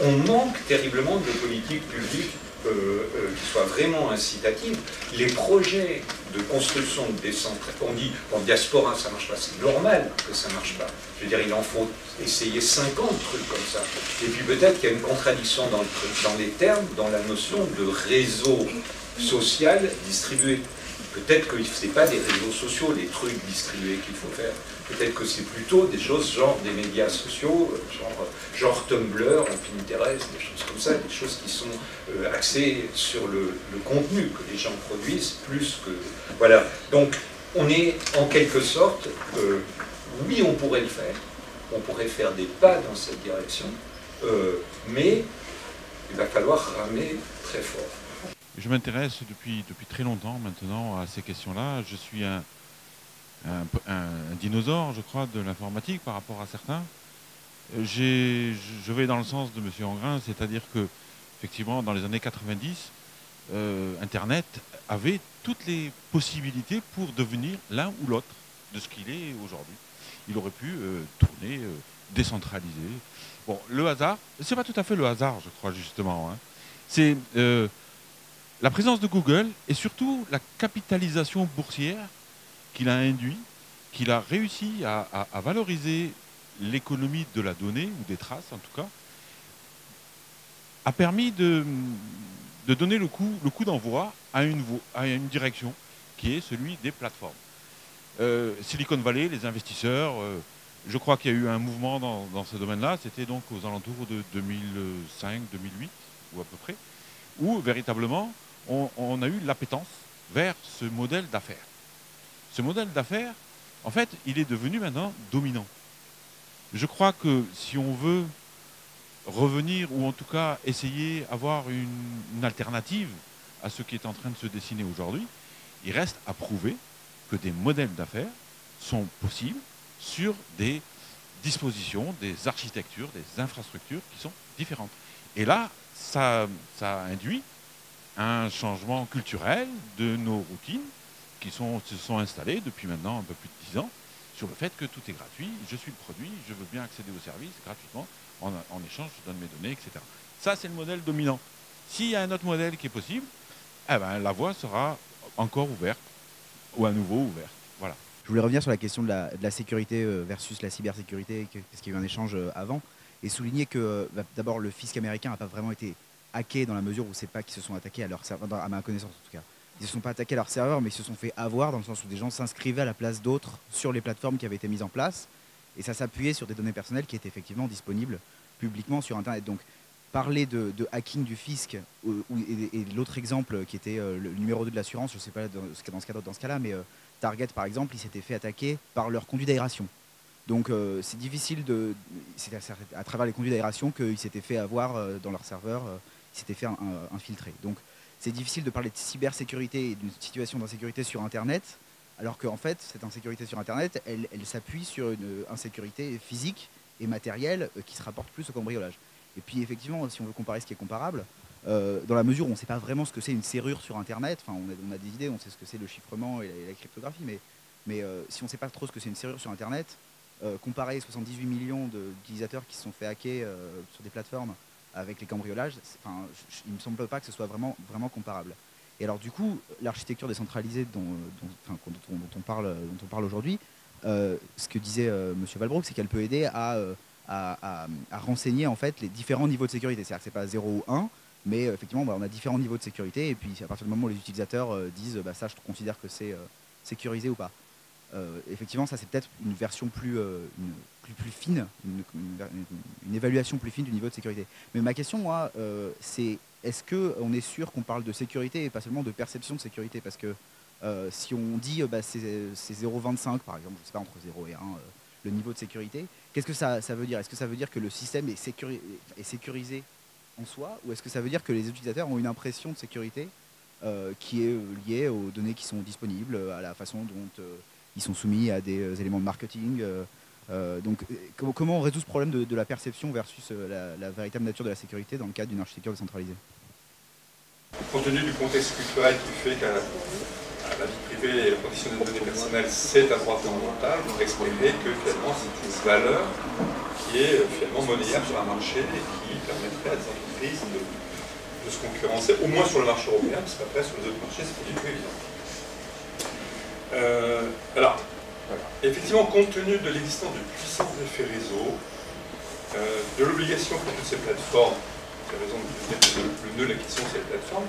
on manque terriblement de politique publique qui soit vraiment incitative, les projets de construction de décentralisation, on dit en diaspora ça ne marche pas, c'est normal que ça ne marche pas. Je veux dire, il en faut essayer 50 trucs comme ça. Et puis peut-être qu'il y a une contradiction dans, dans les termes, dans la notion de réseau social distribué. Peut-être que ce n'est pas des réseaux sociaux, les trucs distribués qu'il faut faire. Peut-être que c'est plutôt des choses genre des médias sociaux, genre, genre Tumblr, Pinterest, des choses comme ça, des choses qui sont euh, axées sur le, contenu que les gens produisent plus que... Voilà. Donc, on est en quelque sorte, euh, oui, on pourrait le faire, on pourrait faire des pas dans cette direction, euh, mais il va falloir ramer très fort. Je m'intéresse depuis, depuis très longtemps maintenant à ces questions-là. Je suis un, un, dinosaure, je crois, de l'informatique par rapport à certains. Je vais dans le sens de M. Angrin, c'est-à-dire que, effectivement, dans les années 90, euh, Internet avait toutes les possibilités pour devenir l'un ou l'autre de ce qu'il est aujourd'hui. Il aurait pu euh, tourner, euh, décentraliser. Bon, le hasard, c'est pas tout à fait le hasard, je crois, justement. Hein. C'est la présence de Google et surtout la capitalisation boursière qu'il a induit, qu'il a réussi à, valoriser l'économie de la donnée, ou des traces en tout cas, a permis de, donner le coup, d'envoi à une, à une direction qui est celui des plateformes. Euh, Silicon Valley, les investisseurs, euh, je crois qu'il y a eu un mouvement dans, ce domaine-là, c'était donc aux alentours de 2005-2008, ou à peu près, où véritablement on, a eu l'appétence vers ce modèle d'affaires. Ce modèle d'affaires, en fait, il est devenu maintenant dominant. Je crois que si on veut revenir, ou en tout cas essayer d'avoir une, alternative à ce qui est en train de se dessiner aujourd'hui, il reste à prouver que des modèles d'affaires sont possibles sur des dispositions, des architectures, des infrastructures qui sont différentes. Et là, ça, ça induit un changement culturel de nos routines qui sont, se sont installées depuis maintenant un peu plus de 10 ans sur le fait que tout est gratuit, je suis le produit, je veux bien accéder au service gratuitement, en, échange je donne mes données, etc. Ça, c'est le modèle dominant. S'il y a un autre modèle qui est possible, eh ben, la voie sera encore ouverte, ou à nouveau ouverte. Voilà. Je voulais revenir sur la question de la, sécurité euh, versus la cybersécurité, parce qu'il y a eu un échange euh, avant, et souligner que euh, bah, d'abord le fisc américain n'a pas vraiment été hackés dans la mesure où c'est pas qu'ils se sont attaqués à leur serveur, à ma connaissance en tout cas. Ils ne se sont pas attaqués à leur serveur, mais ils se sont fait avoir dans le sens où des gens s'inscrivaient à la place d'autres sur les plateformes qui avaient été mises en place. Et ça s'appuyait sur des données personnelles qui étaient effectivement disponibles publiquement sur Internet. Donc, parler de, hacking du fisc, et, l'autre exemple qui était euh, le numéro 2 de l'assurance, je ne sais pas dans ce, dans ce, cas-là, mais euh, Target par exemple, il s'était fait attaquer par leur conduit d'aération. Donc euh, c'est difficile de. C'est à, travers les conduits d'aération qu'ils s'étaient fait avoir dans leur serveur s'était fait infiltrer. Donc c'est difficile de parler de cybersécurité et d'une situation d'insécurité sur Internet, alors qu'en fait, cette insécurité sur Internet, elle, s'appuie sur une insécurité physique et matérielle euh, qui se rapporte plus au cambriolage. Et puis effectivement, si on veut comparer ce qui est comparable, euh, dans la mesure où on ne sait pas vraiment ce que c'est une serrure sur Internet, enfin on a, des idées, on sait ce que c'est le chiffrement et la, cryptographie, mais, mais euh, si on ne sait pas trop ce que c'est une serrure sur Internet, euh, comparer 78 millions d'utilisateurs qui se sont fait hacker euh, sur des plateformes avec les cambriolages, enfin, il ne me semble pas que ce soit vraiment, vraiment comparable. Et alors du coup, l'architecture décentralisée dont, dont- on, parle, dont on parle aujourd'hui, euh, ce que disait euh, M. Valbrook, c'est qu'elle peut aider à, euh, à, à- à renseigner en fait les différents niveaux de sécurité. C'est-à-dire que c'est pas 0 ou 1, mais effectivement, bah, on a différents niveaux de sécurité. Et puis à partir du moment où les utilisateurs disent bah, ça, je considère que c'est sécurisé ou pas. Euh, effectivement, ça c'est peut-être une version plus, euh, plus, fine, une, évaluation plus fine du niveau de sécurité. Mais ma question, moi, euh, c'est est-ce qu'on est sûr qu'on parle de sécurité et pas seulement de perception de sécurité? Parce que si on dit euh, bah, c'est c'est 0,25 par exemple, je sais pas, entre 0 et 1, euh, le niveau de sécurité, qu'est-ce que ça, ça veut dire? Est-ce que ça veut dire que le système est, sécuri- est sécurisé en soi? Ou est-ce que ça veut dire que les utilisateurs ont une impression de sécurité qui est liée aux données qui sont disponibles, à la façon dont ils sont soumis à des euh, éléments de marketing euh, euh, donc, comment, on résout ce problème de, la perception versus la, véritable nature de la sécurité dans le cadre d'une architecture décentralisée? Compte tenu du contexte culturel qui fait qu'à la vie privée et la protection des données personnelles, c'est un droit fondamental, on espérer que finalement c'est une valeur qui est finalement monnayable sur un marché et qui permettrait à des entreprises de, se concurrencer, au moins sur le marché européen, parce qu'après sur les autres marchés, c'est tout évident. Euh, alors, effectivement, compte tenu de l'existence de puissants effets réseau, euh, de l'obligation pour toutes ces plateformes, c'est la raison de le, nœud de la question, c'est les plateformes,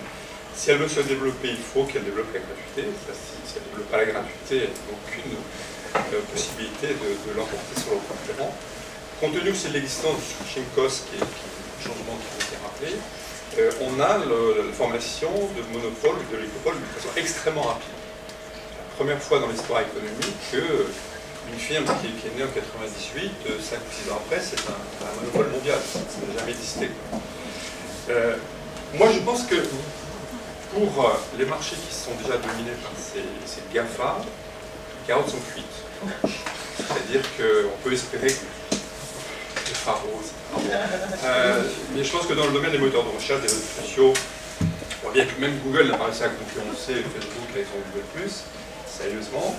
si elles veulent se développer, il faut qu'elles développent la gratuité. Si, elles ne développent pas la gratuité, elles n'ont aucune euh, possibilité de, l'emporter sur leurs concurrents. Compte tenu que c'est l'existence du switching cost, qui est, changement qui a été rappelé, on a la formation de monopole, de l'oligopole de façon extrêmement rapide. Première fois dans l'histoire économique que euh, une firme qui, est née en 98, 5 ou 6 ans après, c'est un, monopole mondial. Ça n'a jamais existé. Euh, moi, je pense que pour euh, les marchés qui sont déjà dominés par ces, GAFA, les carottes sont cuites. C'est-à-dire qu'on peut espérer que. Euh, mais je pense que dans le domaine des moteurs de recherche, des réseaux sociaux, on voit bien que même Google n'a pas réussi à concurrencer Facebook avec son Google+, sérieusement.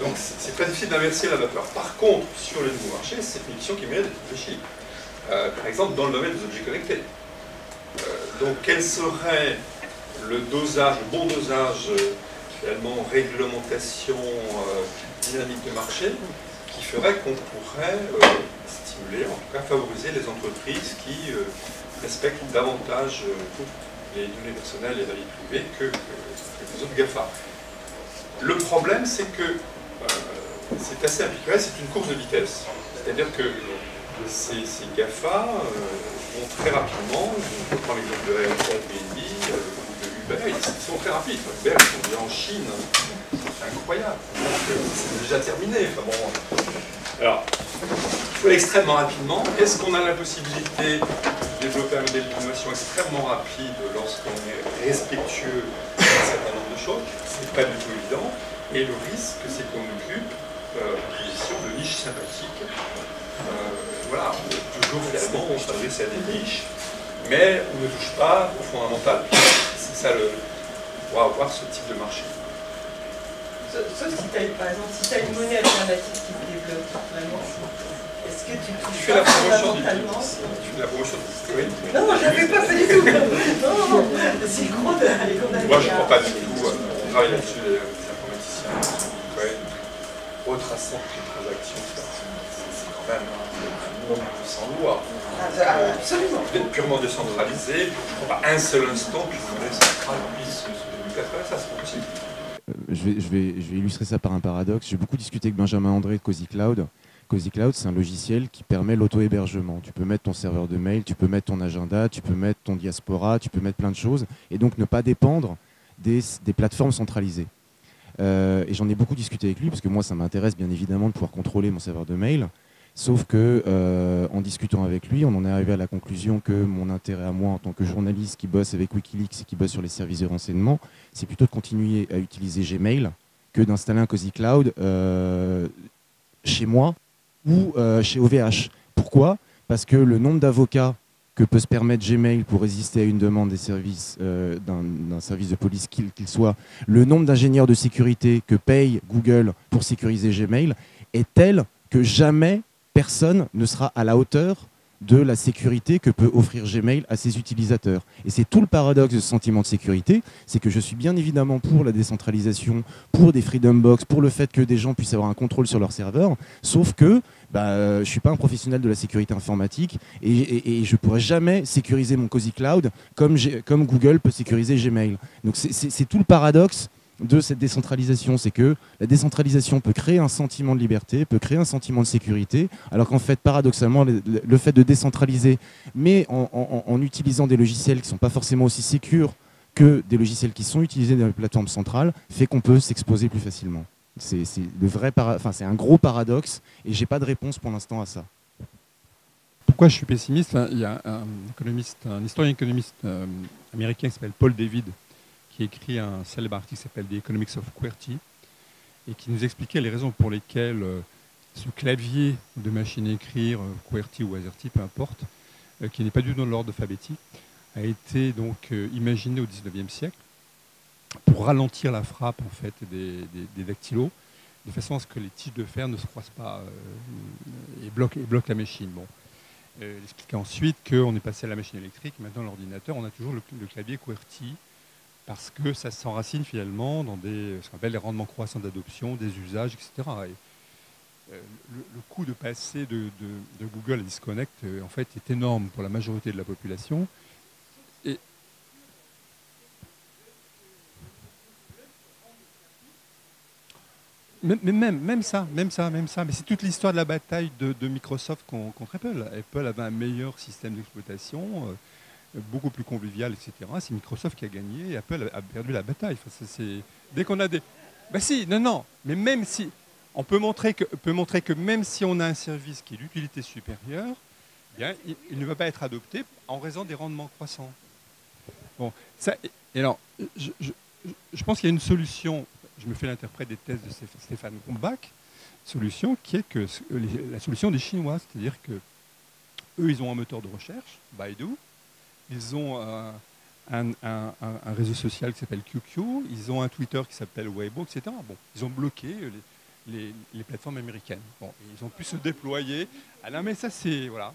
Donc c'est très difficile d'inverser la vapeur. Par contre, sur les nouveaux marchés, c'est une question qui mérite d'être réfléchie. Euh, par exemple, dans le domaine des objets connectés. Euh, donc quel serait le dosage, le bon dosage, euh, finalement, réglementation, dynamique de marché, qui ferait qu'on pourrait stimuler, en tout cas favoriser les entreprises qui respectent davantage les données personnelles et la vie privée que- que les autres GAFA. Le problème, c'est que euh, c'est assez habituel, c'est une course de vitesse. C'est-à-dire que ces, GAFA euh, vont très rapidement, je prends l'exemple de Airbnb euh, ou de Uber, ils sont très rapides. Uber, ils sont déjà en Chine, c'est incroyable. Euh, C'est déjà terminé. Alors, extrêmement rapidement. Est-ce qu'on a la possibilité de développer un modèle d'innovation extrêmement rapide lorsqu'on est respectueux d'un certain nombre de choses? C'est pas du tout évident. Et le risque, c'est qu'on occupe euh, une position de niche sympathique. Euh, voilà, toujours finalement, on s'adresse à des niches, mais on ne touche pas au fondamental. C'est ça le. pour avoir ce type de marché. Sauf sauf si tu as, par exemple, si tu as une monnaie alternative qui se développe, vraiment, est-ce que tu Tu touches fais pas la fondamentalement Tu fais la promotion du. Non, je ne fais pas ça du tout. Non, non, non. C'est le gros de les condamnés. Moi, je ne crois pas du tout. euh, On travaille là-dessus, les, les informaticiens quand même retraçant toutes les transactions. ça, C'est quand même un monde sans loi. Absolument. Vous êtes purement décentralisé. Crois pas un seul instant monnaie centrale puisse se démocratiser. Ça, c'est pas possible. Euh, je, vais, illustrer ça par un paradoxe. J'ai beaucoup discuté avec Benjamin André de Cozy Cloud. Cozy Cloud, c'est un logiciel qui permet l'auto-hébergement. Tu peux mettre ton serveur de mail, tu peux mettre ton agenda, tu peux mettre ton diaspora, tu peux mettre plein de choses, et donc ne pas dépendre des, des plateformes centralisées. Euh, et j'en ai beaucoup discuté avec lui, parce que moi, ça m'intéresse bien évidemment de pouvoir contrôler mon serveur de mail. Sauf que, euh, en discutant avec lui, on en est arrivé à la conclusion que mon intérêt à moi, en tant que journaliste qui bosse avec Wikileaks et qui bosse sur les services de renseignement, c'est plutôt de continuer à utiliser Gmail que d'installer un Cozy Cloud euh, chez moi ou euh, chez OVH. Pourquoi? Parce que le nombre d'avocats que peut se permettre Gmail pour résister à une demande des services d'un service de police qu'il soit, le nombre d'ingénieurs de sécurité que paye Google pour sécuriser Gmail est tel que jamais personne ne sera à la hauteur de la sécurité que peut offrir Gmail à ses utilisateurs. Et c'est tout le paradoxe de ce sentiment de sécurité, c'est que je suis bien évidemment pour la décentralisation, pour des Freedom Box, pour le fait que des gens puissent avoir un contrôle sur leur serveur, sauf que bah, je ne suis pas un professionnel de la sécurité informatique et, je ne pourrais jamais sécuriser mon Cozy Cloud comme, comme Google peut sécuriser Gmail. Donc c'est tout le paradoxe de cette décentralisation, c'est que la décentralisation peut créer un sentiment de liberté, peut créer un sentiment de sécurité, alors qu'en fait, paradoxalement, le, fait de décentraliser, mais en, utilisant des logiciels qui ne sont pas forcément aussi sécurs que des logiciels qui sont utilisés dans les plateformes centrales, fait qu'on peut s'exposer plus facilement. C'est un gros paradoxe, et j'ai pas de réponse pour l'instant à ça. Pourquoi je suis pessimiste? Il y a un historien économiste euh, américain qui s'appelle Paul David, qui écrit un célèbre article qui s'appelle The Economics of QWERTY et qui nous expliquait les raisons pour lesquelles euh, ce clavier de machine à écrire, euh, QWERTY ou AZERTY, peu importe, euh, qui n'est pas du tout dans l'ordre alphabétique, a été donc imaginé au XIXe siècle pour ralentir la frappe en fait des, dactylos, de façon à ce que les tiges de fer ne se croisent pas et, bloquent, la machine. Bon. il expliquait ensuite qu'on est passé à la machine électrique, maintenant l'ordinateur, on a toujours le, le clavier QWERTY parce que ça s'enracine finalement dans des, ce qu'on appelle les rendements croissants d'adoption, des usages, etc. Et, euh, le, coût de passer de, Google à Disconnect, euh, en fait, est énorme pour la majorité de la population. Et mais, même, même ça, même ça, même ça. Mais c'est toute l'histoire de la bataille de, Microsoft contre Apple. Apple avait un meilleur système d'exploitation. Euh, beaucoup plus convivial, etc. C'est Microsoft qui a gagné et Apple a perdu la bataille. Dès qu'on a des... Ben si, non, non, mais même si... On peut montrer, que, peut montrer que même si on a un service qui est d'utilité supérieure, eh bien, il, ne va pas être adopté en raison des rendements croissants. Bon, ça, et alors, je, pense qu'il y a une solution, je me fais l'interprète des thèses de Stéphane Bach, solution qui est que la solution des Chinois, c'est-à-dire que eux, ils ont un moteur de recherche, Baidu, ils ont un, réseau social qui s'appelle QQ, ils ont un Twitter qui s'appelle Weibo, etc. Bon, ils ont bloqué les, plateformes américaines. Bon, ils ont pu se déployer. Ah mais ça, c'est. Voilà.